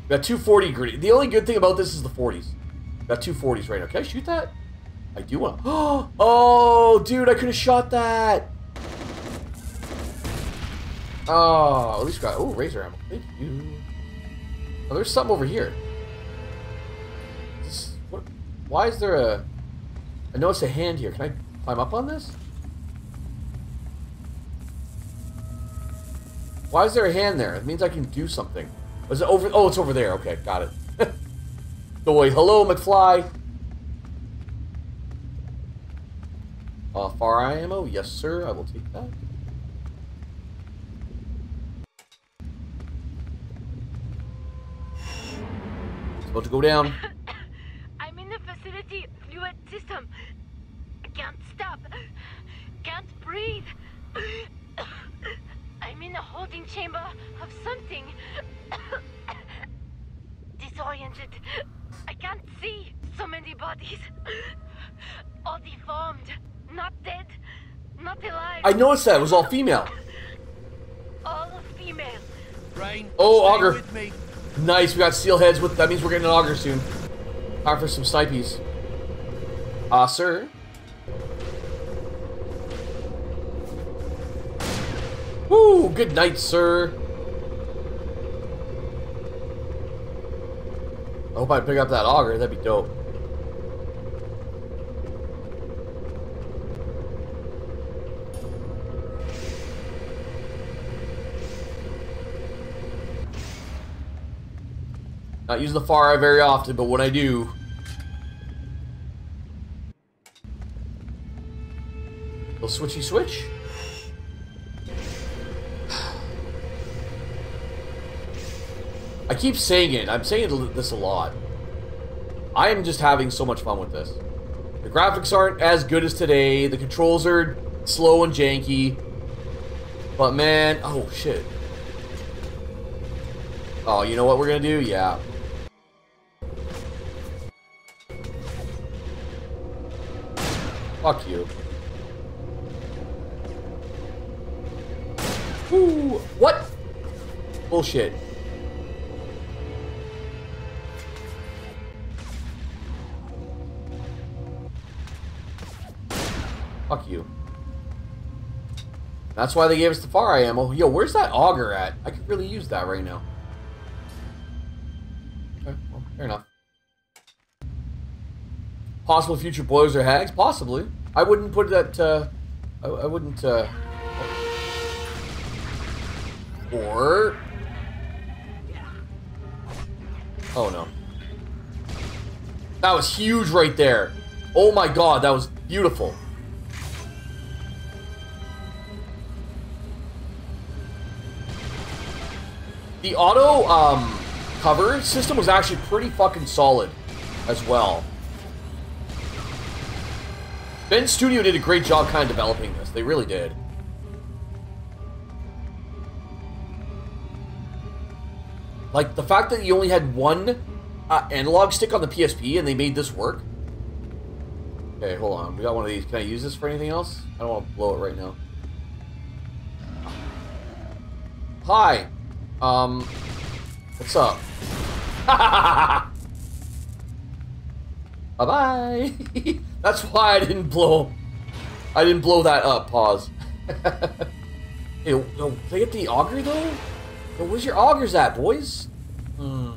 We got 240 grenade. The only good thing about this is the 40s. We got 240s right now. Can I shoot that? I do want to. Oh, dude, I could have shot that. Oh, at least got. Oh, razor ammo. Thank you. Oh, there's something over here. This, what, why is there a. I noticed a hand here. Can I climb up on this? Why is there a hand there? It means I can do something. Was it over? Oh, it's over there. Okay, got it. Boy, hello, McFly. Uh, far ammo? Yes, sir. I will take that. It's about to go down. I'm in the facility fluid system. Can't stop. Can't breathe. I'm in a holding chamber of something. Disoriented. I can't see so many bodies. All deformed. Not dead. Not alive. I noticed that. It was all female. All female. Raine. Oh, stay auger. with me. Nice. We got steel heads. With That means we're getting an auger soon. Time for some snipies. Ah, uh, sir. Woo! Good night, sir. I hope I pick up that auger. That'd be dope. Not use the Fareye very often, but when I do... Little switchy switch. I keep saying it. I'm saying this a lot. I am just having so much fun with this. The graphics aren't as good as today. The controls are slow and janky. But man, oh shit. Oh, you know what we're gonna do? Yeah. Fuck you. Ooh, what? Bullshit. Fuck you. That's why they gave us the far ammo. Yo, where's that auger at? I could really use that right now. Okay, well, fair enough. Possible future boilers or hags? Possibly. I wouldn't put that, uh... I, I wouldn't, uh... Or... Oh, no. That was huge right there. Oh my god, that was beautiful. The auto um, cover system was actually pretty fucking solid as well. Bend Studio did a great job kind of developing this. They really did. Like, the fact that you only had one uh, analog stick on the PSP and they made this work. Okay, hold on. We got one of these. Can I use this for anything else? I don't want to blow it right now. Hi. Um, what's up? Bye-bye. That's why I didn't blow... I didn't blow that up. Pause. hey, yo, I get the auger, though? Yo, where's your augers at, boys? Hmm.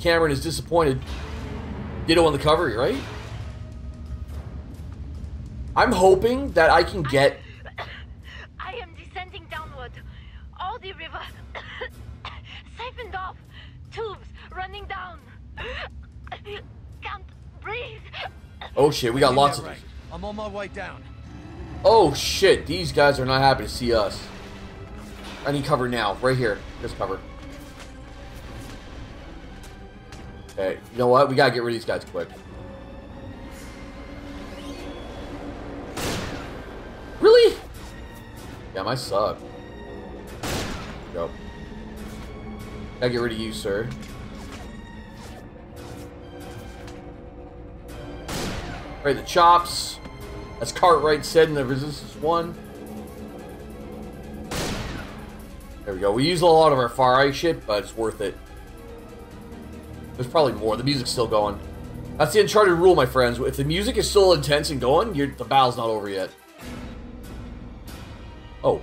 Cameron is disappointed. Ditto on the cover, right? I'm hoping that I can get... the river. Siphoned off. Tubes running down. Can't breathe. Oh shit, we got lots of right. I'm on my way down. Oh shit, these guys are not happy to see us. I need cover now, right here. This cover. Okay, you know what? We gotta get rid of these guys quick. Really? Yeah, I suck. Go. Gotta get rid of you, sir. Right, the chops. As Cartwright said in the Resistance 1. There we go. We use a lot of our Fareye shit, but it's worth it. There's probably more. The music's still going. That's the Uncharted rule, my friends. If the music is still intense and going, the battle's not over yet. Oh.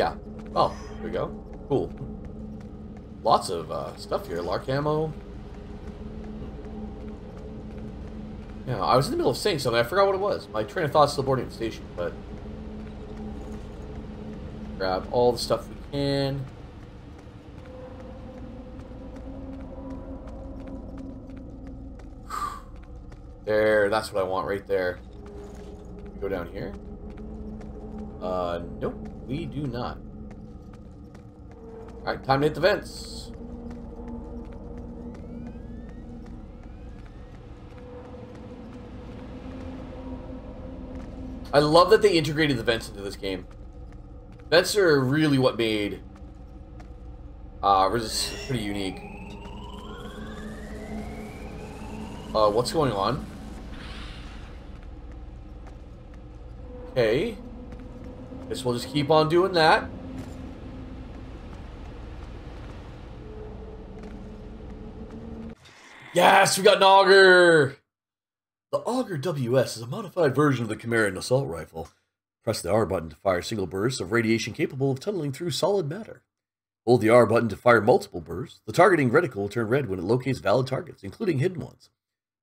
Yeah. Oh, there we go. Cool. Lots of uh, stuff here. Lark ammo. Yeah, I was in the middle of saying something. I forgot what it was. My train of thought's still boarding the station, but... Grab all the stuff we can. There, that's what I want right there. Go down here. Uh, nope, we do not. Alright, time to hit the vents. I love that they integrated the vents into this game. Vents are really what made uh, Resist pretty unique. Uh, what's going on? Okay. Guess we'll just keep on doing that. Yes, we got an auger! The Auger WS is a modified version of the Chimeran assault rifle. Press the R button to fire single bursts of radiation capable of tunneling through solid matter. Hold the R button to fire multiple bursts. The targeting reticle will turn red when it locates valid targets, including hidden ones.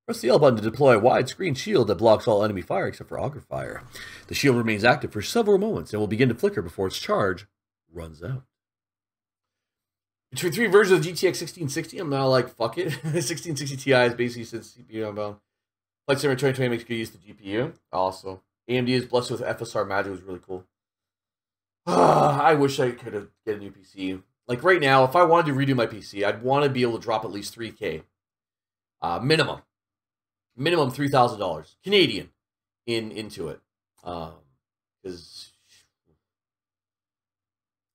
Press the L button to deploy a wide-screen shield that blocks all enemy fire except for auger fire. The shield remains active for several moments and will begin to flicker before its charge runs out. Between three versions of GTX 1660, I'm now like, fuck it. 1660 Ti is basically since CPU unbound. Flight Simulator 2020 makes good use of the GPU. Also, AMD is blessed with FSR Magic, was really cool. I wish I could have get a new PC. Like right now, if I wanted to redo my PC, I'd want to be able to drop at least 3K. Uh, minimum minimum three thousand dollars Canadian in into it, because um,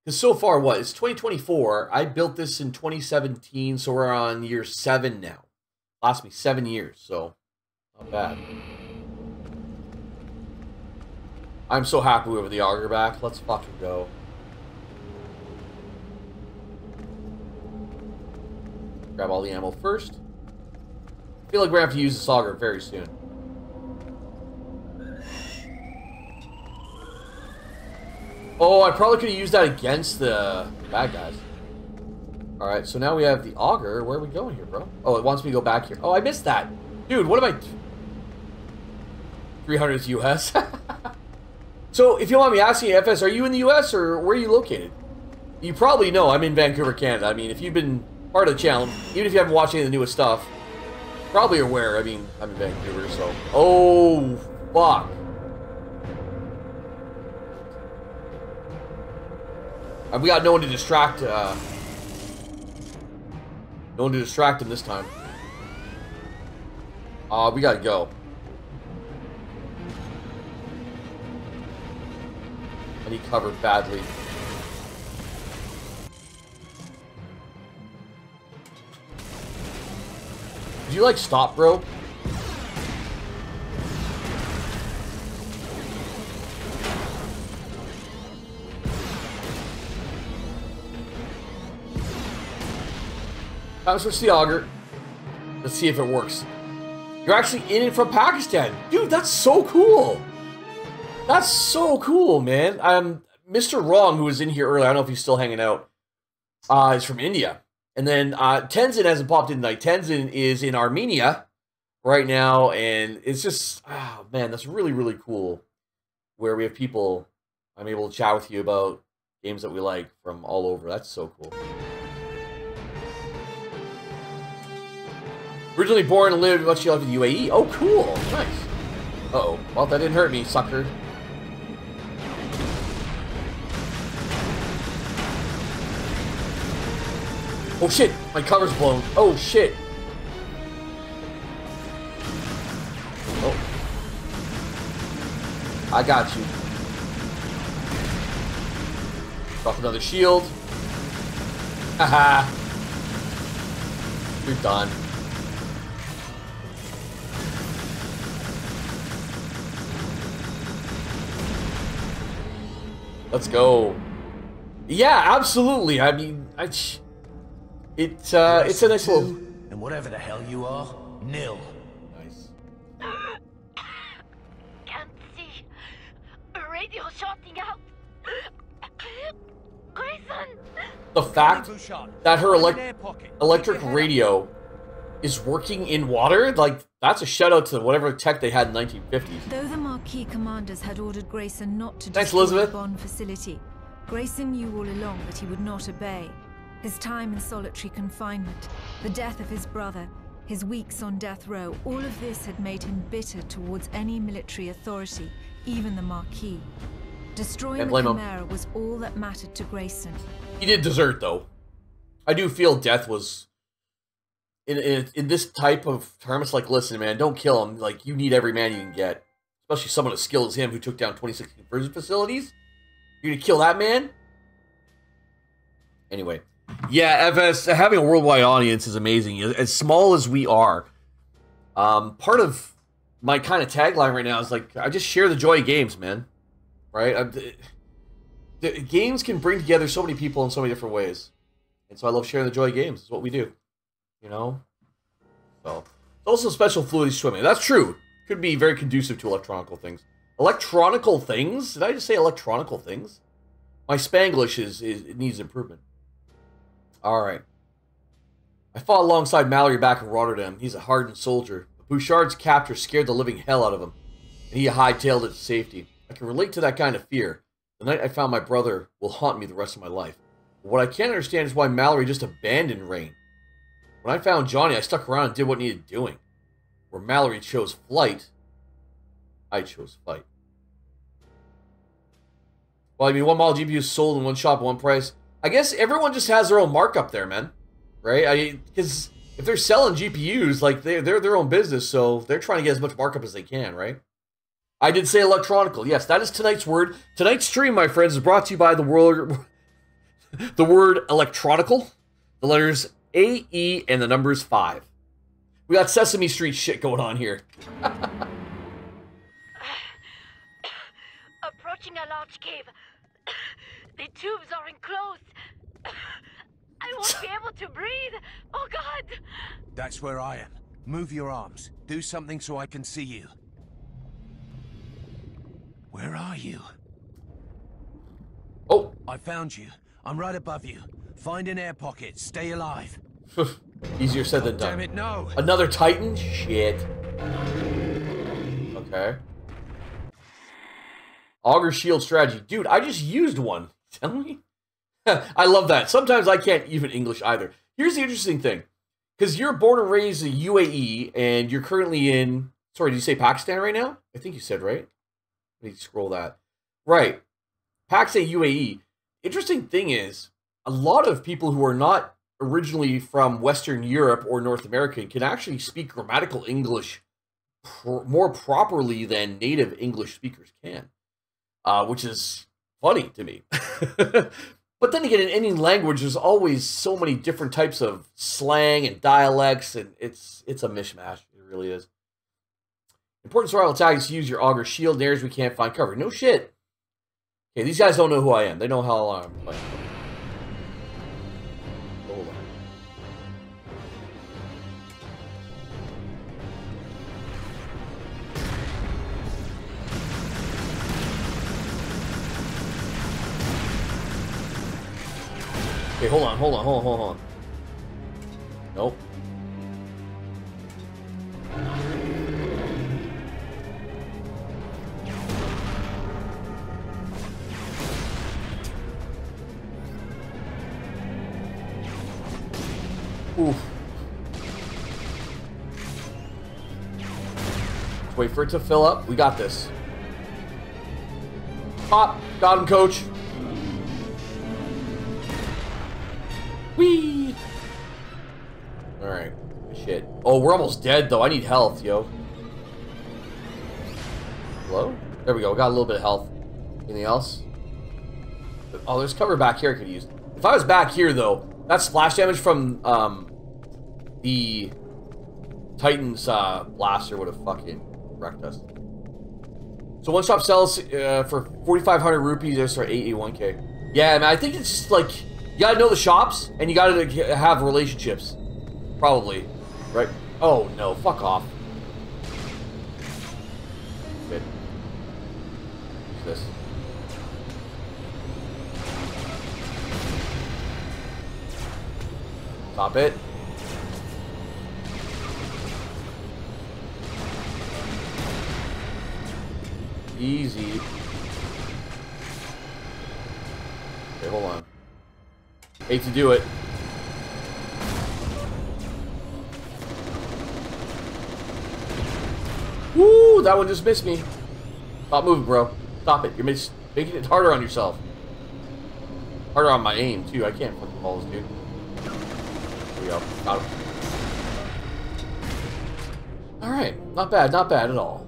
because so far what it's twenty twenty four. I built this in twenty seventeen, so we're on year seven now. Last me seven years, so not bad. I'm so happy with the auger back. Let's fucking go. Grab all the ammo first feel like we're to have to use the Sauger very soon. Oh, I probably could have used that against the bad guys. Alright, so now we have the auger. Where are we going here, bro? Oh, it wants me to go back here. Oh, I missed that. Dude, what am I... 300 US? so, if you want me asking, FS, are you in the US or where are you located? You probably know I'm in Vancouver, Canada. I mean, if you've been part of the channel, even if you haven't watched any of the newest stuff, probably aware. I mean, I'm in Vancouver, so. Oh, fuck. And we got no one to distract. Uh, no one to distract him this time. Uh, we gotta go. And he covered badly. Did you like stop, bro? Time switch the auger. Let's see if it works. You're actually in it from Pakistan. Dude, that's so cool. That's so cool, man. Um, Mr. Wrong, who was in here earlier, I don't know if he's still hanging out, uh, is from India. And then uh, Tenzin hasn't popped in tonight. Tenzin is in Armenia right now, and it's just, oh man, that's really, really cool. Where we have people, I'm able to chat with you about games that we like from all over. That's so cool. Originally born and lived much in the UAE. Oh, cool. Nice. Uh oh Well, that didn't hurt me, sucker. Oh shit, my cover's blown. Oh shit. Oh. I got you. Drop another shield. Haha. You're done. Let's go. Yeah, absolutely. I mean, I, it, uh, it's a nice little. And whatever the hell you are, nil. Nice. Can't see. Radio shouting out. Grayson! The fact that her elec electric radio is working in water, like that's a shout out to whatever tech they had in 1950s. Though the Maquis commanders had ordered Grayson not to Thanks, destroy Elizabeth. the Bonn facility, Grayson knew all along that he would not obey. His time in solitary confinement, the death of his brother, his weeks on death row, all of this had made him bitter towards any military authority, even the Maquis. Destroying the blame him. Was all that mattered to Grayson. He did desert though. I do feel death was in, in in this type of term. It's like, listen, man, don't kill him. Like you need every man you can get, especially someone as skilled as him who took down 26 conversion facilities. You're gonna kill that man? Anyway, yeah, FS having a worldwide audience is amazing. As small as we are, um, part of my kind of tagline right now is like, I just share the joy of games, man. Right? I, the games can bring together so many people in so many different ways, and so I love sharing the joy of games. It's what we do, you know. So it's also special fluidity swimming. That's true. Could be very conducive to electronical things. Electronical things? Did I just say electronical things? My Spanglish is, is it needs improvement. All right. I fought alongside Mallory back in Rotterdam. He's a hardened soldier. But Bouchard's capture scared the living hell out of him, and he hightailed it to safety. I can relate to that kind of fear. The night I found my brother will haunt me the rest of my life. But what I can't understand is why Mallory just abandoned Raine. When I found Johnny, I stuck around and did what needed doing. Where Mallory chose flight, I chose fight. Well, I mean, one model GPU sold in one shop, one price. I guess everyone just has their own markup there, man. Right? I because if they're selling GPUs, like they're they're their own business, so they're trying to get as much markup as they can, right? I did say electronical. Yes, that is tonight's word. Tonight's stream, my friends, is brought to you by the word the word electronical, the letters A E and the numbers five. We got Sesame Street shit going on here. Approaching a large cave. The tubes are enclosed. I won't be able to breathe. Oh god! That's where I am. Move your arms. Do something so I can see you. Where are you? Oh! I found you. I'm right above you. Find an air pocket. Stay alive. Easier said than done. Damn it, no. Another Titan? Shit. Okay. Auger Shield strategy. Dude, I just used one. Tell me? I love that. Sometimes I can't even English either. Here's the interesting thing. Because you're born and raised in UAE, and you're currently in... Sorry, did you say Pakistan right now? I think you said, right? Let me scroll that. Right. Pakistan, UAE. Interesting thing is, a lot of people who are not originally from Western Europe or North America can actually speak grammatical English pr- more properly than native English speakers can, uh, which is funny to me. but then again, in any language, there's always so many different types of slang and dialects, and it's it's a mishmash. It really is. Important survival tactics use your auger shield areas we can't find cover. No shit. Okay, these guys don't know who I am. They know how long I'm playing. Okay, hold on, hold on, hold on, hold on. Nope. Oof. Wait for it to fill up. We got this. Pop. Got him, coach. Whee! Alright. Shit. Oh, we're almost dead, though. I need health, yo. Hello? There we go. Got a little bit of health. Anything else? Oh, there's cover back here I could use. If I was back here, though, that splash damage from um, the Titan's uh, blaster would have fucking wrecked us. So one shop sells uh, for 4,500 rupees. There's for 881k. Yeah, man, I think it's just like gotta know the shops and you gotta have relationships, probably, right? Oh no, fuck off. Okay. What's this? Stop it. Easy. Okay, hold on. Hate to do it. Woo! That one just missed me. Stop moving, bro. Stop it. You're making it harder on yourself. Harder on my aim, too. I can't flip the balls, dude. There we go. Got him. Alright. Not bad. Not bad at all.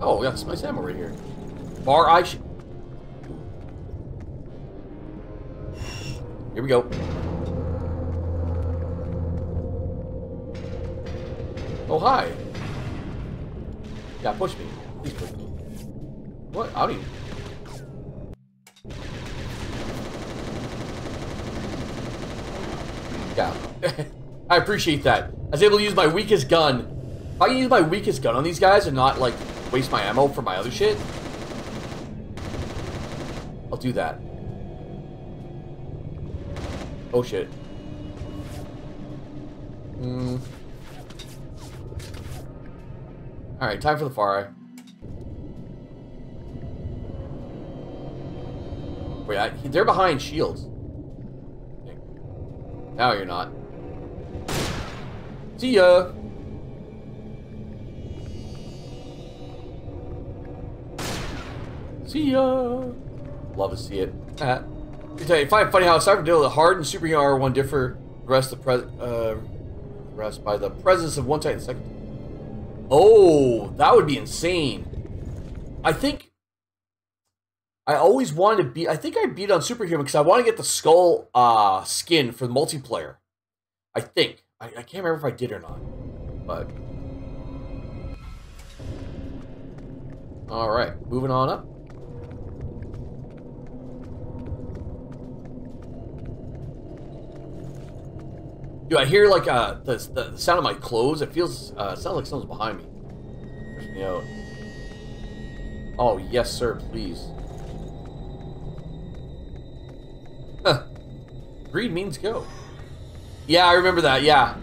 Oh, we got some nice ammo right here. Fareye Here we go. Oh, hi. Yeah, push me. Please push me. What? I don't even... Hmm, yeah. I appreciate that. I was able to use my weakest gun. If I can use my weakest gun on these guys and not, like, waste my ammo for my other shit, I'll do that. Oh shit. Hmm. Alright, time for the Fareye. Wait, I, they're behind shields. Now you're not. See ya! See ya! Love to see it. I find funny how Cyber Deal, the hard and superhero R1 differ the rest of the pres uh, rest by the presence of one Titan second. Oh, that would be insane. I think I always wanted to beat. I think I beat on Superhuman because I want to get the skull uh, skin for the multiplayer. I think I, I can't remember if I did or not, but all right, moving on up. Dude, I hear like uh, the, the sound of my clothes. It feels uh, sounds like someone's behind me. Push me out. Oh yes, sir. Please. Huh. Greed means go. Yeah, I remember that. Yeah.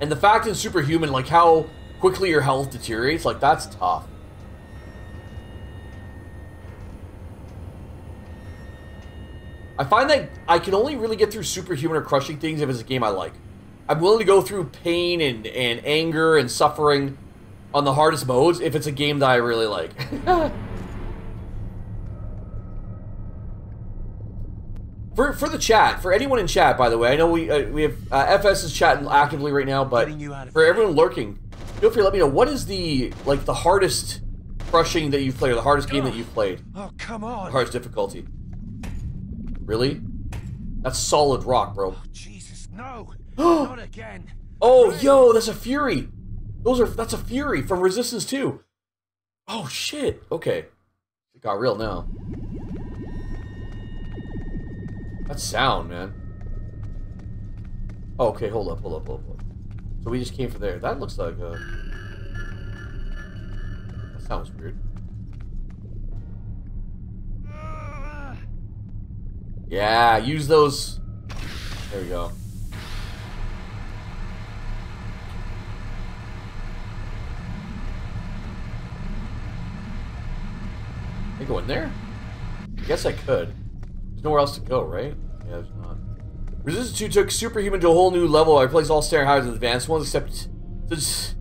And the fact in Superhuman, like how quickly your health deteriorates, like that's tough. I find that I can only really get through superhuman or crushing things if it's a game I like. I'm willing to go through pain and, and anger and suffering on the hardest modes if it's a game that I really like. for for the chat, for anyone in chat, by the way, I know we uh, we have uh, FS is chatting actively right now, but for everyone lurking, feel free to let me know what is the like the hardest crushing that you've played or the hardest game that you've played. Oh come on! The hardest difficulty. Really? That's solid rock, bro. Oh, Jesus, no! Not again! Oh, yo, that's a Fury! Those are that's a Fury from Resistance 2. Oh shit. Okay. It got real now. That sound, man. Oh, okay, hold up, hold up, hold up. So we just came from there. That looks like a... That sounds weird. Yeah, use those. There we go. Can I go in there? I guess I could. There's nowhere else to go, right? Yeah, there's not. Resistance 2 took Superhuman to a whole new level. I replaced all staring highs with advanced ones, except this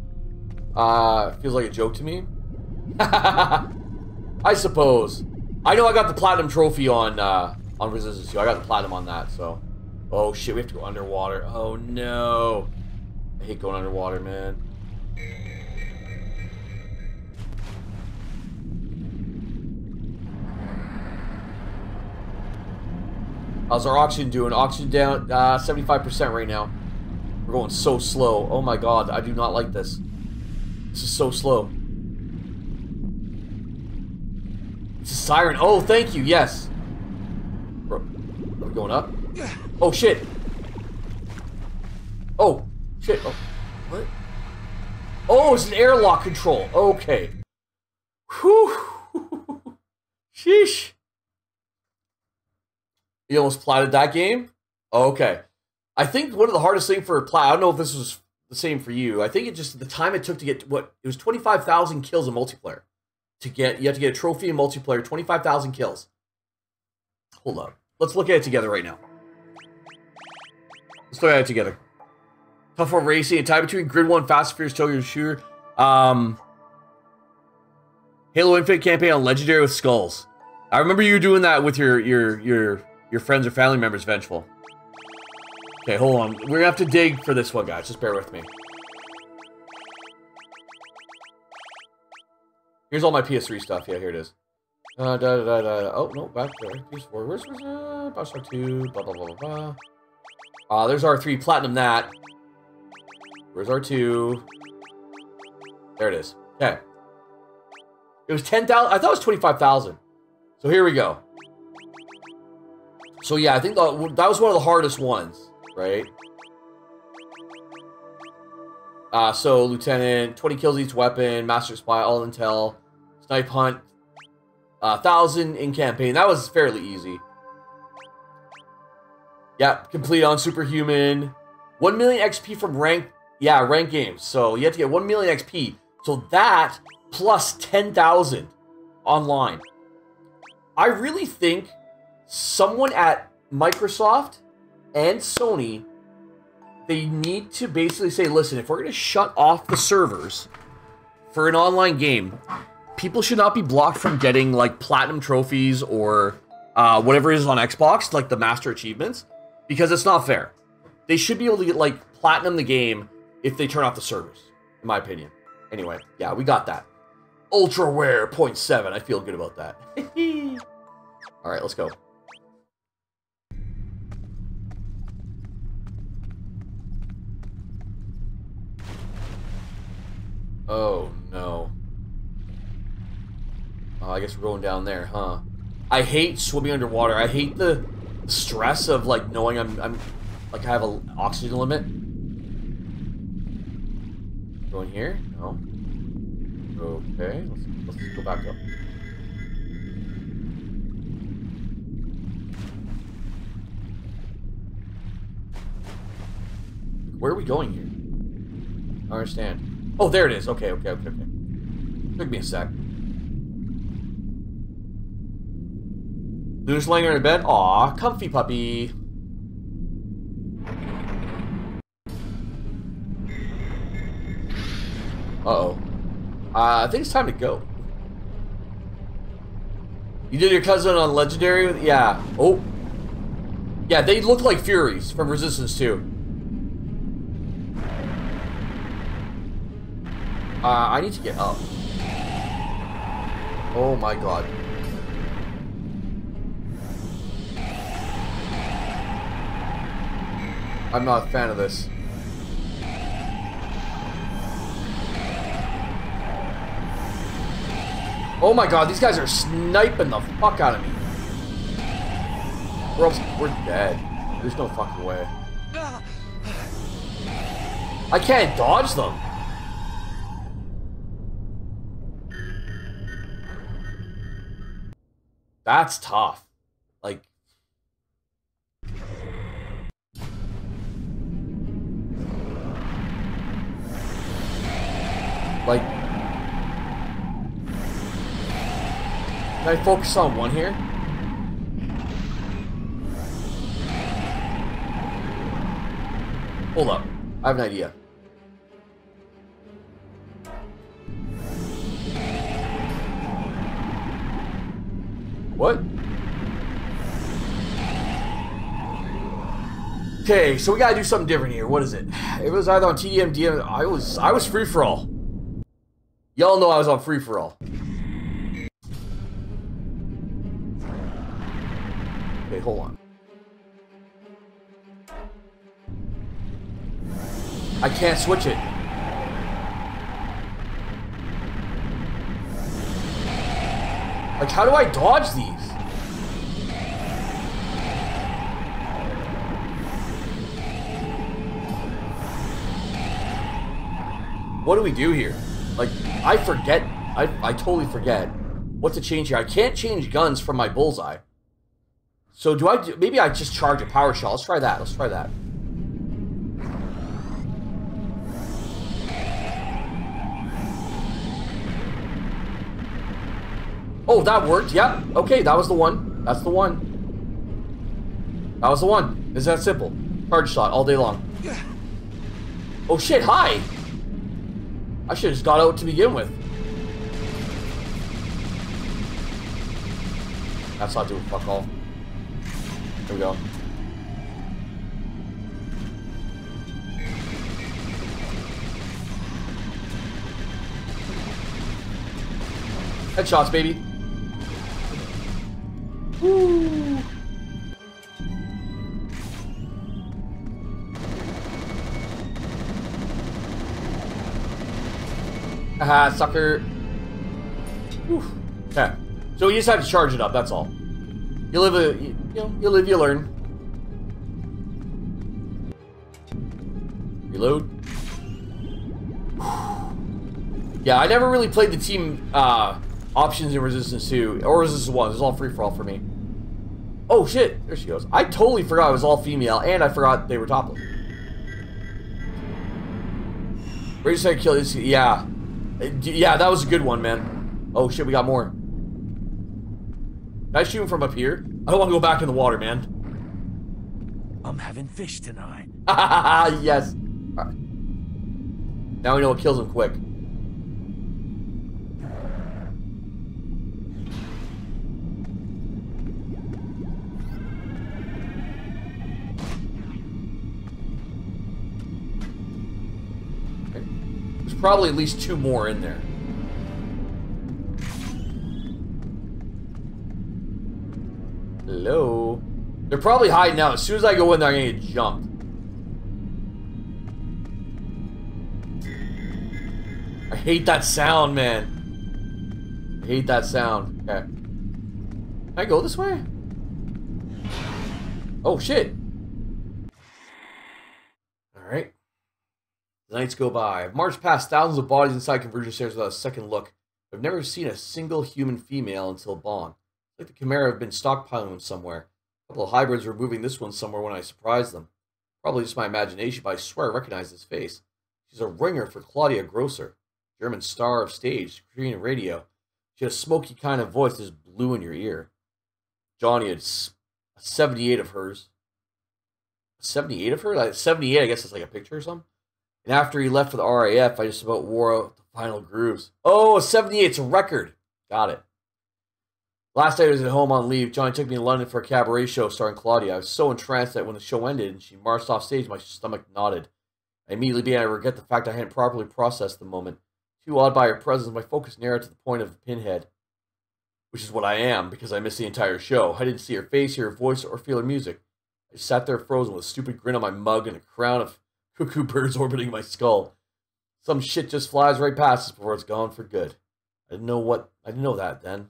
uh feels like a joke to me. I suppose. I know I got the platinum trophy on uh on Resistance 2. I got the platinum on that, so. Oh shit, we have to go underwater. Oh no. I hate going underwater, man. How's our oxygen doing? Oxygen down uh, 75% right now. We're going so slow. Oh my god, I do not like this. This is so slow. It's a siren. Oh, thank you. Yes. We going up? Oh, shit. Oh, shit. Oh, what? Oh, it's an airlock control. Okay. Whew. Sheesh. You almost platted that game? Okay. I think one of the hardest things for a plat, I don't know if this was the same for you. I think it just, the time it took to get, what, it was 25,000 kills in multiplayer. To get, you have to get a trophy in multiplayer, 25,000 kills. Hold up. Let's look at it together right now. Let's look at it together. Tough War Racing, a tie between Grid 1, Fast Furious Tokyo Shooter. Um, Halo Infinite campaign on Legendary with Skulls. I remember you doing that with your your your your friends or family members, Vengeful. Okay, hold on. We're gonna have to dig for this one, guys. Just bear with me. Here's all my PS3 stuff. Yeah, here it is. Uh, da, da, da, da. Oh, no, back there. PS4. Where's, where's, uh, Battlestar 2, blah, blah, blah, blah, blah. Uh, there's R3, platinum that. Where's R2? There it is. Okay. It was 10,000. I thought it was 25,000. So here we go. So yeah, I think that was one of the hardest ones, right? Uh, so Lieutenant, 20 kills each weapon, Master Spy, all intel, Snipe Hunt, uh, 1,000 in campaign. That was fairly easy. Yeah, complete on Superhuman. 1 million XP from rank, yeah, rank games. So you have to get 1 million XP. So that plus 10,000 online. I really think someone at Microsoft and Sony, they need to basically say, listen, if we're going to shut off the servers for an online game, people should not be blocked from getting like platinum trophies or uh, whatever is on Xbox, like the master achievements, because it's not fair. They should be able to get like platinum the game if they turn off the servers, in my opinion. Anyway, yeah, we got that. Ultra rare 0.7. I feel good about that. All right, let's go. Oh, no. Oh, I guess we're going down there, huh? I hate swimming underwater. I hate the stress of, like, knowing I'm, I'm like, I have an oxygen limit. Going here? No. Okay, let's, let's go back up. Where are we going here? I understand. Oh, there it is. Okay, okay, okay, okay. Took me a sec. Luna's laying her bed. Aw, comfy puppy. Uh-oh. Uh, I think it's time to go. You did your cousin on Legendary? Yeah. Oh. Yeah, they look like Furies from Resistance 2. Uh, I need to get up. Oh my god. I'm not a fan of this. Oh my god, these guys are sniping the fuck out of me. We're, we're dead. There's no fucking way. I can't dodge them. That's tough. Like... Like... Can I focus on one here? Hold up. I have an idea. What? Okay, so we gotta do something different here. What is it? It was either on TDM, DM. I was I was free for all. Y'all know I was on free for all. Okay, hold on. I can't switch it. Like, how do I dodge these? What do we do here? Like, I forget. I, I totally forget what to change here. I can't change guns from my bullseye. So do I, do, maybe I just charge a power shot. Let's try that. Let's try that. Oh, that worked. Yeah. Okay, that was the one. That's the one. That was the one. Is that simple. Charge shot all day long. Oh shit, hi! I should have just got out to begin with. That's not doing fuck all. Here we go. Headshots, baby. Woo! Haha, sucker. Okay. So you just have to charge it up, that's all. You live a you, know, you live, you learn. Reload. Yeah, I never really played the team uh, options in Resistance 2 or Resistance 1. It was all free for all for me. Oh shit, there she goes. I totally forgot it was all female, and I forgot they were topless. Where you kill this? Yeah. Uh, yeah, that was a good one, man. Oh shit, we got more. Can I shoot him from up here? I don't want to go back in the water, man. I'm having fish tonight. yes. Right. Now we know what kills him quick. Probably at least two more in there. Hello? They're probably hiding out. As soon as I go in there, I'm gonna get jumped. I hate that sound, man. I hate that sound. Okay. Can I go this way? Oh, shit. Alright. The nights go by. I've marched past thousands of bodies inside conversion stairs without a second look. I've never seen a single human female until Bonn. Like the Chimera have been stockpiling them somewhere. A couple of hybrids were moving this one somewhere when I surprised them. Probably just my imagination, but I swear I recognize his face. She's a ringer for Claudia Grosser, German star of stage, Korean radio. She had a smoky kind of voice that just blew in your ear. Johnny had a 78 of hers. 78 of her? Like 78, I guess it's like a picture or something. And after he left for the RAF, I just about wore out the final grooves. Oh, a 78, it's a record. Got it. Last night I was at home on leave. Johnny took me to London for a cabaret show starring Claudia. I was so entranced that when the show ended and she marched off stage, my stomach knotted. I immediately began to regret the fact I hadn't properly processed the moment. Too awed by her presence, my focus narrowed to the point of the pinhead. Which is what I am, because I missed the entire show. I didn't see her face, hear her voice, or feel her music. I sat there frozen with a stupid grin on my mug and a crown of cuckoo birds orbiting my skull. Some shit just flies right past us before it's gone for good. I didn't know what I didn't know that then.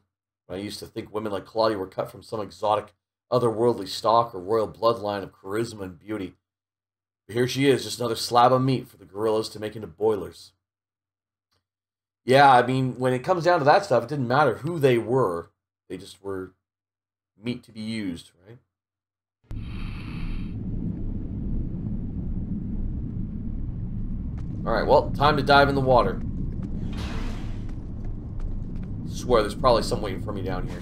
I used to think women like Claudia were cut from some exotic, otherworldly stock or royal bloodline of charisma and beauty. But here she is, just another slab of meat for the gorillas to make into boilers. Yeah, I mean, when it comes down to that stuff, it didn't matter who they were. They just were meat to be used, right? Alright, well, time to dive in the water I swear there's probably some waiting for me down here.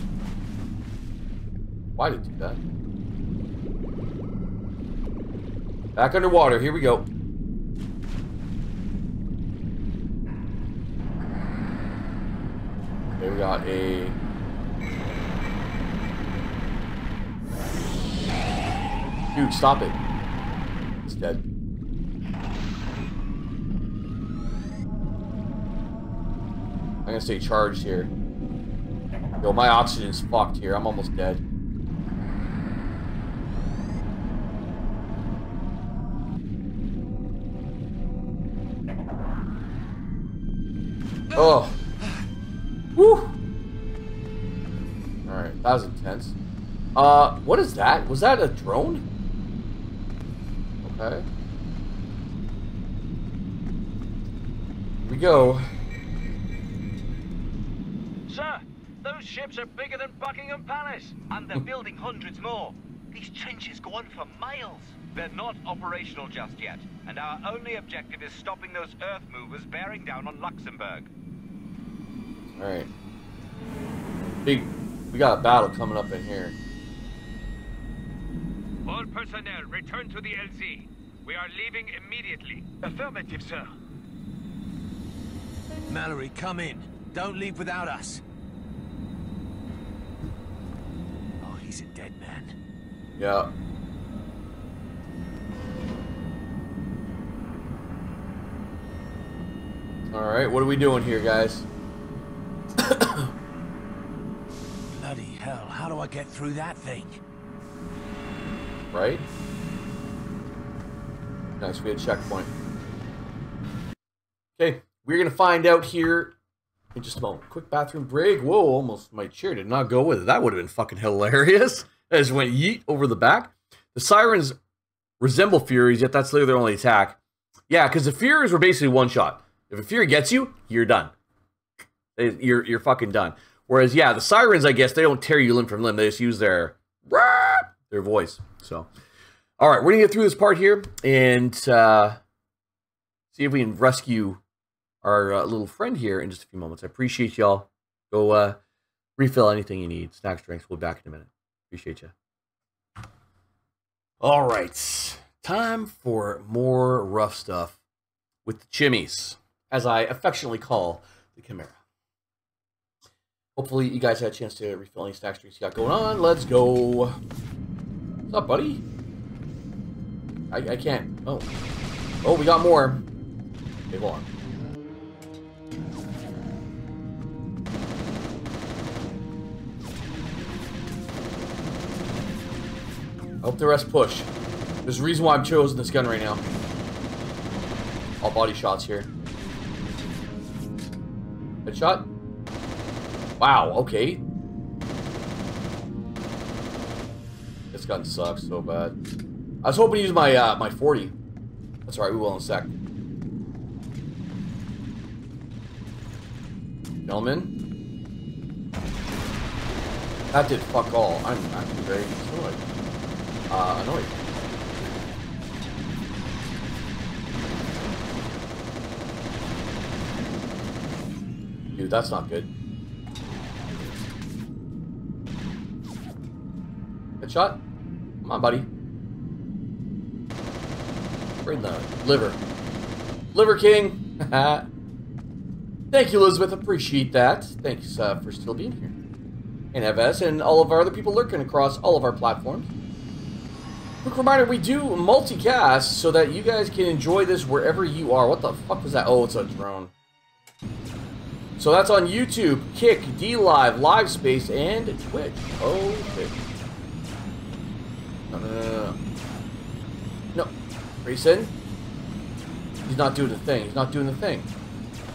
Why did do that? Back underwater. Here we go. Okay, we got a... Dude, stop it. It's dead. Gonna stay charged here. Yo, my oxygen's fucked here. I'm almost dead. Oh. Woo. Alright, that was intense. Uh, what is that? Was that a drone? Okay. Here we go. Ships are bigger than Buckingham Palace, and they're building hundreds more. These trenches go on for miles. They're not operational just yet, and our only objective is stopping those earth movers bearing down on Luxembourg. Alright. Big, we got a battle coming up in here. All personnel, return to the LZ. We are leaving immediately. Affirmative, sir. Mallory, come in. Don't leave without us. Oh, he's a dead man. Yeah. Alright, what are we doing here, guys? Bloody hell, how do I get through that thing? Right? Nice, we had a checkpoint. Okay, we're gonna find out here in just a moment. Quick bathroom break. Whoa, almost my chair did not go with it. That would have been fucking hilarious. Just went yeet over the back. The sirens resemble Furies, yet that's literally their only attack. Yeah, because the Furies were basically one shot. If a Fury gets you, you're done. You're you're fucking done. Whereas, yeah, the sirens, I guess, they don't tear you limb from limb. They just use their their voice. So, all right, we're gonna get through this part here and uh, see if we can rescue our uh, little friend here in just a few moments. I appreciate y'all. Go uh, refill anything you need, snacks, drinks. We'll be back in a minute. Appreciate you. All right, time for more rough stuff with the chimneys, as I affectionately call the Chimera. Hopefully, you guys had a chance to refill any snacks, drinks you got going on. Let's go. What's up, buddy? I, I can't. Oh. Oh, we got more. Okay, hold on. I hope the rest push. There's a reason why I'm choosing this gun right now. All body shots here. Headshot? Wow, okay. This gun sucks so bad. I was hoping to use my uh, my 40. That's alright, we will in a sec. Gentlemen. That did fuck all. I'm actually very annoyed. Uh, annoyed. Dude, that's not good. Headshot? Come on, buddy. Bring in the liver. Liver King! Thank you, Elizabeth. Appreciate that. Thanks uh, for still being here. And Eves and all of our other people lurking across all of our platforms. Quick reminder, we do multicast so that you guys can enjoy this wherever you are. What the fuck was that? Oh, it's a drone. So that's on YouTube, Kick, DLive, LiveSpace, and Twitch. Oh, uh, shit. No, no, no? He's not doing the thing. He's not doing the thing.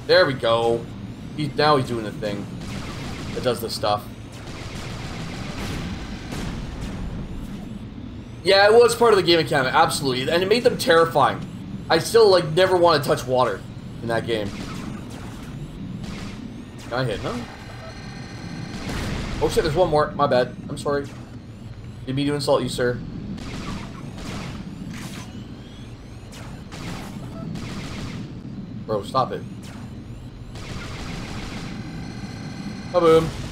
There we go. He's Now he's doing the thing that does the stuff. Yeah, it was part of the game mechanic, absolutely. And it made them terrifying. I still, like, never want to touch water in that game. Can I hit him? Oh shit, there's one more. My bad. I'm sorry. Didn't mean to insult you, sir. Bro, stop it. Kaboom.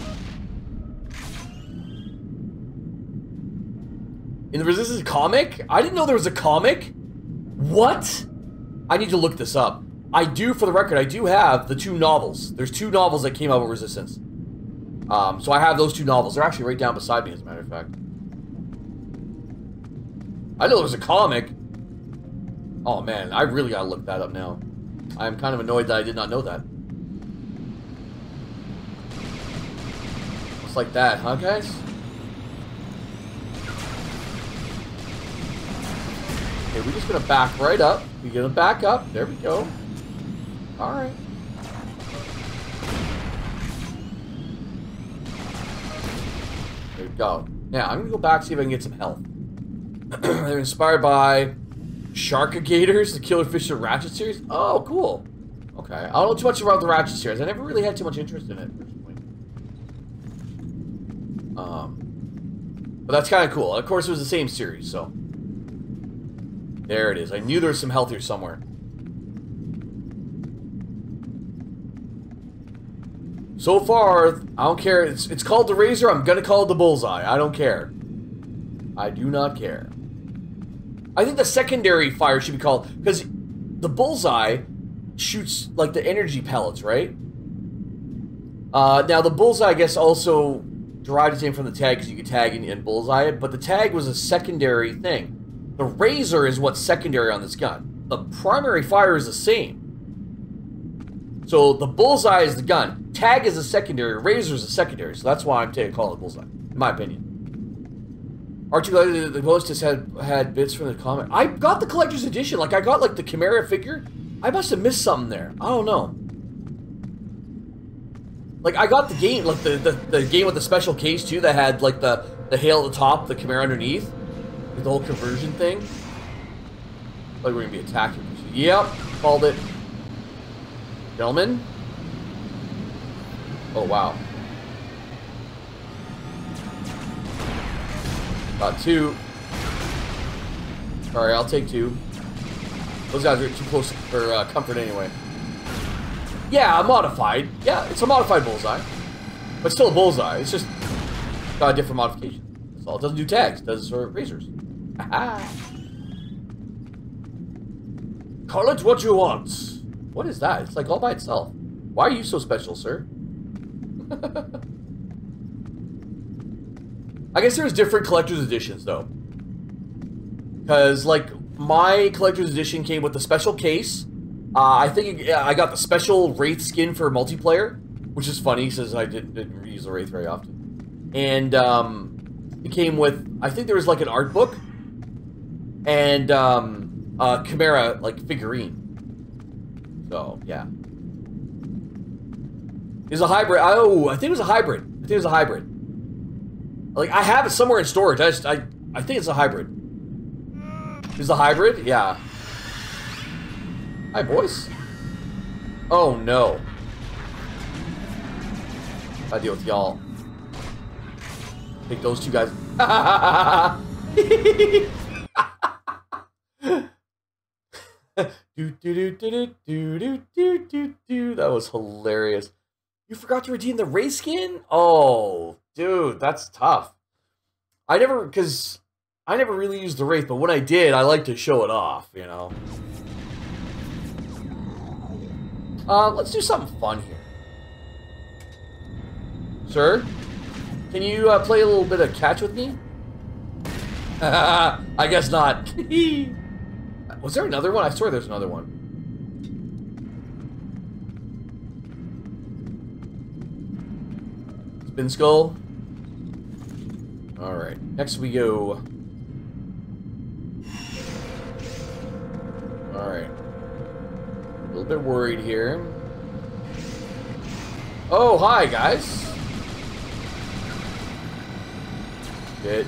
In the Resistance comic? I didn't know there was a comic. What? I need to look this up. I do, for the record, I do have the two novels. There's two novels that came out with Resistance. Um, so I have those two novels. They're actually right down beside me, as a matter of fact. I know there was a comic. Oh man, I really gotta look that up now. I'm kind of annoyed that I did not know that. Just like that, huh guys? Okay, we're just gonna back right up. We're gonna back up. There we go. Alright. There we go. Now, I'm gonna go back see if I can get some health. They're inspired by Sharkigators, the Killer Fish of Ratchet series. Oh, cool. Okay, I don't know too much about the Ratchet series. I never really had too much interest in it. Um, but that's kind of cool. Of course, it was the same series, so there it is. I knew there was some health here somewhere. So far, I don't care. It's, it's called the Razor. I'm gonna call it the Bullseye. I don't care. I do not care. I think the secondary fire should be called because the bullseye shoots like the energy pellets, right? Uh, now the bullseye, I guess, also derived its name from the tag because you could tag and, and bullseye it, but the tag was a secondary thing. The razor is what's secondary on this gun. The primary fire is the same. So the bullseye is the gun. Tag is a secondary. Razor is a secondary. So that's why I'm taking call it bullseye, in my opinion. Aren't you glad that the most has had had bits from the comic? I got the collector's edition. Like I got like the Chimera figure. I must have missed something there. I don't know. Like I got the game, like the, the, the game with the special case too that had like the the hail at the top, the Chimera underneath, with the whole conversion thing. Like we're gonna be attacked. Yep, called it. Gentlemen. Oh wow. Got two. Alright, I'll take two. Those guys are too close for uh, comfort anyway. Yeah, modified. Yeah, it's a modified bullseye. But still a bullseye. It's just got a different modification. That's all. It doesn't do tags. It does sort of razors. Call it what you want. What is that? It's like all by itself. Why are you so special, sir? I guess there's different collector's editions, though. Because, like, my collector's edition came with the special case. Uh, I think it, I got the special Wraith skin for multiplayer, which is funny, since I didn't, didn't use the Wraith very often. And, um, it came with, I think there was, like, an art book. And, um, a Chimera, like, figurine. So, yeah. It's a hybrid. Oh, I think it was a hybrid. I think it was a hybrid. Like, I have it somewhere in storage. I just, I, I think it's a hybrid. Is a hybrid? Yeah. Hi, boys. Oh, no. I deal with y'all. Take those two guys. do, do, do, do, do, do, do, do, do. That was hilarious. You forgot to redeem the Wraith skin? Oh, dude, that's tough. I never, because I never really used the Wraith, but when I did, I like to show it off, you know? Uh, let's do something fun here. Sir? Can you uh, play a little bit of catch with me? I guess not. Was there another one? I swear there's another one. Spin Skull. Alright, next we go. Alright. A little bit worried here. Oh, hi, guys. Good.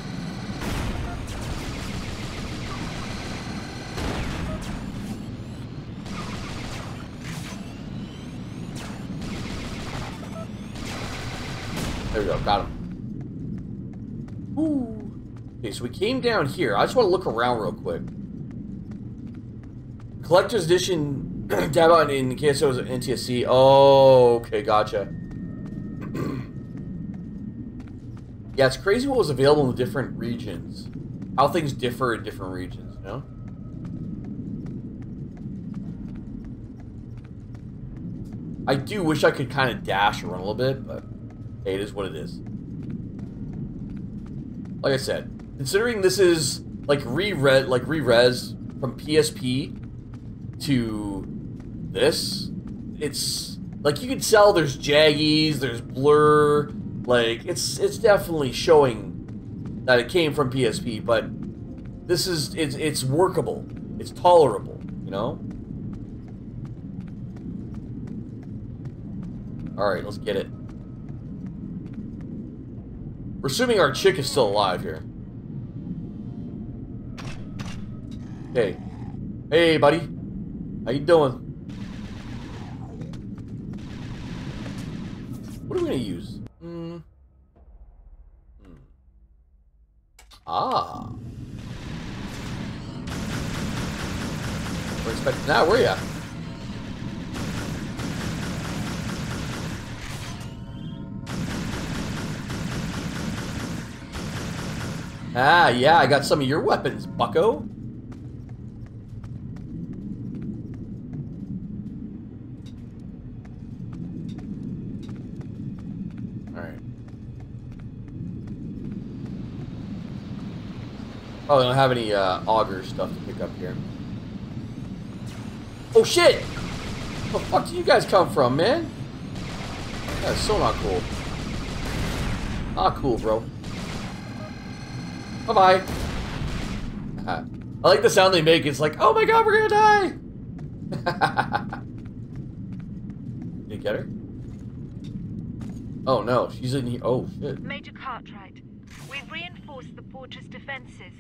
There we go, got him. Ooh. Okay, so we came down here. I just want to look around real quick. Collector's Edition dab out in KSO's NTSC. Oh, okay, gotcha. yeah, it's crazy what was available in the different regions. How things differ in different regions, you know? I do wish I could kind of dash around a little bit, but hey, it is what it is. Like I said, considering this is like re-res, like re-res from PSP, to this, it's like you can tell there's jaggies, there's blur, like it's it's definitely showing that it came from PSP, but this is it's it's workable, it's tolerable, you know. All right, let's get it. We're assuming our chick is still alive here. Hey. Hey, buddy. How you doing? What are we gonna use? Hmm. Hmm. Ah. We're expecting that, were ya? Ah, yeah, I got some of your weapons, bucko. Oh, I don't have any uh, auger stuff to pick up here. Oh shit! Where the fuck do you guys come from, man? That's so not cool. Not cool, bro. Bye-bye. I like the sound they make. It's like, oh my god, we're gonna die! Did you get her? Oh no, she's in here. Oh shit. Major Cartwright, we've reinforced the fortress defenses,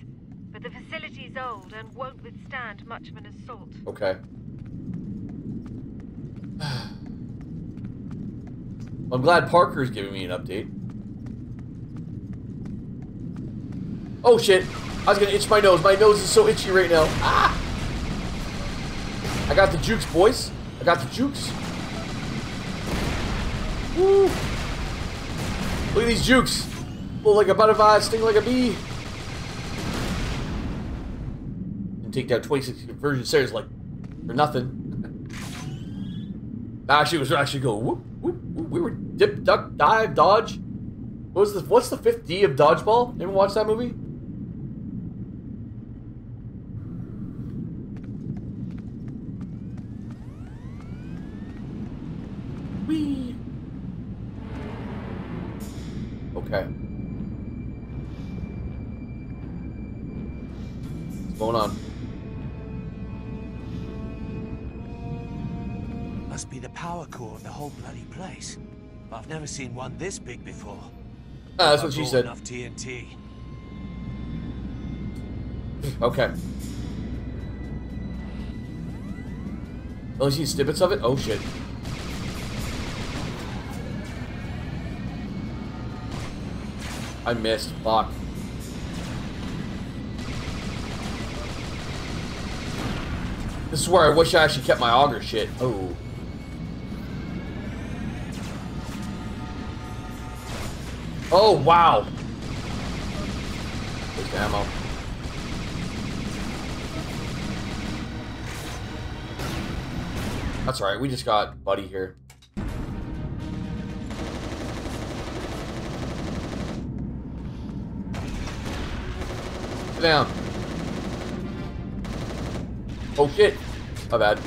but the facility's old and won't withstand much of an assault. Okay. I'm glad Parker's giving me an update. Oh shit! I was gonna itch my nose. My nose is so itchy right now. Ah! I got the jukes, boys. I got the jukes. Woo! Look at these jukes. Pull like a butterfly, sting like a bee. And take down 26 conversion stairs like for nothing. Actually, was actually go whoop, whoop, whoop. We were dip, duck, dive, dodge. What was the what's the fifth D of dodgeball? Anyone watch that movie? Whole bloody place. I've never seen one this big before. Ah, that's what she said. Enough TNT. Okay. Oh, see snippets of it? Oh shit. I missed. Fuck. This is where I wish I actually kept my auger shit. Oh. Oh, wow. There's the ammo. That's alright, we just got Buddy here. Down. Oh shit. My bad.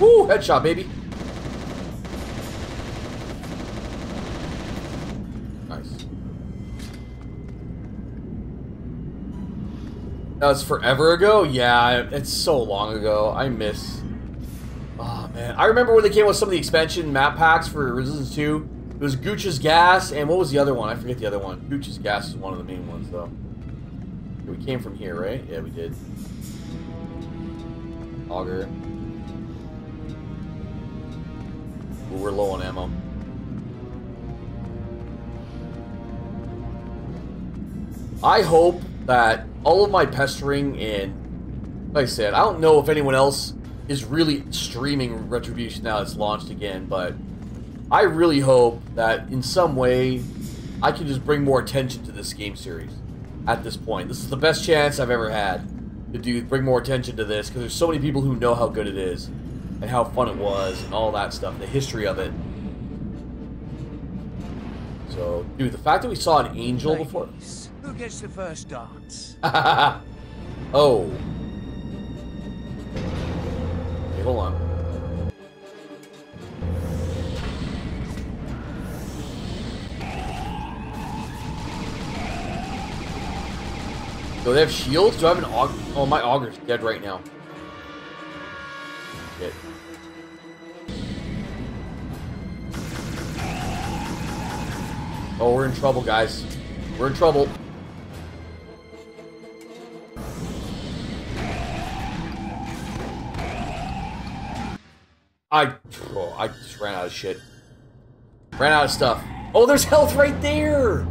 Woo! Headshot, baby. Nice. That was forever ago? Yeah, it's so long ago. I miss. Oh man. I remember when they came with some of the expansion map packs for Resistance 2. It was Gooch's Gas, and what was the other one? I forget the other one. Gooch's Gas is one of the main ones, though. We came from here, right? Yeah, we did. Auger. Ooh, we're low on ammo. I hope that all of my pestering and, like I said, I don't know if anyone else is really streaming Retribution now it's launched again, but I really hope that in some way I can just bring more attention to this game series at this point. This is the best chance I've ever had to do bring more attention to this because there's so many people who know how good it is and how fun it was and all that stuff, the history of it. So, dude, the fact that we saw an angel before. Who gets the first dance? oh. hold on. Do they have shields? Do I have an auger? Oh, my auger's dead right now. Shit. Oh, we're in trouble, guys. We're in trouble. I, oh, I just ran out of shit. Ran out of stuff. Oh, there's health right there!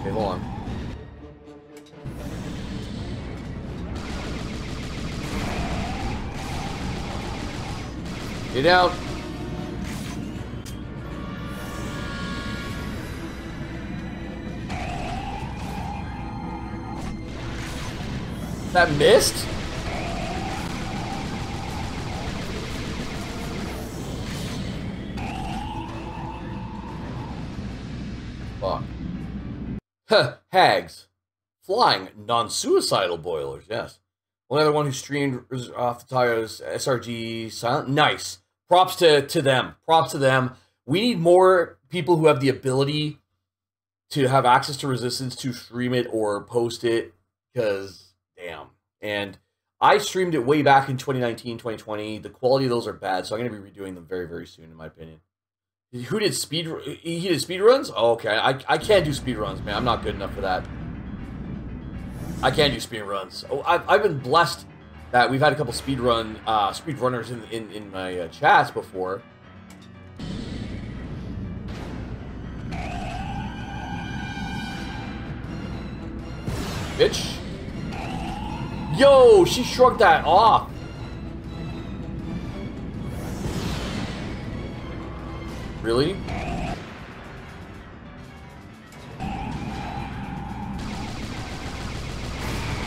Okay, hold on. Get out. That missed? Fuck. Huh, hags. Flying non-suicidal boilers, yes. Only other one who streamed off the tires, SRG silent. Nice. Props to, to them. Props to them. We need more people who have the ability to have access to resistance to stream it or post it because damn. And I streamed it way back in 2019, 2020. The quality of those are bad, so I'm going to be redoing them very, very soon, in my opinion. Who did speed? He did speed runs. Oh, okay, I I can't do speed runs, man. I'm not good enough for that. I can't do speed runs. Oh, I've I've been blessed that we've had a couple speed run uh, speed runners in in in my uh, chats before. Bitch. Yo, she shrugged that off. Really?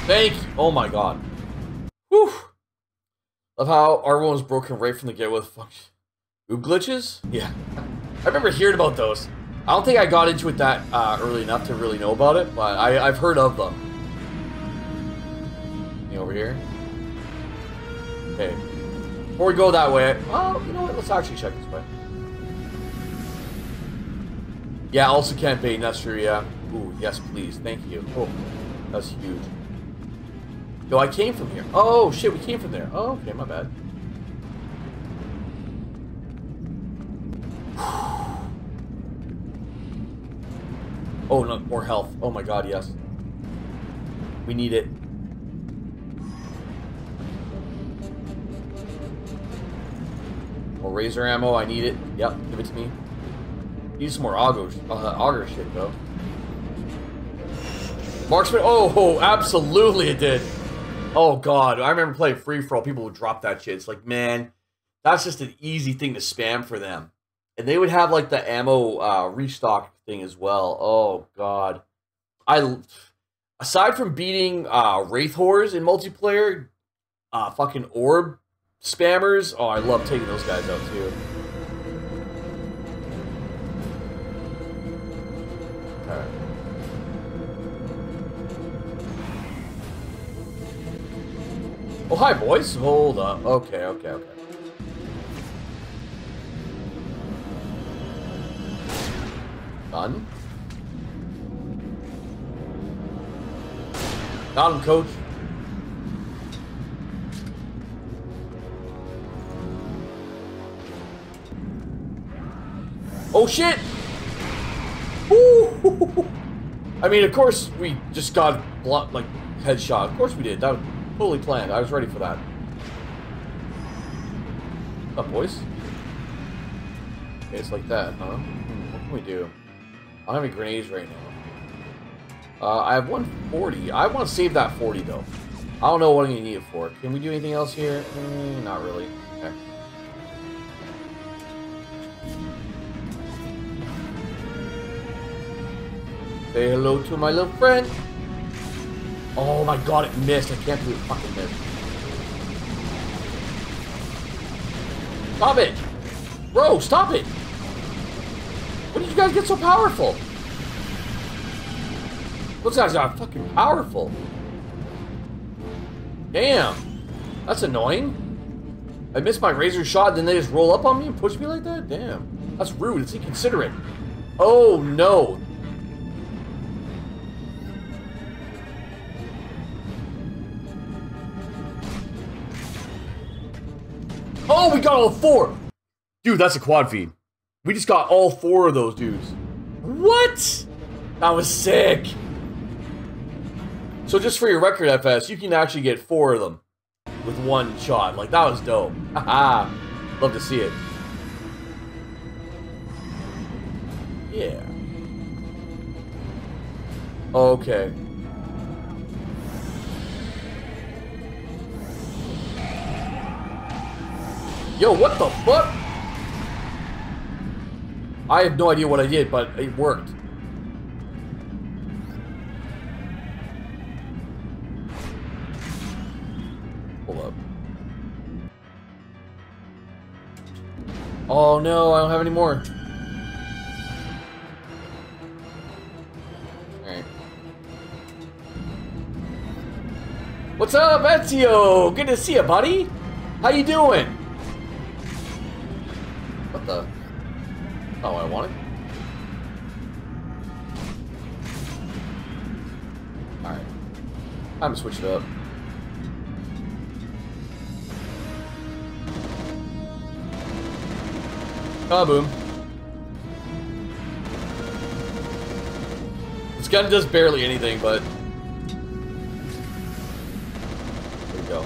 Thank you. Oh my god. Whew. Love how R1 was broken right from the get with function. Oob glitches? Yeah. I remember hearing about those. I don't think I got into it that uh, early enough to really know about it, but I, I've heard of them. Over here? Okay. Before we go that way, well, you know what? Let's actually check this way. Yeah, also campaign, that's true, yeah. Ooh, yes, please. Thank you. Oh, that's huge. Yo, I came from here. Oh, shit, we came from there. Oh, okay, my bad. Oh, no, more health. Oh my god, yes. We need it. More razor ammo, I need it. Yep, give it to me. Need some more auger, uh, auger shit, though. Marksman, oh, absolutely it did. Oh god, I remember playing free for all. People would drop that shit. It's like, man, that's just an easy thing to spam for them. And they would have like the ammo uh, restock thing as well. Oh god, I aside from beating uh, wraith whores in multiplayer, uh, fucking orb spammers. Oh, I love taking those guys out too. Oh, hi, boys. Hold up. Okay, okay, okay. Done. Got him, coach. Oh, shit! I mean, of course, we just got, like, headshot. Of course we did. That was fully planned. I was ready for that. Up, boys? Okay, it's like that, huh? Hmm, what can we do? I don't have any grenades right now. Uh, I have 140. I want to save that 40, though. I don't know what I'm to need it for. Can we do anything else here? Mm, not really. Say hello to my little friend. Oh my god, it missed. I can't believe it fucking missed. Stop it! Bro, stop it! When did you guys get so powerful? Those guys are fucking powerful. Damn. That's annoying. I missed my razor shot, then they just roll up on me and push me like that? Damn. That's rude. It's inconsiderate. Oh, no. Oh, we got all four! Dude, that's a quad feed. We just got all four of those dudes. What? That was sick. So just for your record, FS, you can actually get four of them with one shot. Like, that was dope. Haha. Love to see it. Yeah. Okay. Yo, what the fuck? I have no idea what I did, but it worked. Hold up. Oh no, I don't have any more. Alright. What's up, Ezio? Good to see you, buddy. How you doing? The? Oh, I want it? Alright. I'm gonna switch it up. Ah, boom. This gun does barely anything, but... There we go.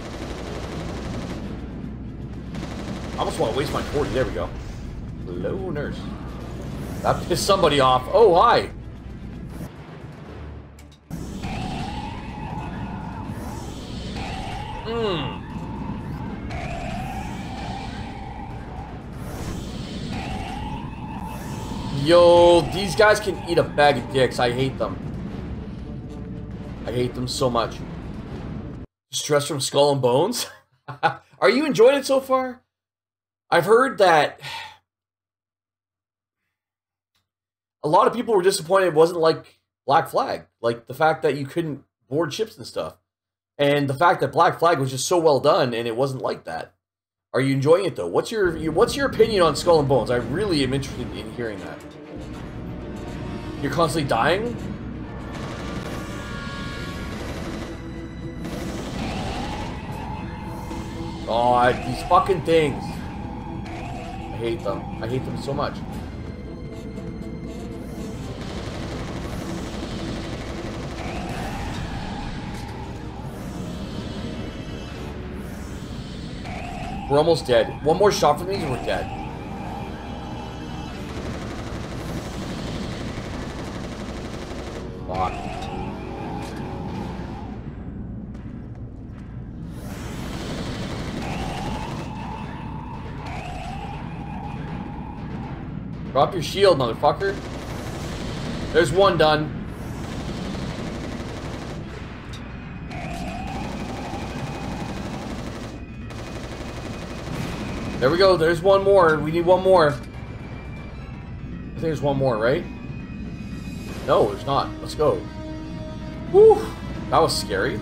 I almost want to waste my 40. There we go. Hello, nurse. That pissed somebody off. Oh, hi. Hmm. Yo, these guys can eat a bag of dicks. I hate them. I hate them so much. Stress from Skull and Bones? Are you enjoying it so far? I've heard that a lot of people were disappointed it wasn't like Black Flag. Like the fact that you couldn't board ships and stuff. And the fact that Black Flag was just so well done and it wasn't like that. Are you enjoying it though? What's your what's your opinion on Skull and Bones? I really am interested in hearing that. You're constantly dying? God, these fucking things. I hate them. I hate them so much. We're almost dead. One more shot from these and we're dead. Fuck. Drop your shield, motherfucker. There's one done. There we go. There's one more. We need one more. I think there's one more, right? No, there's not. Let's go. Woo! That was scary.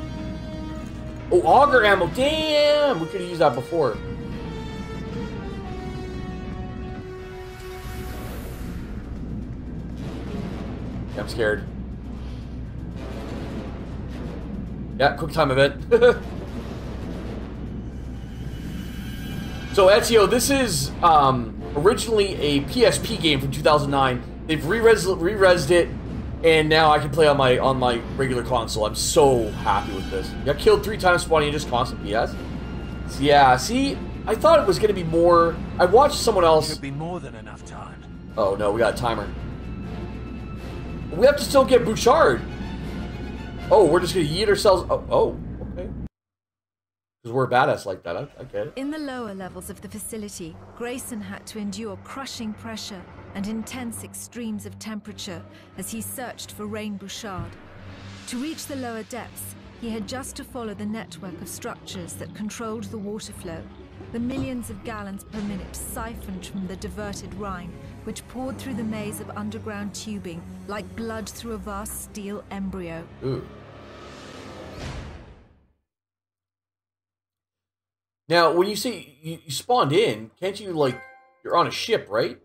Oh, auger ammo. Damn! We could have used that before. Yeah, I'm scared. Yeah, quick time event. So Ezio, this is um, originally a PSP game from 2009. They've re-res re-resed it, and now I can play on my on my regular console. I'm so happy with this. Got killed three times spawning and just constant PS. So, yeah, see, I thought it was gonna be more. I watched someone else. Should be more than enough time. Oh no, we got a timer. We have to still get Bouchard. Oh, we're just gonna yeet ourselves. Oh, oh. Because we're badass like that. I, I get it. In the lower levels of the facility, Grayson had to endure crushing pressure and intense extremes of temperature as he searched for Raine Bouchard. To reach the lower depths, he had just to follow the network of structures that controlled the water flow the millions of gallons per minute siphoned from the diverted Rhine, which poured through the maze of underground tubing like blood through a vast steel embryo. Ooh. Now, when you say you, spawned in, can't you, like, you're on a ship, right?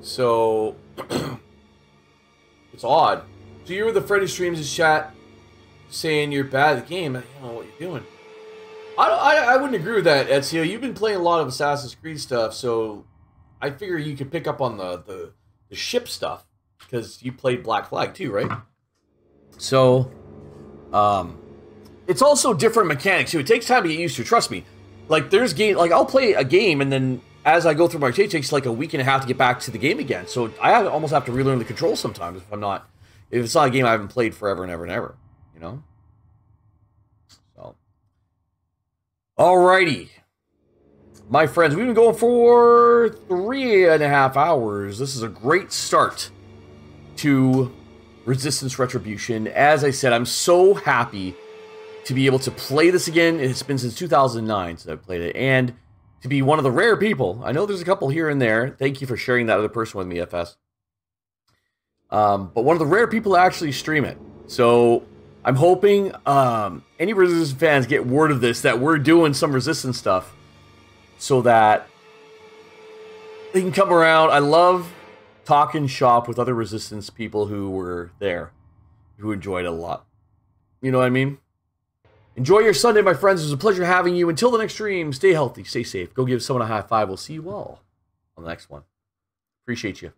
So, it's odd. So you were the Freddy streams in chat saying you're bad at the game. I don't know what you're doing. I, I, I wouldn't agree with that, Ezio. You've been playing a lot of Assassin's Creed stuff, so I figure you could pick up on the, the, the ship stuff because you played Black Flag too, right? So, um, it's also different mechanics too. It takes time to get used to. Trust me. Like there's game, like I'll play a game and then as I go through my it takes like a week and a half to get back to the game again. So I have, almost have to relearn the controls sometimes if I'm not, if it's not a game I haven't played forever and ever and ever, you know. So, alrighty, my friends, we've been going for three and a half hours. This is a great start to Resistance Retribution. As I said, I'm so happy to be able to play this again. It's been since 2009 since I've played it, and to be one of the rare people. I know there's a couple here and there. Thank you for sharing that other person with me, FS. Um, but one of the rare people to actually stream it. So I'm hoping um, any Resistance fans get word of this that we're doing some Resistance stuff, so that they can come around. I love talking shop with other Resistance people who were there, who enjoyed it a lot. You know what I mean? Enjoy your Sunday, my friends. It was a pleasure having you. Until the next stream, stay healthy, stay safe. Go give someone a high five. We'll see you all on the next one. Appreciate you.